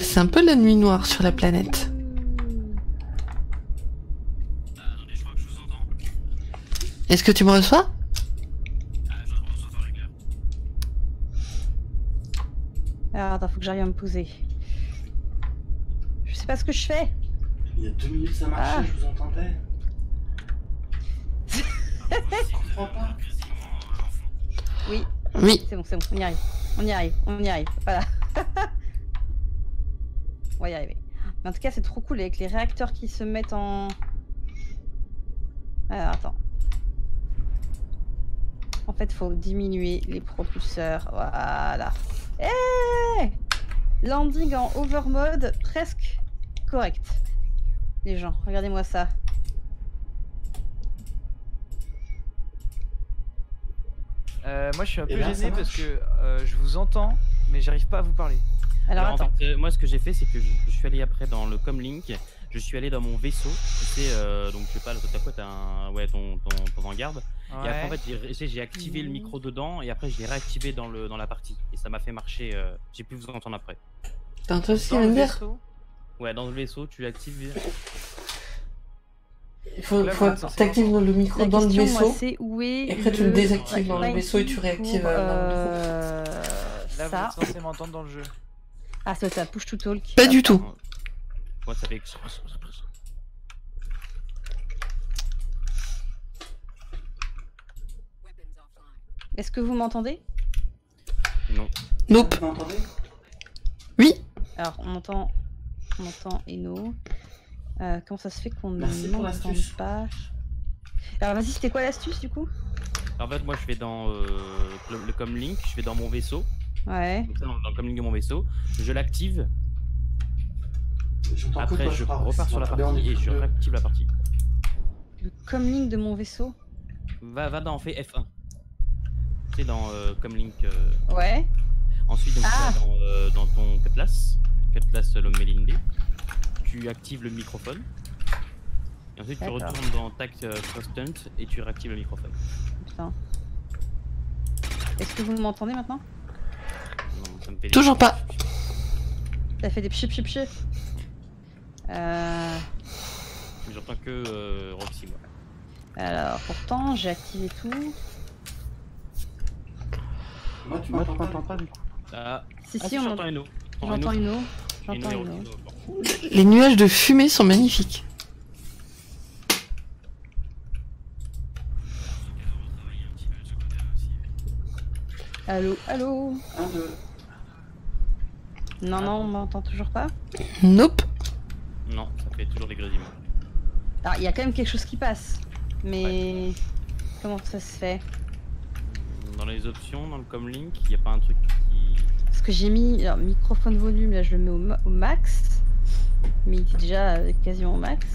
C'est un peu la nuit noire sur la planète. Est-ce que tu me reçois? Alors attends, faut que j'arrive à me poser. Je sais pas ce que je fais. Il y a deux minutes ça marchait, Ah. je vous entendais. je comprends pas. Oui, Oui. c'est bon, c'est bon, on y arrive. On y arrive, on y arrive. Voilà. on va y arriver. Mais en tout cas, c'est trop cool avec les réacteurs qui se mettent en. Alors attends. En fait, faut diminuer les propulseurs. Voilà. Eh Landing en overmode presque correct. Les gens, regardez-moi ça. Euh, moi, je suis un Et peu ça gêné parce que euh, je vous entends, mais j'arrive pas à vous parler. Alors en attends. fait, euh, moi, ce que j'ai fait, c'est que je, je suis allé après dans le comlink. Je suis allé dans mon vaisseau. Tu sais, euh, donc je sais pas, t'as quoi T'as un, ouais, ton, ton, ton Et après, en fait, j'ai- activé le micro dedans et après, je l'ai réactivé dans le dans la partie. Et ça m'a fait marcher. euh, j'ai pu vous entendre après. T'as entendu ce Dans qu'il le vient de dire vaisseau, Ouais, dans le vaisseau, tu l'actives. Il faut, faut t'actives le micro La dans le vaisseau. moi, c'est où est et après, tu le désactives dans le vaisseau et tu réactives, pour, euh, dans le euh, Là, ça. vous êtes censé m'entendre dans le jeu. Ah, ça, ça push to talk. Pas du tout. Moi, ça fait. Est-ce que vous m'entendez? Non. Nope. Vous m'entendez? Oui. Alors, on entend, on entend Eno. Euh, comment ça se fait qu'on ne Merci pour m'entende l'astuce. pas? Alors, vas-y, c'était quoi l'astuce du coup? En fait, moi, je vais dans euh, le, le comlink. Je vais dans mon vaisseau. Ouais. Donc dans, dans le comlink de mon vaisseau. Je l'active. Après, je repars sur la partie et je réactive la partie. Le comlink de mon vaisseau? Va, va dans fait F1. Sais, dans euh, comlink. euh, Ouais. Ensuite, donc, Ah. tu dans, euh, dans ton cutlass, cutlass Lome Melinde, tu actives le microphone. Et ensuite, tu retournes dans Tac Constant et tu réactives le microphone. Putain. Est-ce que vous m'entendez maintenant? Non, ça me fait des- Toujours pas. Ça fait des pchip pchip pchip. Euh... J'entends que euh, Roxy, moi. Alors, pourtant, j'ai activé tout. Moi, tu m'entends pas pas du coup. Ah, Si, ah, si, on j'entends entend. Eno. J'entends une eau. J'entends une eau. Les nuages de fumée sont magnifiques. Allô, allô Un, deux. Non, non, on m'entend toujours pas Nope. Non, ça fait toujours des grésillements. Alors, il y a quand même quelque chose qui passe. Mais... Comment ça se fait? Dans les options, dans le comlink, il n'y a pas un truc qui. Parce que j'ai mis... Alors, microphone volume, là, je le mets au, ma- au max. Mais il était déjà euh, quasiment au max.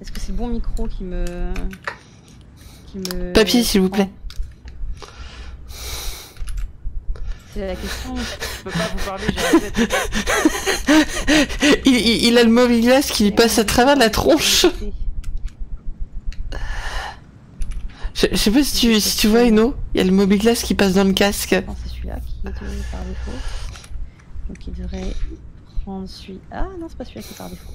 Est-ce que c'est le bon micro qui me... Qui me... Papier, s'il vous plaît. C'est la question. Je peux pas vous parler, j'ai la tête. il, il- il a le mauvais glace qui lui passe à travers la tronche. Je, je sais pas si tu, si tu vois, Eno. Il y a le glace qui passe dans le casque. Non, c'est celui-là qui est par défaut. Donc il devrait prendre celui. Ah non, c'est pas celui-là qui est par défaut.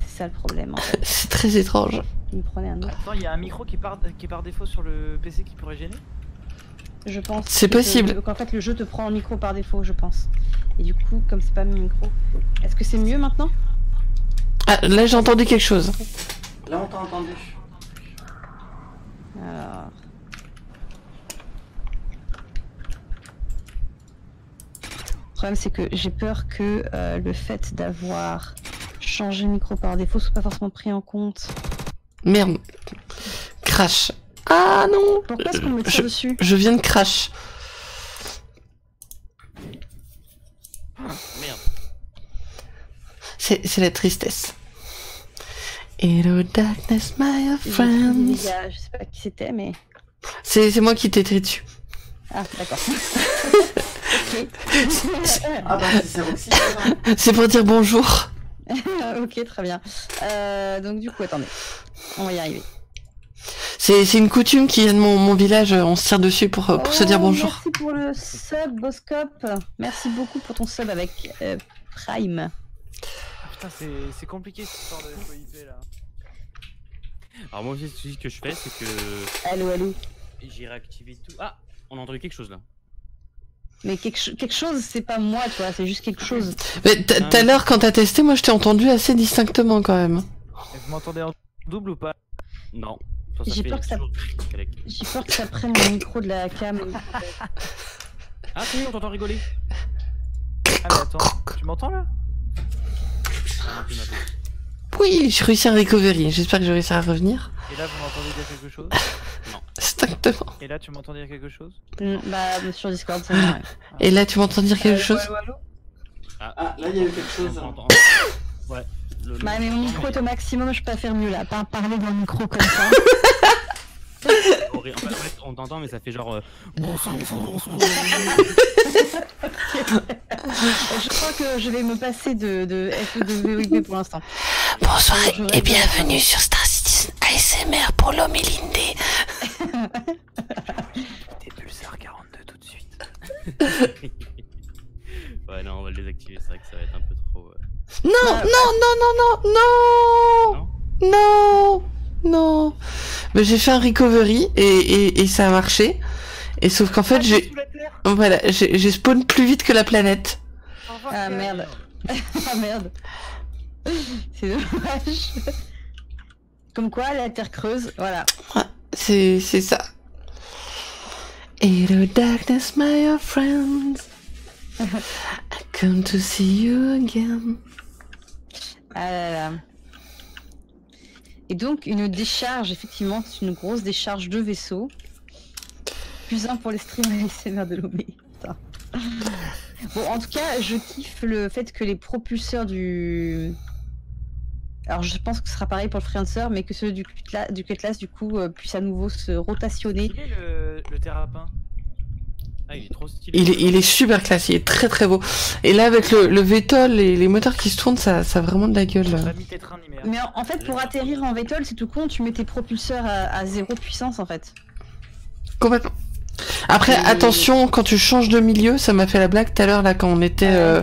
C'est ça le problème en fait. C'est très étrange. Il me prenait un autre. Attends, il y a un micro qui est, par... qui est par défaut sur le PC qui pourrait gêner? Je pense. C'est possible. qu'en fait le jeu te prend un micro par défaut, je pense. Et du coup, comme c'est pas mon micro, est-ce que c'est mieux maintenant? Ah, là, j'ai entendu quelque chose. Là, on t'a entendu. Alors. Le problème, c'est que j'ai peur que euh, le fait d'avoir changé le micro par défaut soit pas forcément pris en compte. Merde. Crash. Ah non Pourquoi est-ce qu'on me je, tire dessus je viens de crash. Merde. C'est c'est la tristesse. Hello darkness, my friends. dégâts, Je sais pas qui c'était, mais. C'est c'est moi qui t'ai tiré dessus. Ah, d'accord. Ah bah, c'est pour dire bonjour. ok, très bien. Euh, donc, du coup, attendez. On va y arriver. C'est c'est une coutume qui vient de mon, mon village. On se tire dessus pour, pour se dire Oh, bonjour. Merci pour le sub, Boscop. Merci beaucoup pour ton sub avec euh, Prime. Putain, c'est compliqué cette histoire de FOIP là. Alors, moi aussi, ce que je fais, c'est que Allô, allô. j'ai réactivé tout. Ah On a entendu quelque chose là. Mais quelque, quelque chose, c'est pas moi, tu vois, c'est juste quelque chose. Mais tout à l'heure, quand t'as testé, moi je t'ai entendu assez distinctement quand même. Et Vous m'entendez en double ou pas? Non. Toi, J'ai peur que ça-. J'ai peur que ça prenne le micro de la cam. Ah, c'est on t'entend rigoler. Ah mais attends, tu m'entends là Ah, non plus, maintenant. Oui, j'ai réussi à recovery. J'espère que je réussi à revenir. Et là vous m'entendez dire quelque chose? Distinctement. Et là tu m'entends dire quelque chose? Mm, bah, sur Discord, ça va. Et là, tu m'entends dire quelque chose? Allô, allô, allô Ah, là, il y a eu quelque chose. T'entend. Ouais. Le- le- Bah, mais mon micro est au maximum, je peux pas faire mieux là. Pas parler dans le micro comme ça. horrible. En fait, en fait, on t'entend, mais ça fait genre. euh, je crois que je vais me passer de, de pour l'instant. Bonsoir et bienvenue sur Star Citizen ASMR pour l'homme et l'indé. T'es pulsar 42 tout de suite. ouais, non, on va le désactiver. C'est vrai que ça va être un peu trop. euh, Non, non, non, non, non, non, Non non. Mais j'ai fait un recovery et, et, et ça a marché. Et sauf qu'en fait, j'ai, la terre voilà, j'ai j'ai spawn plus vite que la planète. Revoir, Ah merde. ah merde. C'est dommage. Comme quoi, la terre creuse, voilà. C'est, c'est ça. Hello darkness, my old friends. I come to see you again. Ah là là. Et donc, une décharge, effectivement, c'est une grosse décharge de vaisseau. Plus un pour les streams ASMR de l'OB. Bon, en tout cas, je kiffe le fait que les propulseurs du. Alors, je pense que ce sera pareil pour le Freelancer, mais que ceux du Cutlass, du, coup, euh, puissent à nouveau se rotationner. Le terrapin? Ah, il est trop stylé. Il est, il est super classe, il est très très beau. Et là, avec le, le VTOL et les moteurs qui se tournent, ça, ça a vraiment de la gueule. Mais en, en fait, pour atterrir en VTOL, c'est tout con, tu mets tes propulseurs à, à zéro puissance, en fait. Complètement. Après, Et- attention, quand tu changes de milieu, ça m'a fait la blague tout à l'heure là quand on était euh,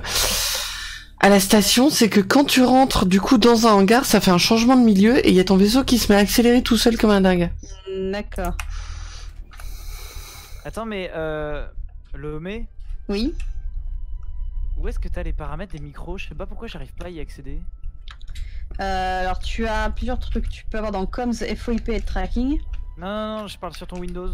à la station, c'est que quand tu rentres du coup dans un hangar, ça fait un changement de milieu et il y a ton vaisseau qui se met à accélérer tout seul comme un dingue. D'accord. Attends mais euh... Lomé, Oui où est-ce que t'as les paramètres des micros? Je sais pas pourquoi j'arrive pas à y accéder. Euh, alors tu as plusieurs trucs. Tu peux avoir dans Comms, FOIP et Tracking. Non, non, non, je parle sur ton Windows.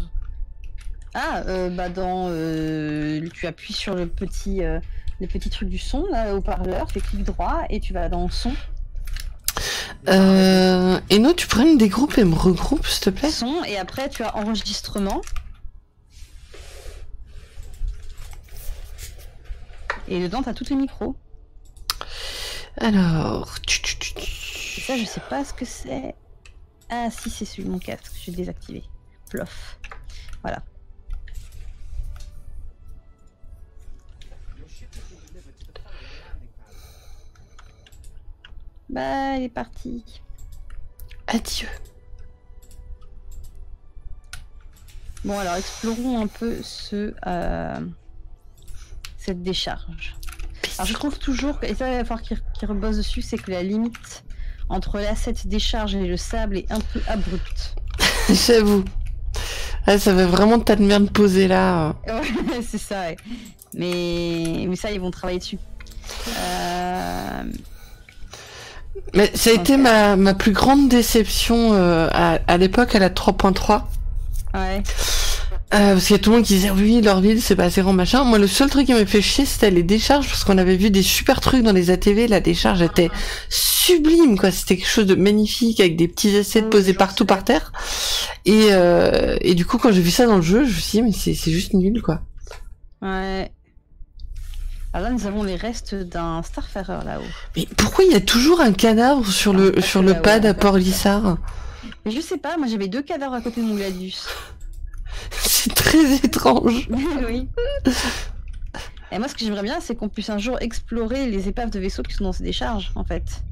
Ah, euh, bah dans... euh, tu appuies sur le petit, euh, le petit truc du son, là, au parleur, fais clic droit et tu vas dans son. Euh... Eno, tu pourrais me dégroupes et me regroupes s'il te plaît? Son, et après tu as enregistrement. Et dedans, t'as tous les micros. Alors... Et ça, je sais pas ce que c'est. Ah, si, c'est celui de mon casque, je vais le désactiver. Plof. Voilà. Bah, il est parti. Adieu. Bon, alors explorons un peu ce, euh, cette décharge. Alors, je trouve toujours, que- et ça, il va falloir qu'il rebosse dessus, c'est que la limite entre l'asset décharge et le sable est un peu abrupte. J'avoue. Ah, ça fait vraiment tas de merde posée là. Ouais, c'est ça, ouais. Mais, mais ça, ils vont travailler dessus. Euh, Mais ça a été ma, ma plus grande déception euh, à, à l'époque à la 3.3. Ouais. Euh, parce qu'il y a tout le monde qui disait oui, leur ville c'est pas assez grand machin. Moi, le seul truc qui m'a fait chier, c'était les décharges parce qu'on avait vu des super trucs dans les ATV. La décharge était sublime, quoi. C'était quelque chose de magnifique avec des petits assiettes Oui, posés partout par terre. Et, euh, et du coup, quand j'ai vu ça dans le jeu, je me suis dit mais c'est juste nul, quoi. Ouais. Alors là, nous avons les restes d'un Starfarer là-haut. Mais pourquoi il y a toujours un cadavre sur le Ah, sur c'est le pad à. Port-Lissard Mais je sais pas, moi j'avais deux cadavres à côté de mon Gladius. C'est très étrange. oui. Et moi, ce que j'aimerais bien, c'est qu'on puisse un jour explorer les épaves de vaisseaux qui sont dans ces décharges, en fait.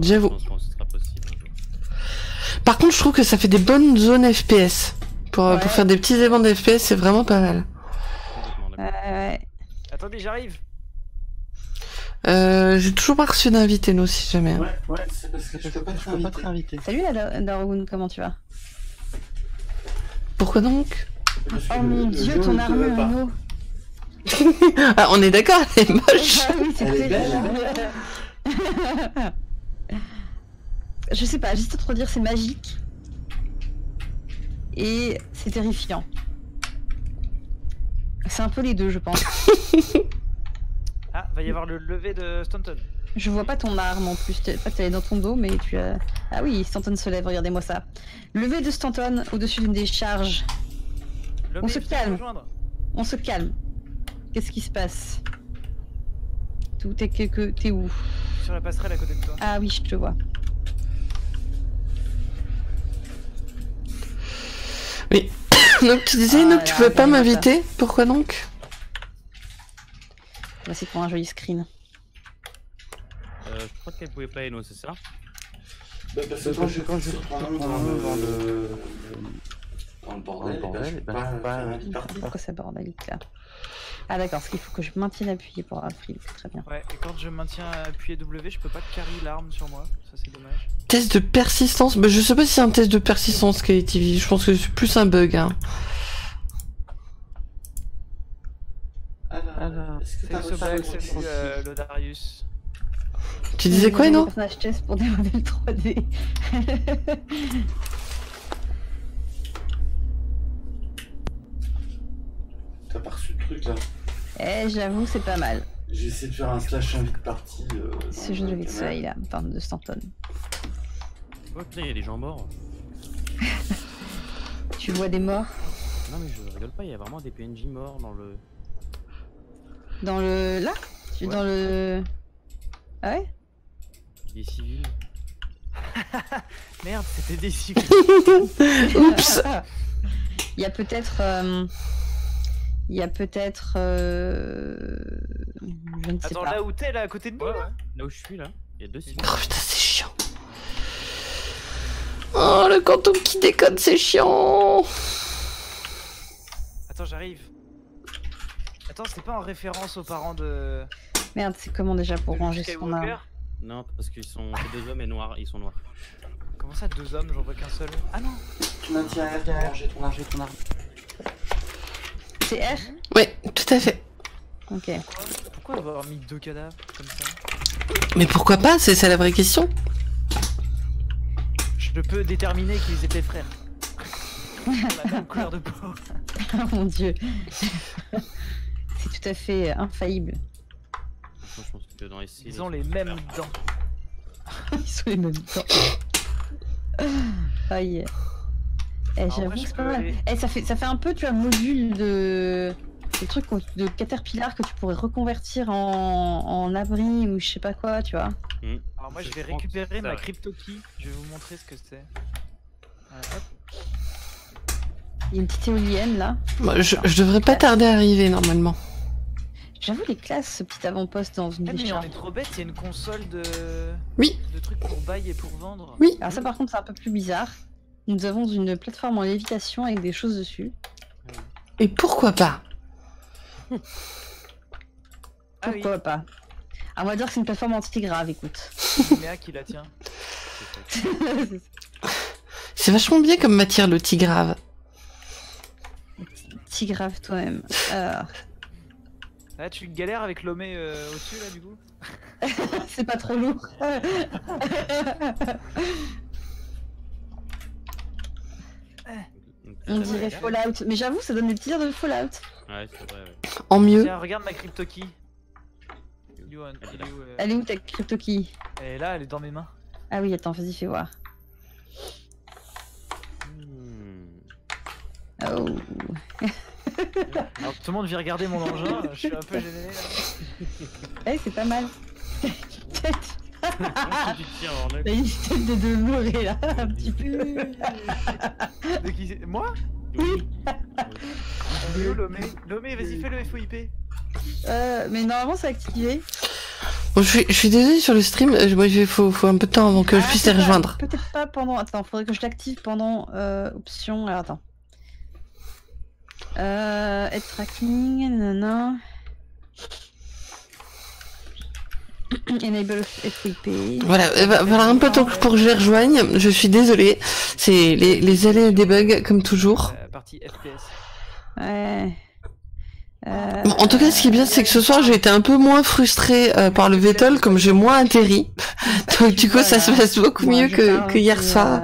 J'avoue. Je pense que ce sera possible un jour. Par contre, je trouve que ça fait des bonnes zones FPS. Pour, Ouais. pour faire des petits événements de FPS, c'est vraiment pas mal. Ouais. Attendez, j'arrive. Euh, J'ai toujours pas reçu d'invité, nous, si jamais. Ouais, ouais, c'est parce que je peux pas Je peux pas te t'inviter. inviter. Salut la comment tu vas? Pourquoi donc Oh mon dieu, ton armure. Arnaud. Ah, on est d'accord, elle est moche. Ah oui, c'est Elle est belle, terrible. Je sais pas, juste trop dire c'est magique. Et c'est terrifiant. C'est un peu les deux, je pense. Ah, va y avoir le lever de Stanton. Je vois pas ton arme en plus. T'es- Pas que t'es dans ton dos, mais tu as. Ah oui, Stanton se lève, regardez-moi ça. Levé de Stanton au-dessus d'une décharge. Lomé, se viens me calme. On se calme. Qu'est-ce qui se passe? Tout est que. que- T'es où? Sur la passerelle à côté de toi. Ah oui, je te vois. Donc tu disais, Ah, Nook, tu veux pas m'inviter? Pourquoi donc? Voici pour un joli screen. Euh, je crois qu'elle pouvait pas Eno, c'est ça? Bah, parce que quand je quand je prends dans le... dans le- Dans le Dans bordel, ben, je peux je pas peux partie. Pourquoi ça bordelique là Ah d'accord, parce qu'il faut que je maintienne appuyé pour Avril. Très bien. Ouais, et quand je maintiens appuyé W, je peux pas carry l'arme sur moi. Ça, c'est dommage. Test de persistance bah, Je sais pas si c'est un test de persistance, KTV. Je pense que c'est plus un bug. Hein. Alors, Alors, est-ce que t'as reçu le euh, Lodarius. Tu disais quoi, non un personnage test pour des modèles 3D. T'as pas reçu le truc là? Eh, j'avoue, c'est pas mal. J'ai essayé de faire un slash invite party. Euh, dans Ce jeu de le lever de soleil là, enfin de Stanton. Putain, il y a des gens morts. Tu vois des morts? Non mais je rigole pas, il y a vraiment des PNJ morts dans le... dans le. là? Tu Ouais. Dans le. Ah ouais? Des civils. Merde, c'était des civils. Oups Il y a peut-être. euh, Il y a peut-être. euh, Je ne sais Attends, pas. là où t'es, là, à côté de nous, Ouais, là ouais. Là où je suis là, il y a deux civils. Oh putain, c'est chiant. Oh, le canton qui déconne, c'est chiant. Attends, j'arrive. Attends, c'était pas en référence aux parents de. Merde, c'est comment déjà pour de ranger son Skywalker arme Non, parce qu'ils sont deux hommes et noirs, ils sont noirs. Comment ça, deux hommes J'en vois qu'un seul. Ah non Tu maintiens R pour ranger ton argent. ton arme. C'est R Ouais, tout à fait. Ok. Pourquoi avoir mis deux cadavres comme ça? Mais pourquoi pas C'est ça la vraie question. Je peux déterminer qu'ils étaient frères. la même couleur de peau. Oh mon dieu. c'est tout à fait infaillible. Ils ont les mêmes dents. Ils sont les mêmes temps. Aïe. Eh, j'avoue, c'est pas mal. Eh, ça, fait, ça fait un peu, tu vois, module de. Le truc de Caterpillar que tu pourrais reconvertir en, en abri ou je sais pas quoi, tu vois. Alors moi je Je vais récupérer ma crypto key. Je vais vous montrer ce que c'est. Il y a une petite éolienne là. Moi, je, je devrais pas tarder à arriver normalement. J'avoue, les classes, ce petit avant-poste dans une Eh, mais on est trop bête, il y a une console de. Oui. De trucs pour bail et pour vendre. Oui. Alors, ça, par contre, c'est un peu plus bizarre. Nous avons une plateforme en lévitation avec des choses dessus. Et pourquoi pas Ah oui, Pourquoi pas Ah, on va dire que c'est une plateforme anti-grave, écoute. Méa qui la tient. C'est vachement bien comme matière le tigrave. Anti-grave toi-même. Alors, Ah, tu galères avec l'omé euh, au-dessus là du coup c'est pas trop lourd. On dirait Fallout. Mais j'avoue, ça donne des petits airs de Fallout. Ouais, c'est vrai, ouais. En mieux. Tiens, regarde ma crypto key. Il est où, il est où, euh, Elle est où ta crypto key Elle est là, elle est dans mes mains. Ah oui, attends, vas-y, fais voir. Hmm. Oh. Alors tout le monde vient regarder mon engin, je suis un peu gêné là. Eh, c'est pas mal. T'as une tête de demeuré là, un petit peu. De qui c'est? Moi? Oui. Il l'omé L'omé, vas-y fais le FOIP. Euh, mais normalement, c'est activé. Bon, je, suis, je suis désolée sur le stream. euh, Moi, il faut, faut un peu de temps avant que je Ah, puisse les rejoindre. Peut-être pas pendant. Attends, faudrait que je l'active pendant euh, option. Alors attends. Euh, head tracking, nanana. Enable FWP. Voilà, euh, va- voilà un peu de temps pour que je les rejoigne. Je suis désolée. C'est les, les allées des bugs, comme toujours. La partie FPS. Ouais. Euh, Bon, en tout cas, ce qui est bien, c'est que ce soir, j'ai été un peu moins frustrée euh, par le Vettel, comme j'ai moins atterri. Donc, du coup, ça se passe beaucoup mieux que, que hier que, soir.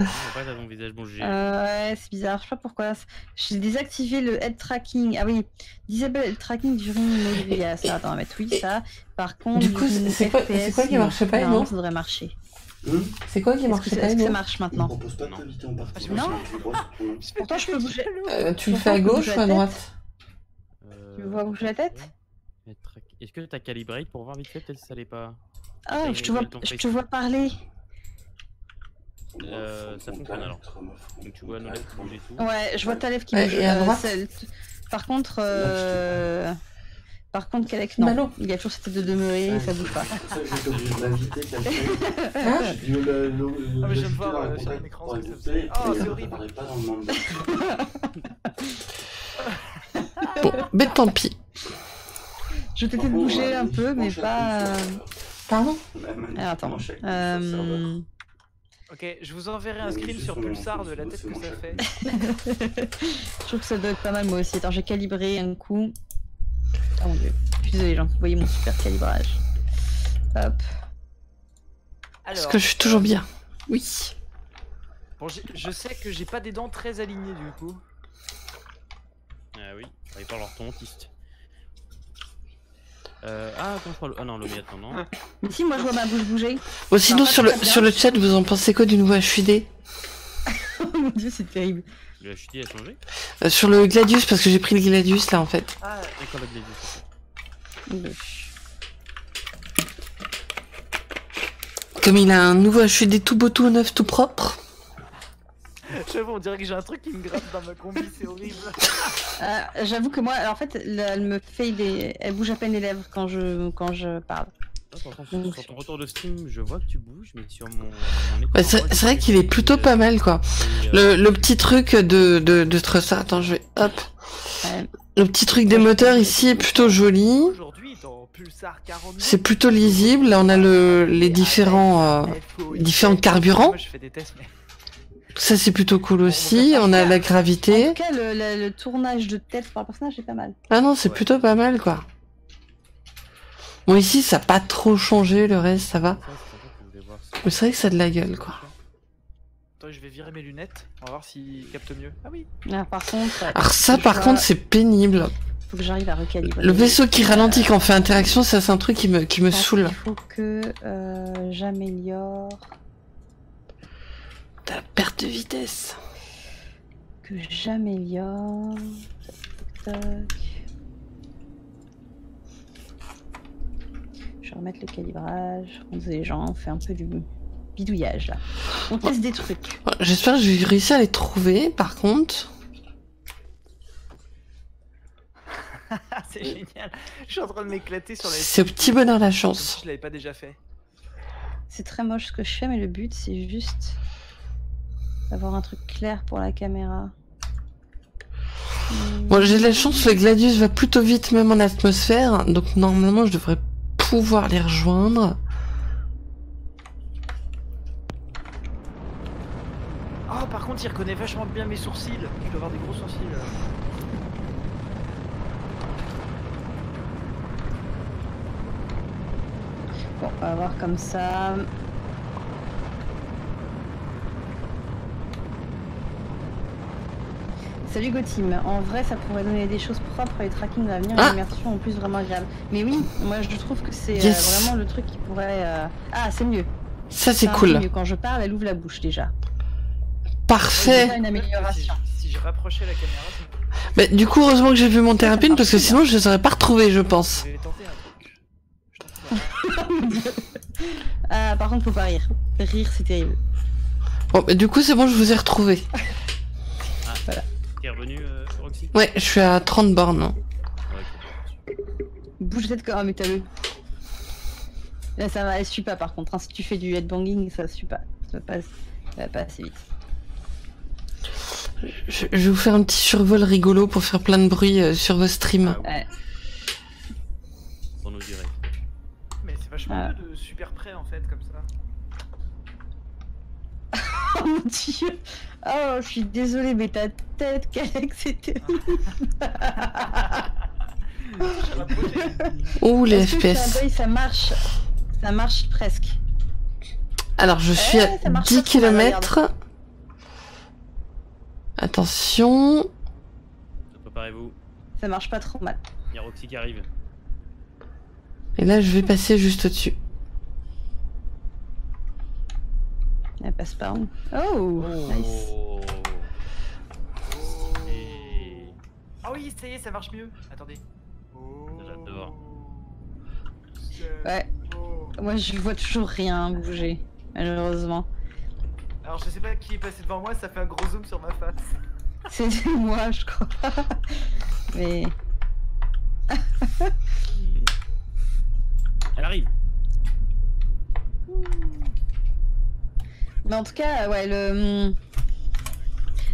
Euh, ton visage. Euh, ouais, c'est bizarre, je sais pas pourquoi. J'ai désactivé le head tracking. Ah oui, disable head tracking during mode VIA. Ça, attends, on va mettre oui, ça. Par contre, Du coup, during c'est quoi- quoi qui marchait pas, non Ça devrait marcher. Hum C'est quoi qui Est-ce que, marchait ça- pas, est-ce que ça marche maintenant propose pas de Non. en partie. Pourtant, je peux bouger. Euh, Tu le fais à gauche ou à droite Euh, Tu me vois bouger la tête track- Est-ce que t'as calibré pour voir vite fait Peut-être que ça l'est pas. Ah, je te vois parler. Euh, ça fonctionne alors. Donc tu vois nos lèvres qui bougent et tout. Ouais, je vois ta lèvre qui bouge. et à Euh, droite celle- Par contre, euh... par contre, Kalek, non. Bah non. Il a toujours cette tête de demeurer, Ouais, ça bouge pas. C'est pour ça que j'étais obligé de l'inviter quelqu'un. Hein J'ai dû le- le- le- Ah, mais l'ajouter voir, euh, sur mon écran ce que ça faisait. Ah, c'est ça horrible. apparaît pas dans le. Bon, ben tant pis. Je vais peut-être bouger un peu, mais pas. euh, Pardon Ah, attends. Euh... Ok, je vous enverrai un screen sur Pulsar de la tête que ça fait. Je trouve que ça doit être pas mal moi aussi. Attends, j'ai calibré un coup. Ah mon dieu. Je suis désolée, gens. Vous voyez mon super calibrage. Hop. Est-ce Alors, que je suis toujours bien? Oui. Bon, j'ai- je sais que j'ai pas des dents très alignées du coup. Ah oui, il parle leur ton autiste. Euh, ah, attends, je crois le... Ah non, le attends, non. Mais si, moi je vois ma bouche bouger. Bon, sinon, sur le, sur le chat, vous en pensez quoi du nouveau HUD oh mon dieu, c'est terrible. Le HUD a changé? Euh, Sur le Gladius, parce que j'ai pris le Gladius là en fait. Ah, D'accord, la Gladius. Comme il a un nouveau HUD tout beau, tout neuf, tout propre. j'avoue, on dirait que j'ai un truc qui me gratte dans ma combi, c'est horrible. Euh, J'avoue que moi, alors, en fait, là, elle me fait des. Elle bouge à peine les lèvres quand je, quand je parle. Ah, par contre, sur- ton retour de stream, je vois que tu bouges, mais sur mon. Ouais, c'est vrai qu'il est plutôt tu- pas mal quoi. Le, euh, le petit truc de, de, de Trussard, attends, je vais. Hop. Ouais. Le petit truc des moteurs ici est plutôt joli. Aujourd'hui, dans Pulsar 40 C'est plutôt lisible. Là, on a le, les différents. euh, différents carburants. Ça, c'est plutôt cool aussi. On a la En gravité. tout cas, le, le- le tournage de tête par le personnage est pas mal. Ah non, c'est Ouais. plutôt pas mal quoi. Bon, ici, ça a pas trop changé. Le reste, ça va. Mais c'est vrai que ça a de la gueule quoi. Attends, je vais virer mes lunettes. On va voir s'il capte mieux. Ah oui. Ah, par contre, ouais, Alors, ça, par contre, c'est pénible. faut que j'arrive à recalibrer. Le vaisseau qui ralentit quand on fait interaction, ça, c'est un truc qui me, qui me saoule. Il faut que euh, j'améliore. La perte de vitesse. Que j'améliore. Toc, toc, toc. Je vais remettre le calibrage. On dit les gens, on fait un peu du bidouillage là. On teste des trucs. Ouais, J'espère que je vais réussir à les trouver, par contre. C'est génial. Je suis en train de m'éclater sur la. C'est au petit bonheur la chance. je l'avais pas déjà fait. C'est très moche ce que je fais, mais le but c'est juste d'avoir un truc clair pour la caméra. Bon, j'ai de la chance, le Gladius va plutôt vite, même en atmosphère. Donc, normalement, je devrais pouvoir les rejoindre. Oh, par contre, il reconnaît vachement bien mes sourcils. Je dois avoir des gros sourcils. Bon, on va voir comme ça. Salut Gotim, en vrai ça pourrait donner des choses propres et tracking à l'avenir et Ah. une immersion en plus vraiment agréable. Mais oui, moi je trouve que c'est euh, vraiment le truc qui pourrait... euh, Ah c'est mieux. Ça, c'est cool. mieux. Quand je parle, elle ouvre la bouche déjà. Parfait. Une Si, amélioration. si je rapprochais la caméra, Mais du coup, heureusement que j'ai vu mon thérapine, parce que sinon, je les aurais pas retrouvés, je pense. je vais tenter un truc. Je tente ça. Ah par contre faut pas rire. Rire c'est terrible. Bon, mais du coup, c'est bon, je vous ai retrouvés. T'es revenu, euh, Roxy Ouais, je suis à 30 bornes. hein. Ouais. Bouge peut-être comme... Ah mais t'as le... Là ça va, elle suit pas par contre. hein. Si tu fais du headbanging, ça suit pas. Ça va pas, ça va pas assez vite. Je, je vais vous faire un petit survol rigolo pour faire plein de bruit euh, sur vos streams. Ah. Ouais. Pour nous dire. Mais c'est vachement Ah. mieux de super près en fait, comme ça. Oh mon dieu Oh, je suis désolée, mais ta tête, Calec, c'était... Ouh, les que FPS. ça marche? Ça marche presque. Alors, je suis Eh, à marche 10 pas trop mal, km. Attention. Préparez-vous. Ça marche pas trop mal. Il y a Roxy qui arrive. Et là, je vais passer juste au-dessus. Elle passe par où Oh, nice. Oh. Et... Ah oui, ça y est, ça marche mieux. Attendez. Oh. J'adore. Ouais. Oh. Moi, je vois toujours rien bouger, malheureusement. Alors je sais pas qui est passé devant moi, ça fait un gros zoom sur ma face. C'est moi, je crois. Mais Elle arrive. Mais en tout cas, ouais, le. hum,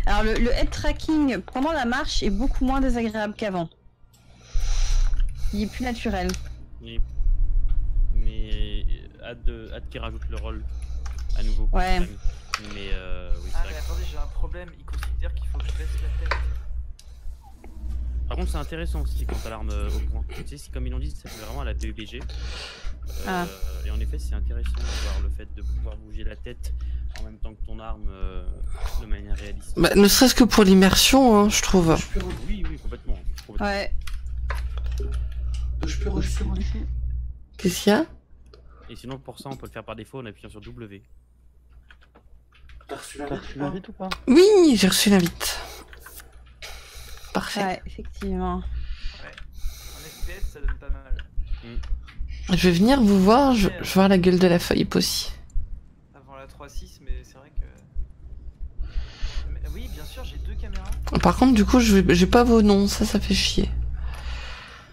Alors, le, le head tracking pendant la marche est beaucoup moins désagréable qu'avant. Il est plus naturel. Oui. Mais euh, hâte, de... hâte qu'il rajoute le rôle à nouveau. Ouais. Mais euh, oui, Ah vrai. mais attendez, j'ai un problème, il considère qu'il faut que je baisse la tête. Par contre, c'est intéressant aussi quand t'as l'arme euh, au point. Tu sais, si comme ils l'ont dit, ça fait vraiment à la PUBG. Euh, Ah. Et en effet, c'est intéressant de voir le fait de pouvoir bouger la tête en même temps que ton arme euh, de manière réaliste. Bah, ne serait-ce que pour l'immersion, hein, je trouve. Je peux, re- Oui, oui, complètement. complètement. Ouais. je peux rejeter Qu'est-ce qu'il y a? Et sinon, pour ça, on peut le faire par défaut en appuyant sur W. T'as reçu l'invite ou pas? Oui, j'ai reçu l'invite. Parfait. Ouais, effectivement. En FPS, ça donne pas mal. Je vais venir vous voir, je, voir la gueule de la feuille aussi. Avant la 3.6, mais c'est vrai que... Mais- oui, bien sûr, j'ai deux caméras. Par contre, du coup, je vais- j'ai pas vos noms, ça, ça fait chier.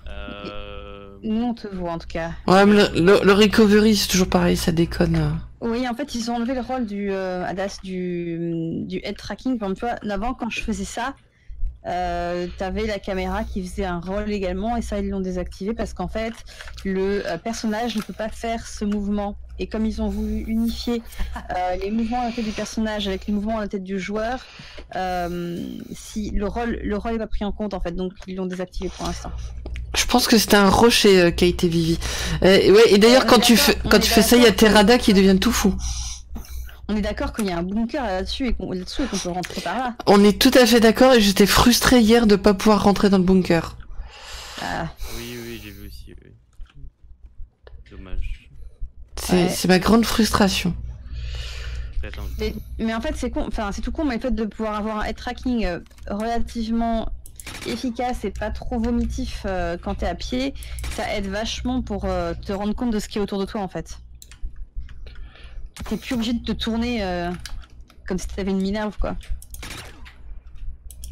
Euh... Nous, on te voit en tout cas. Ouais, mais le, le- le recovery, c'est toujours pareil, ça déconne. Oui, en fait, ils ont enlevé le rôle du euh, Adas du, du head tracking. Par exemple, tu vois, avant, quand je faisais ça, euh, t'avais la caméra qui faisait un rôle également, et ça, ils l'ont désactivé parce qu'en fait, le euh, personnage ne peut pas faire ce mouvement. Et comme ils ont voulu unifier euh, les mouvements à la tête du personnage avec les mouvements à la tête du joueur, euh, si le rôle, le rôle n'est pas pris en compte en fait, donc ils l'ont désactivé pour l'instant. Je pense que c'était un rocher euh, qui a été Vivi. Et ouais, et d'ailleurs, quand tu fais, quand tu fais ça, il y a. Terrada qui devient tout fou. On est d'accord qu'il y a un bunker là-dessus et qu'on peut rentrer par là. On est tout à fait d'accord et j'étais frustré hier de pas pouvoir rentrer dans le bunker. Ah, Oui, oui, j'ai vu aussi. oui. Dommage. C'est Ouais. ma grande frustration. Mais, mais en fait, c'est con, enfin, c'est tout con, mais le fait de pouvoir avoir un head tracking euh, relativement efficace et pas trop vomitif euh, quand t'es à pied, ça aide vachement pour euh, te rendre compte de ce qui est autour de toi en fait. T'es plus obligé de te tourner euh, comme si t'avais une minerve quoi.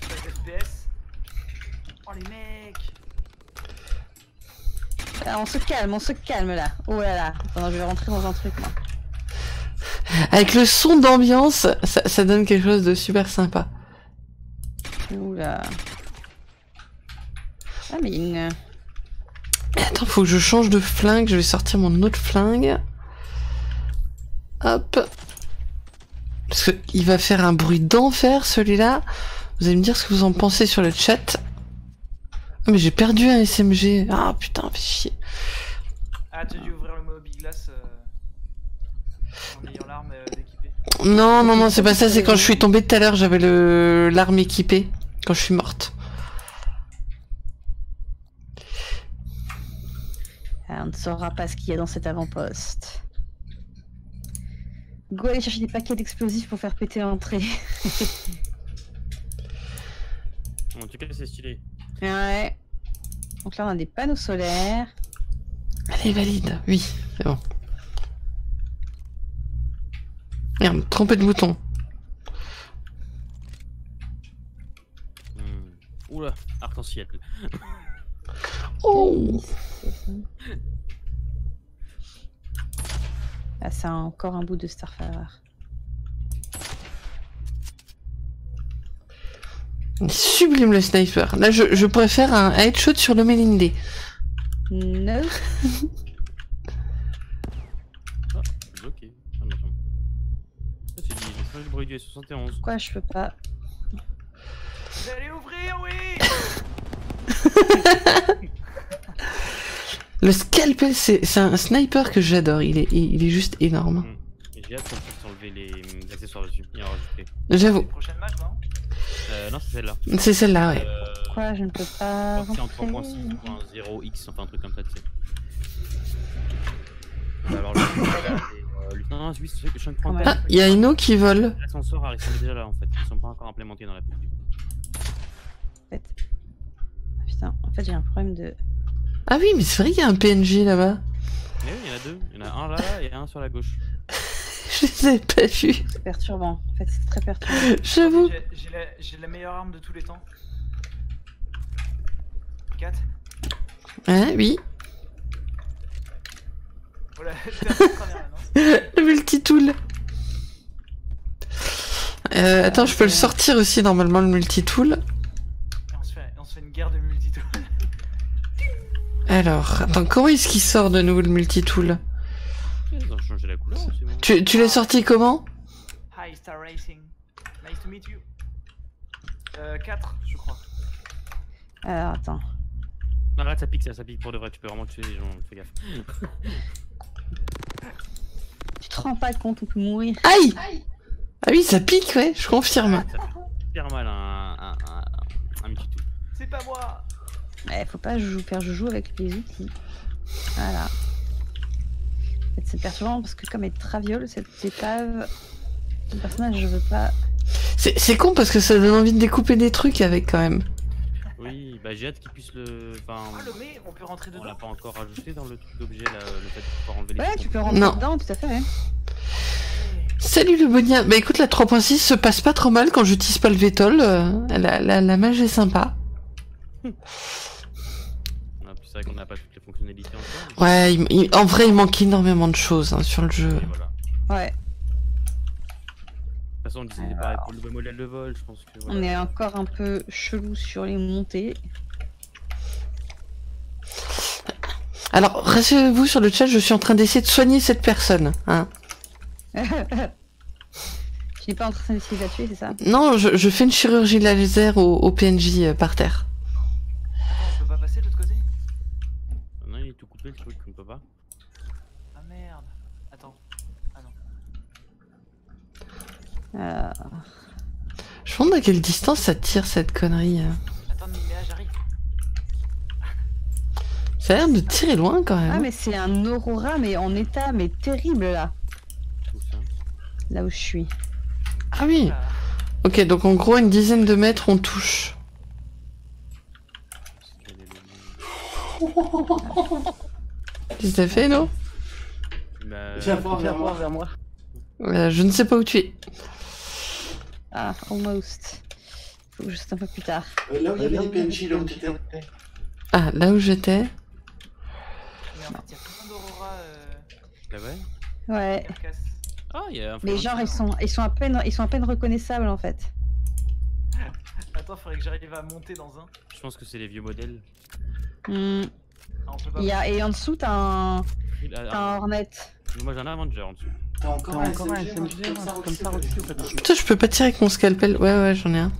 FPS. Oh les mecs Alors, on se calme, on se calme là. Oh là là, Attends, je vais rentrer dans un truc moi. Avec le son d'ambiance, ça, ça donne quelque chose de super sympa. Oula. Ah mais il y a une... Et Attends, faut que je change de flingue. Je vais sortir mon autre flingue. Hop. Parce que il va faire un bruit d'enfer celui-là. Vous allez me dire ce que vous en pensez sur le chat. Ah, mais j'ai perdu un SMG. Ah putain, fait chier. Ah, tu as dû ouvrir le Glass euh, en ayant l'arme euh, d'équipée. Non, non, non, c'est pas ça. C'est quand je suis tombée tout à l'heure, j'avais le l'arme équipée. Quand je suis morte. Ah, on ne saura pas ce qu'il y a dans cet avant-poste. Go aller chercher des paquets d'explosifs pour faire péter l'entrée. En tout cas, c'est stylé. ouais. Donc là on a des panneaux solaires. Elle est valide. Oui, c'est bon. Merde, trompé de bouton. Hmm. Oula, arc-en-ciel. Oh. Ah, c'est encore un bout de Starfire. Sublime le sniper. Là, je, je préfère un headshot sur le. Ah, bloqué. Ah, non. Ça, c'est dit, j'ai changé le bruit du S71. Pourquoi je peux pas Vous allez ouvrir, oui Le scalpel, c'est un sniper que j'adore. Il est, il est juste énorme. Et J'ai hâte qu'on puisse enlever les les accessoires dessus et en rajouter. J'avoue. Prochaine match, non? Euh, non, c'est celle-là. C'est celle-là, ouais. Euh, Quoi, je ne peux pas. je crois que c'est en rentrer 3.6.0x, enfin un truc comme ça, tu sais. Bah, Alors, le, euh, non, non, oui, c'est- Ouais. Ah, il y a Eno qui vole. L'ascenseur, ils sont déjà là en fait. Ils sont pas encore implémentés dans la. En fait. Ah, Putain, en fait, j'ai un problème de. Ah oui, mais c'est vrai qu'il y a un PNJ là-bas. Mais oui, il y en a deux. Il y en a un là et un sur la gauche. Je les ai pas vus. C'est perturbant. En fait, c'est très perturbant. J'avoue. J'ai- J'ai la, j'ai la meilleure arme de tous les temps. 4 Ouais, oui. Voilà, t'es un peu première, là, non Le multitool. Euh, attends, je peux le sortir aussi normalement le multitool. Alors, attends, comment est-ce qu'il sort de nouveau le multitool Ils ont changé la couleur aussi. moi. Tu, tu l'as sorti comment Hi Star Racing. Nice to meet you. Euh, 4, je crois. Alors, attends. Non, là, ça pique, ça, ça pique pour de vrai. Tu peux vraiment tuer les gens. Fais gaffe. Tu te rends pas compte, on peut mourir. Aïe Ah oui, ça pique, ouais, je confirme. Ça fait super mal un, un, un, un multitool. C'est pas moi Ouais, faut pas jou- faire joujou avec les outils. Voilà. C'est perturbant parce que comme elle traviole cette épave, le personnage, je veux pas. C'est c'est con parce que ça donne envie de découper des trucs avec quand même. Oui, bah j'ai hâte qu'ils puissent le. Enfin, Ah, le mais on peut rentrer on dedans l'a pas encore rajouté dans le truc d'objet là, le fait de pouvoir enlever les Ouais, trucs. tu peux rentrer Non. dedans, tout à fait. Ouais. Salut le bonien. Bah écoute, la 3.6 se passe pas trop mal quand j'utilise pas le Vétol. euh, la, la, la mage est sympa. Ah, puis c'est vrai qu'on n'a pas toutes les fonctionnalités encore. mais- Ouais, il- il- en vrai, il manque énormément de choses hein, sur le jeu. De Ouais, toute façon, on disait pareil pour le nouveau modèle de vol, je pense que. on Voilà. est encore un peu chelou sur les montées. Alors, rassurez-vous sur le chat, je suis en train d'essayer de soigner cette personne. Hein. Je n'ai pas en train d'essayer de la tuer, c'est ça? Non, je, je fais une chirurgie laser au, au PNJ euh, par terre. Attends, on peut pas passer de l'autre côté Ah Non, il est tout coupé le truc, on peut pas. Ah merde. Attends. Ah non. Euh, Je me demande à quelle distance ça tire cette connerie. euh. Attends, mais là j'arrive. Ça a l'air de tirer loin quand même. Ah, mais c'est un Aurora, mais en état, mais terrible là, là où je suis. Ah oui. Ok, donc en gros, une dizaine de mètres, on touche. Qu'est-ce que t'as fait, non? Bah, Viens voir vers moi. vers moi. Euh, Je ne sais pas où tu es. Ah, almost. Faut que je saute un peu plus tard. Euh, Là où il y avait des PNJ, là où t'étais. Ah, là où j'étais. Mais en fait, il y a plein d'Aurora euh, Ah ouais? Ah, il y a un Mais genre ils sont ils sont à peine ils sont à peine reconnaissables en fait. Attends, faudrait que j'arrive à monter dans un. Je pense que c'est les vieux modèles. Hmm. Ah, on peut pas. Il y a et en dessous t'as un t'as un Hornet. moi j'ai un Avenger en dessous. T'as encore un encore un SMG, comme ça, au-dessus, peut-être. Putain, je peux pas tirer avec mon scalpel. Ouais, ouais, j'en ai un.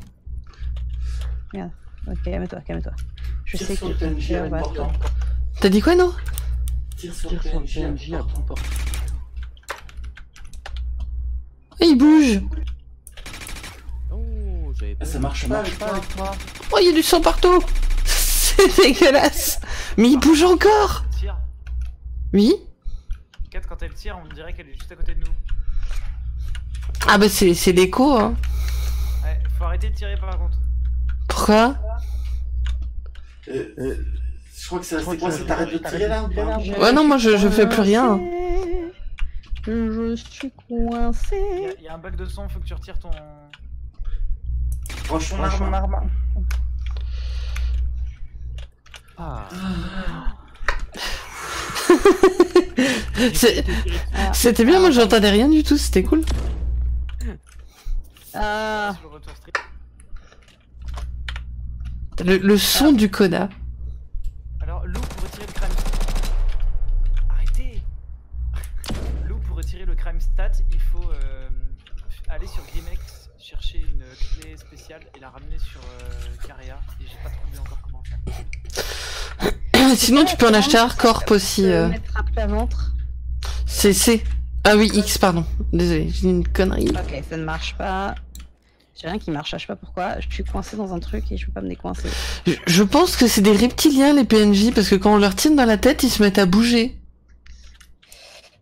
Ok, calme-toi, calme-toi. Je Tire sais que. T'as dit quoi, non? Tire sur le PNJ à une porte. Ah, Il bouge Oh, j'avais pas. Ah, Ça marche pas avec toi. Oh, il y a du sang partout C'est dégueulasse Mais il bouge encore tire. Oui 4 quand elle tire, on dirait qu'elle est juste à côté de nous. Ah bah c'est c'est l'écho, hein. Ouais, faut arrêter de tirer par contre. Pourquoi? Euh, euh, Je crois que c'est quoi C'est t'arrêtes de tirer là ou pas? Ouais, non, moi, je- je fais plus rien. Je suis Il y, coincé. a- il y a un bug de son, faut que tu retires ton. Franchement, Mon arme. Ah. C'était bien, moi j'entendais rien du tout, c'était cool. Ah, Sur le retour stream. Le, le son du coda. Alors, Lou pour retirer le crime. Arrêtez Lou pour retirer le crime stat, il faut euh, aller sur Grimex, chercher une clé spéciale et la ramener sur euh, Caria. Sinon tu peux en acheter hardcore aussi. euh. Ventre. C'est C. Ah oui, X, pardon. Désolé, j'ai dit une connerie. Ok, ça ne marche pas. J'ai rien qui marche, je sais pas pourquoi. Je suis coincée dans un truc et je peux pas me décoincer. Je, je pense que c'est des reptiliens les PNJ parce que quand on leur tire dans la tête, ils se mettent à bouger.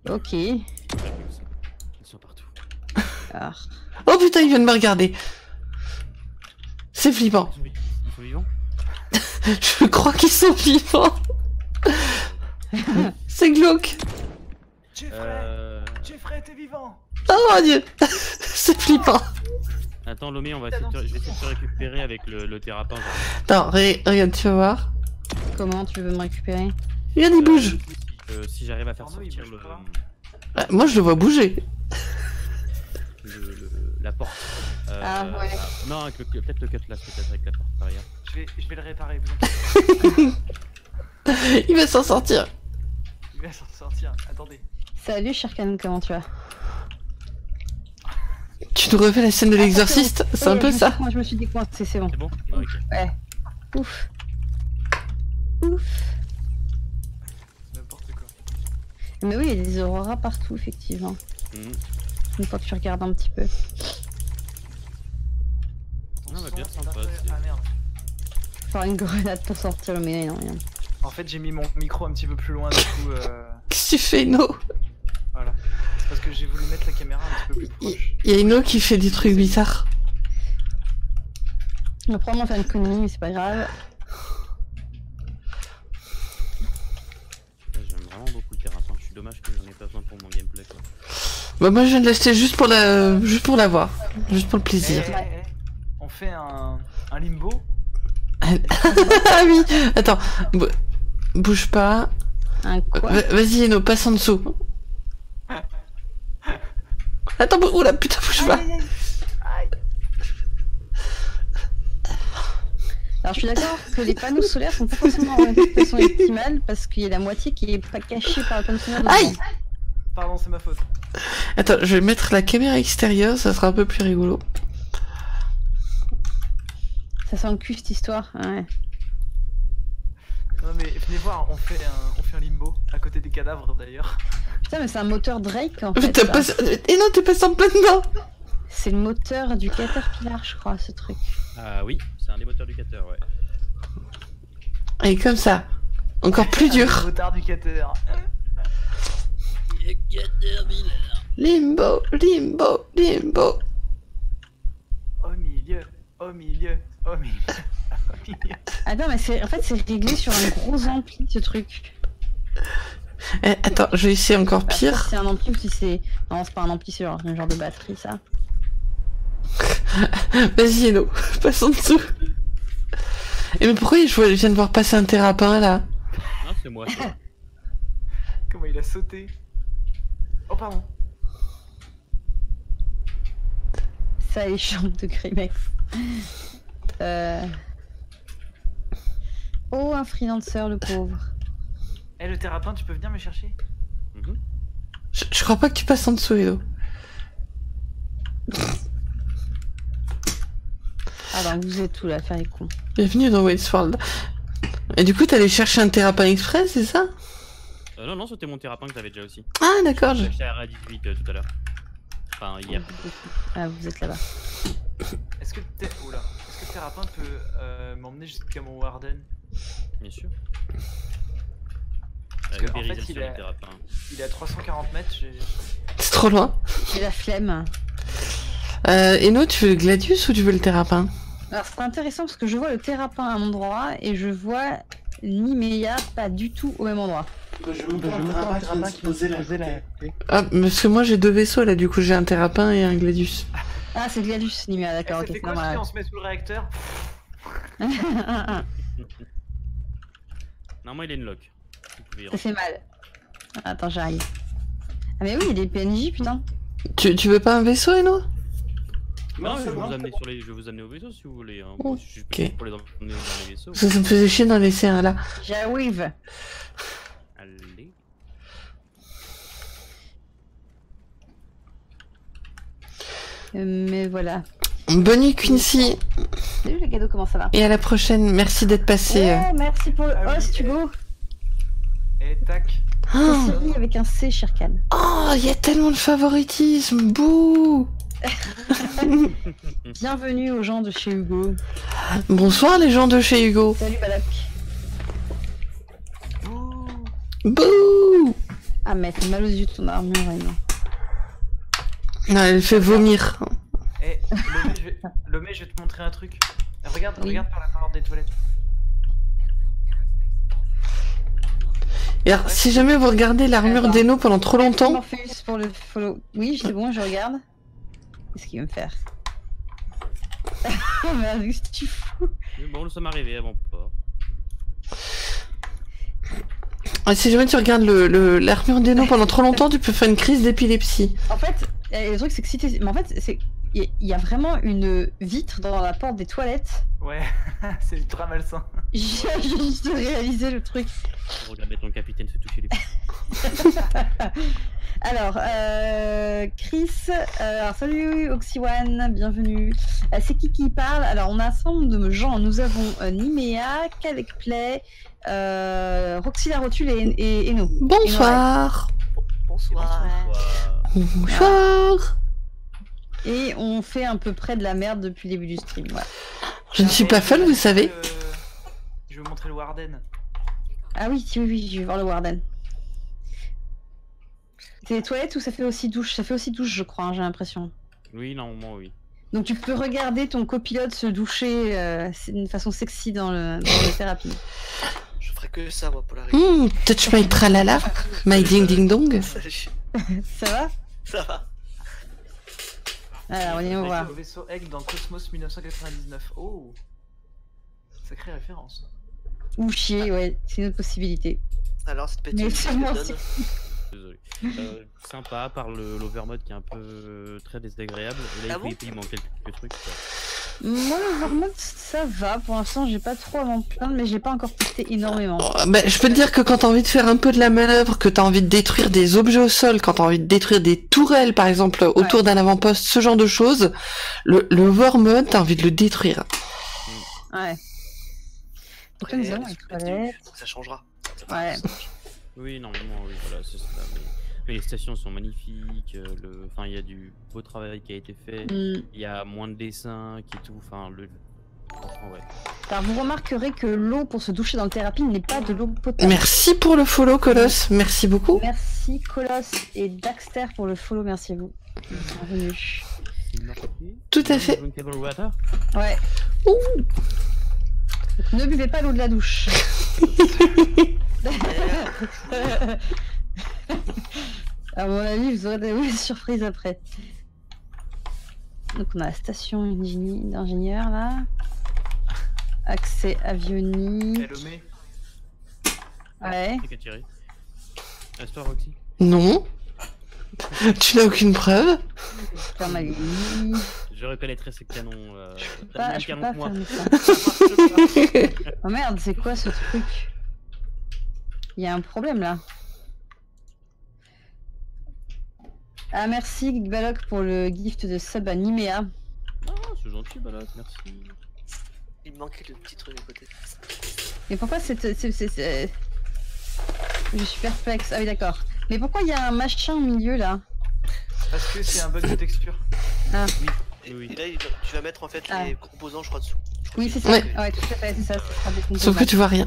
Ok. Ils sont partout. Alors, Oh putain, ils viennent me regarder. C'est flippant. Ils sont vivants? Je crois qu'ils sont vivants. c'est glauque. Jeffrey euh... Jeffrey, t'es vivant Oh mon dieu. c'est flippant. Attends, Lomé, on va essayer de te... je vais essayer de te récupérer avec le, le thérapin. Attends, ré- regarde, tu vas voir. comment tu veux me récupérer? Regarde, il bouge. Euh, si j'arrive à faire sortir le. Ah, moi, je le vois bouger. le- le- la porte. Euh, Ah, ouais. Non, avec le- peut-être le cutlass, peut-être avec la porte ailleurs. Je vais, je vais le réparer, vous. Il va s'en sortir. Il va s'en sortir. Attendez. Salut Shirkan, comment tu vas Tu nous refais la scène de l'exorciste C'est un peu ça. Moi, je me suis décoincée, c'est bon. C'est bon Non, ok. Ouf. Ouf. N'importe quoi. Mais oui, il y a des auroras partout, effectivement. Mhm. Une fois que tu regardes un petit peu. Non, mais bien sympa, Ah merde. Faire une grenade pour sortir le mais non, rien. En fait, j'ai mis mon micro un petit peu plus loin, du coup. Euh... Qu'est-ce que tu fais, No Voilà. C'est parce que j'ai voulu mettre la caméra un petit peu plus proche. Il y a Ino qui fait des trucs bizarres. On va probablement faire une connerie, mais c'est pas grave. J'aime vraiment beaucoup le thérapin. Je suis dommage que j'en ai pas besoin pour mon gameplay. Quoi. Bah moi je viens de l'acheter juste pour la, juste pour l'avoir, juste pour le plaisir. eh. On fait un, un limbo. ah oui, attends, Bou- bouge pas. Un quoi Va- Vas-y Eno, passe en dessous. Attends, bou- oula putain, bouge pas. Alors je suis d'accord que les panneaux solaires sont pas forcément en façon optimale parce qu'il y a la moitié qui est pas cachée par le panneau solaire. Aïe. Pardon, c'est ma faute. Attends, je vais mettre la caméra extérieure, ça sera un peu plus rigolo. Ça sent le cul cette histoire. Ouais. Non mais venez voir, on fait un, on fait un limbo à côté des cadavres d'ailleurs. Putain, mais c'est un moteur Drake en Mais fait. pas... Et non, t'es passé en plein dedans C'est le moteur du Caterpillar, je crois, ce truc. Ah oui, c'est un des moteurs du cutter, ouais. Et comme ça, encore plus dur. Du cater. Limbo, limbo, limbo. Au milieu, au milieu, au milieu, au milieu. Attends, mais c'est en fait c'est réglé sur un gros ampli ce truc. Eh, attends, je vais essayer encore pas pire. C'est un ampli ou si c'est. Non, c'est pas un ampli, c'est genre un genre de batterie ça. Vas-y Eno, passe en dessous. Et mais pourquoi je, viens de voir passer un thérapin là? Non, c'est moi. ça. Comment il a sauté? Oh pardon. Ça les chambres de Grimex. Euh... Oh, un freelancer, le pauvre. Eh le thérapin, tu peux venir me chercher? Mhm. je, je crois pas que tu passes en dessous Eno. Ah bah vous êtes tout là, faire les cons. Bienvenue dans World. Et du coup, t'allais chercher un thérapin express, c'est ça? Euh, non, non, c'était mon thérapin que t'avais déjà aussi. Ah d'accord. je- J'ai acheté à 18 euh, tout à l'heure. Enfin, hier. Ah, vous êtes là-bas. Est-ce que le thé- Oula. Est-ce que le thérapin peut euh, m'emmener jusqu'à mon Warden? Bien sûr. Parce Euh, que, en fait, il a- thérapins. Il est à 340 mètres, j'ai... C'est trop loin. J'ai la flemme. Euh, Eno, tu veux le Gladius ou tu veux le thérapin Alors c'est intéressant parce que je vois le thérapin à un endroit et je vois Nimeya pas du tout au même endroit. Je me prends un qui là. Ah, parce que moi j'ai deux vaisseaux là, du coup j'ai un thérapin et un Gladius. Ah c'est Gladius Nimeya, Eh, d'accord, ok, c'est normal. on se met sous le réacteur Normalement, il est une lock. Ça fait mal. Attends, j'arrive. Ah mais oui, il y a des PNJ, putain. Tu, tu veux pas un vaisseau, Eno? Non, je vais, vous amener sur les... je vais vous amener au vaisseau si vous voulez. Hein. Je Ok. pour les emmener dans les vaisseaux. Parce que ça me faisait chier d'en laisser un là. J'arrive. Allez. Euh, Mais voilà. Bonne nuit Quincy, Salut les cadeaux, comment ça va? Et à la prochaine, merci d'être passé. euh. Ouais, merci pour le Ah host eh. Hugo. Et tac. Ah. Avec un C, Sherkan. Oh, il y a tellement de favoritisme. Bouh. Bienvenue aux gens de chez Hugo. Bonsoir les gens de chez Hugo. Salut Balak. Ouh. Bouh. Ah, mais t'as mal aux yeux de ton armure. Ah, elle fait vomir. Eh, Lomé, je vais... Lomé, je vais te montrer un truc. Regarde, Oui. regarde par la porte des toilettes. Et alors, si jamais vous regardez l'armure d'Eno pendant trop longtemps, pour le follow. Oui, c'est bon, je regarde. Qu'est-ce qu'il veut me faire merde, qu'est-ce que tu fous Mais Bon, nous sommes arrivés mon port. ah, si jamais tu regardes le- le- l'armure d'Eno pendant trop longtemps, tu peux faire une crise d'épilepsie. En fait, euh, le truc c'est que si t'es... Mais en fait, c'est... Il y a- il y a vraiment une vitre dans la porte des toilettes. Ouais, c'est ultra malsain. J'ai juste réalisé le truc. Regardez ton capitaine se toucher les pieds. Alors, euh, Chris, euh, alors salut Oxyone, bienvenue. Euh, c'est qui qui parle? Alors, on a un certain nombre de gens. Nous avons euh, Nimea, Kalek Play, euh, Roxy la Rotule et, et Eno. Bonsoir. Bonsoir. Bonsoir. Et on fait à peu près de la merde depuis le début du stream. Je ne suis pas folle, vous savez. Euh, Je vais vous montrer le Warden. Ah oui, si, oui, oui, je vais voir le Warden. C'est les toilettes ou ça fait aussi douche? Ça fait aussi douche, je crois, hein, j'ai l'impression. Oui, normalement, oui. Donc tu peux regarder ton copilote se doucher euh, d'une façon sexy dans le, dans le thérapie. Je ferai que ça, moi, pour la Hmm, touch my tralala, my ding ding dong. Ça va? Ça va Alors, on y va voir. Au vaisseau Aigle dans Cosmos 1999. Oh Sacrée référence. Ou chier, ouais, c'est une autre possibilité. Alors, cette petite Mais Désolé. Euh, sympa, par le l'overmode qui est un peu euh, très désagréable. Et là, Ah il, bon faut- il manque quelques trucs. quoi. Moi, le Vermont, ça va. Pour l'instant, j'ai pas trop à m'en plaindre, mais j'ai pas encore testé énormément. Oh, bah, je peux te dire que quand t'as envie de faire un peu de la manœuvre, que t'as envie de détruire des objets au sol, quand t'as envie de détruire des tourelles, par exemple, autour d'un avant-poste, ce genre de choses, le, le war mode, t'as envie de le détruire. Ouais. Après, nous avons. Ça changera. Ouais. Oui, normalement, oui, voilà, c'est ça. Mais, mais les stations sont magnifiques. euh, le... Enfin, il y a du beau travail qui a été fait. Hmm. Il y a moins de dessins qui tout. Enfin, le. Franchement, ouais. Alors, vous remarquerez que l'eau pour se doucher dans le thérapie n'est pas de l'eau potable. Merci pour le follow, Colosse. Merci beaucoup. Merci Colosse et Daxter pour le follow, merci à vous. Bienvenue. Tout à fait. Ouais. Ne buvez pas l'eau de la douche. à mon avis, vous aurez des mauvaises surprises après. Donc on a la station ingénie- d'ingénieur là. Accès avionique. Ouais. Roxy Non. Tu n'as aucune preuve. Je reconnaîtrai ce canon. Euh, Je pas, canon que faire moi. ça. Oh merde, c'est quoi ce truc? Il y a un problème là. Ah merci Balok pour le gift de sub à Nimea. Ah, c'est gentil, Balak, merci. Il manquait le petit truc à côté. Mais pourquoi c'est... c'est- c'est- c'est- Je suis perplexe. Ah oui d'accord. Mais pourquoi il y a un machin au milieu là? Parce que c'est un bug de texture. Et, Oui. et là, tu vas mettre en fait Ah. les composants, je crois, dessous. Je crois Oui c'est ça. Ouais. Ouais. tout à fait, c'est ça. ce sera des Sauf que tu vois rien.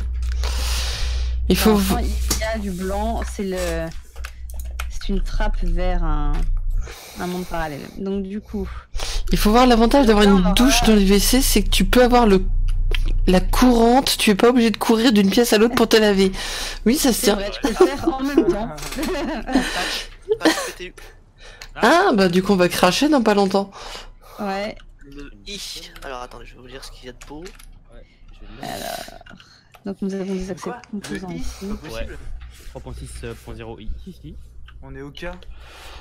Il faut... Il y a du blanc, c'est le... C'est une trappe vers un... un monde parallèle. Donc du coup... Il faut voir l'avantage d'avoir une douche dans les WC, c'est que tu peux avoir le la courante, tu es pas obligé de courir d'une pièce à l'autre pour te laver. Oui, ça se tient. vrai, tu peux le faire en même temps. Ah, bah du coup on va cracher dans pas longtemps. Ouais. Le I. Alors attendez, je vais vous lire ce qu'il y a de beau. Ouais, je vais le mettre. Alors... Donc nous avons des accès composants ici. Possible. 3.6.0 i. Si, si. On est au cas.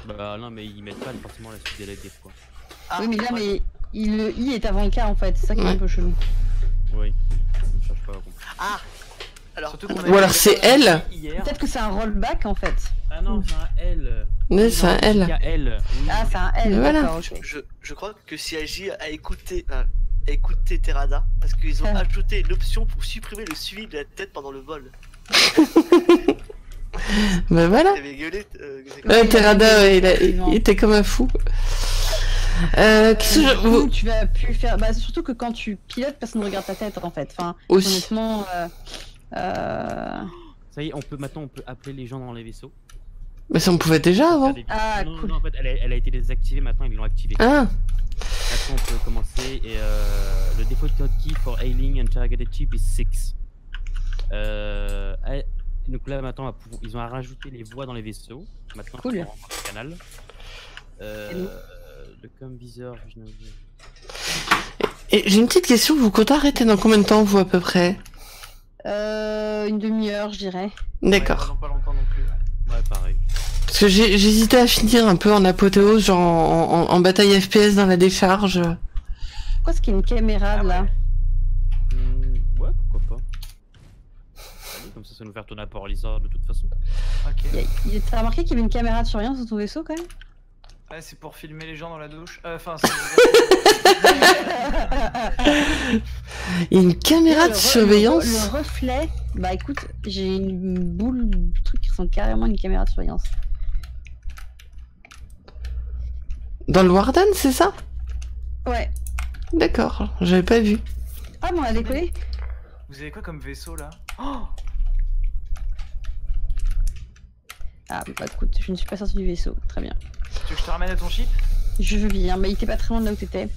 Bah non, mais ils mettent pas forcément la suite des lettres des fois. Ah, Oui mais là ouais. mais il, le i est avant le K en fait, c'est ça qui est un Ouais. peu chelou. Oui. Je ne cherche pas à comprendre. Ah Alors. Ou alors c'est elle. Hier. Peut-être que c'est un rollback en fait. Ah non, c'est un L. Oui, c'est un Il y L. a L. Oui. Ah c'est un L, Voilà. je, je crois que CIJ a écouté, euh, a écouté Terrada parce qu'ils ont Ah. ajouté une option pour supprimer le suivi de la tête pendant le vol. Bah voilà. Gueulé euh, Ouais, il a ouais, il, a- effectivement. il était comme un fou. Euh, qu'est-ce que Euh, je- coup, vous- tu vas plus faire. Bah, surtout que quand tu pilotes, personne ne regarde ta tête en fait. Enfin, Aussi. honnêtement. euh, euh, Ça y est, on peut maintenant on peut appeler les gens dans les vaisseaux. Mais ça, on pouvait déjà avant. Ah, non, cool. non, en fait, elle a, elle a été désactivée, maintenant ils l'ont activée. Ah, Maintenant, on peut commencer. Et euh, le default code key for hailing and targeted chip is 6. Euh, eh, donc là, maintenant, ils ont rajouté les voix dans les vaisseaux. Maintenant, Cool. on le canal. Euh, le com visor. je et j'ai une petite question. Vous comptez arrêter dans combien de temps, vous, à peu près? Euh, une demi-heure, je dirais. D'accord. Ouais, pas longtemps non plus. Ouais. Pareil. Parce que j'ai- j'hésitais à finir un peu en apothéose, genre en, en- en bataille FPS dans la décharge. Pourquoi est-ce qu'il y a une caméra Ah là ouais. Ouais, pourquoi pas. Allez, comme ça, ça nous faire tourner à Port Lizard de toute façon. Ok. T'as remarqué qu'il y avait une caméra de surveillance dans ton vaisseau quand même Ouais, c'est pour filmer les gens dans la douche. Euh, Enfin, a une caméra de surveillance. Le, re- le reflet, bah écoute, j'ai une boule, de truc ressemble carrément une caméra de surveillance. Dans le Warden, c'est ça? Ouais. D'accord, j'avais pas vu. Ah, bon, on a décollé Vous avez quoi comme vaisseau là? Oh Ah, bah écoute, je ne suis pas sorti du vaisseau. Très bien. Tu veux que je te ramène à ton ship? Je veux bien, mais il était pas très loin de là où t'étais.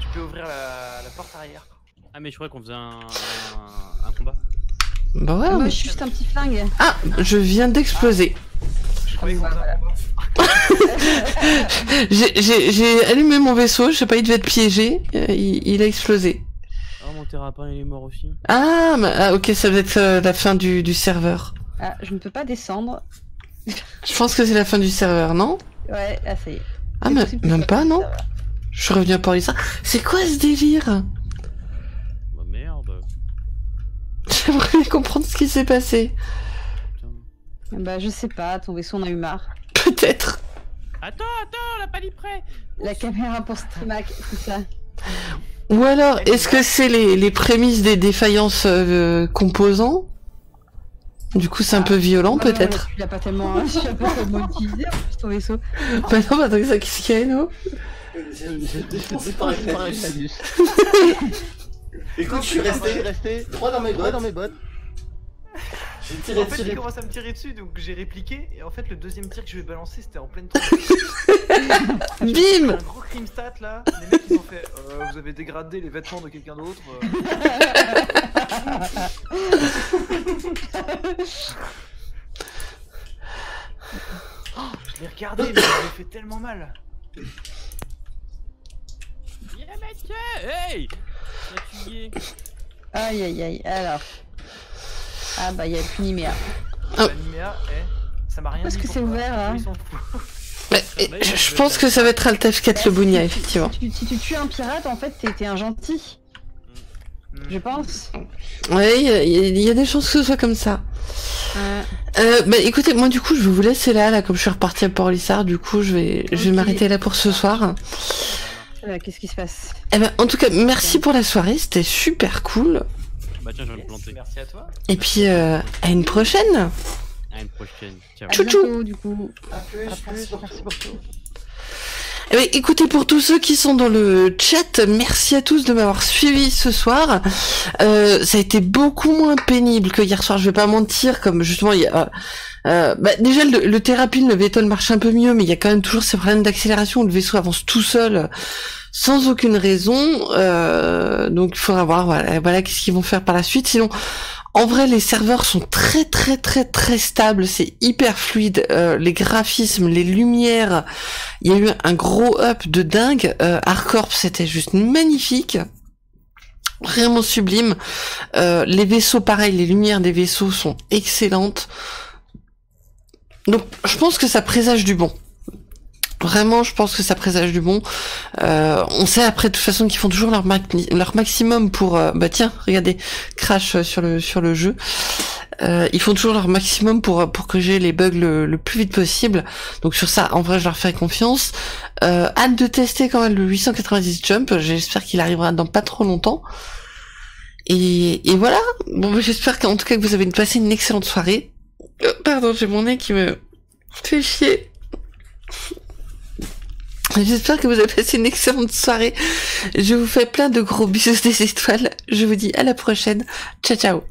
Tu peux ouvrir la, la porte arrière. Ah, mais je croyais qu'on faisait un, un, un combat. Bah ouais. Moi, mais- je suis juste un petit flingue. Ah, je viens d'exploser. Je croyais. J'ai- allumé mon vaisseau, je sais pas, il devait être piégé, euh, il, il a explosé. Oh, mon thérapin, il est mort aussi. Ah, mais- ah, ok, ça va être euh, la fin du, du serveur. Ah, je ne peux pas descendre. Je pense que c'est la fin du serveur, non? Ouais, ah, ça y est. Ah, mais même ça pas, non? ça. Je suis revenu à Paris. C'est quoi ce délire Bah merde. J'aimerais comprendre ce qui s'est passé. Bah, je sais pas, ton vaisseau en a eu marre. Peut-être. Attends, attends, on l'a pas dit prêt. La caméra pour Streamac, c'est ça. Ou alors, est-ce que c'est les, les prémices des défaillances euh, composants Du coup, c'est un Ah. peu violent, Ah peut-être. Tu l'as pas tellement, hein, pas utilisé en plus ton vaisseau. Bah non, bah attends, ça, qu'est-ce qu'il y a, non Écoute, je suis resté resté droit dans mes bottes. dans mes bottes. J'ai tiré En fait, il commence à me tirer dessus, donc j'ai répliqué. Et en fait, le deuxième tir que je vais balancer, c'était en pleine tronche. Bim un gros crime stat là. Les mecs, ils ont fait euh, Vous avez dégradé les vêtements de quelqu'un d'autre. euh. Oh, je l'ai regardé, mais ça me fait tellement mal. Viens, Mathieu Hey. Aïe aïe aïe, alors. Ah bah, il y a plus Nimea. Bah, Nimea, eh, ça m'a rien Parce dit. que c'est ouvert, hein. Bah, et je, je pense que ça va être Altef 4 le Bounia, effectivement. Si tu, si tu tues un pirate, en fait, t'es un gentil, Hmm. je pense. Ouais, il y, a- il y a des chances que ce soit comme ça. Euh, Euh, bah écoutez, moi du coup, je vais vous laisser là, là, comme je suis reparti à Port-Lissard, du coup, je vais, je vais m'arrêter là pour ce soir. Euh, Qu'est-ce qui se passe Eh ben, en tout cas, merci pour la soirée, c'était super cool. Bah tiens, je vais Yes, me planter. Merci à toi. Et puis, euh, à une prochaine. À une prochaine. Ciao. À bientôt, du coup. À plus, merci pour Merci beaucoup. Eh ben, écoutez, pour tous ceux qui sont dans le chat, merci à tous de m'avoir suivi ce soir. Euh, ça a été beaucoup moins pénible que hier soir, je vais pas mentir, comme justement, il y a... Euh, bah, déjà, le, le thérapile, le Vétol marche un peu mieux, mais il y a quand même toujours ces problèmes d'accélération où le vaisseau avance tout seul, sans aucune raison. Euh, donc, il faudra voir, voilà, voilà qu'est-ce qu'ils vont faire par la suite. Sinon, en vrai, les serveurs sont très, très, très, très stables. C'est hyper fluide. Euh, les graphismes, les lumières, il y a eu un gros up de dingue. Euh, c'était juste magnifique. Vraiment sublime. Euh, les vaisseaux, pareil, les lumières des vaisseaux sont excellentes. Donc, je pense que ça présage du bon. Vraiment, je pense que ça présage du bon. Euh, on sait après de toute façon qu'ils font toujours leur, ma- leur maximum pour. euh, bah tiens, regardez, crash euh, sur le sur le jeu. Ils font toujours leur maximum pour pour corriger les bugs le, le plus vite possible. Donc sur ça, en vrai, je leur fais confiance. Hâte de tester quand même le 890 jump. J'espère qu'il arrivera dans pas trop longtemps. Et, et voilà. Bon, j'espère qu'en tout cas que vous avez passé une excellente soirée. Euh, Pardon, j'ai mon nez qui me fait chier. J'espère que vous avez passé une excellente soirée. Je vous fais plein de gros bisous des étoiles. Je vous dis à la prochaine. Ciao ciao.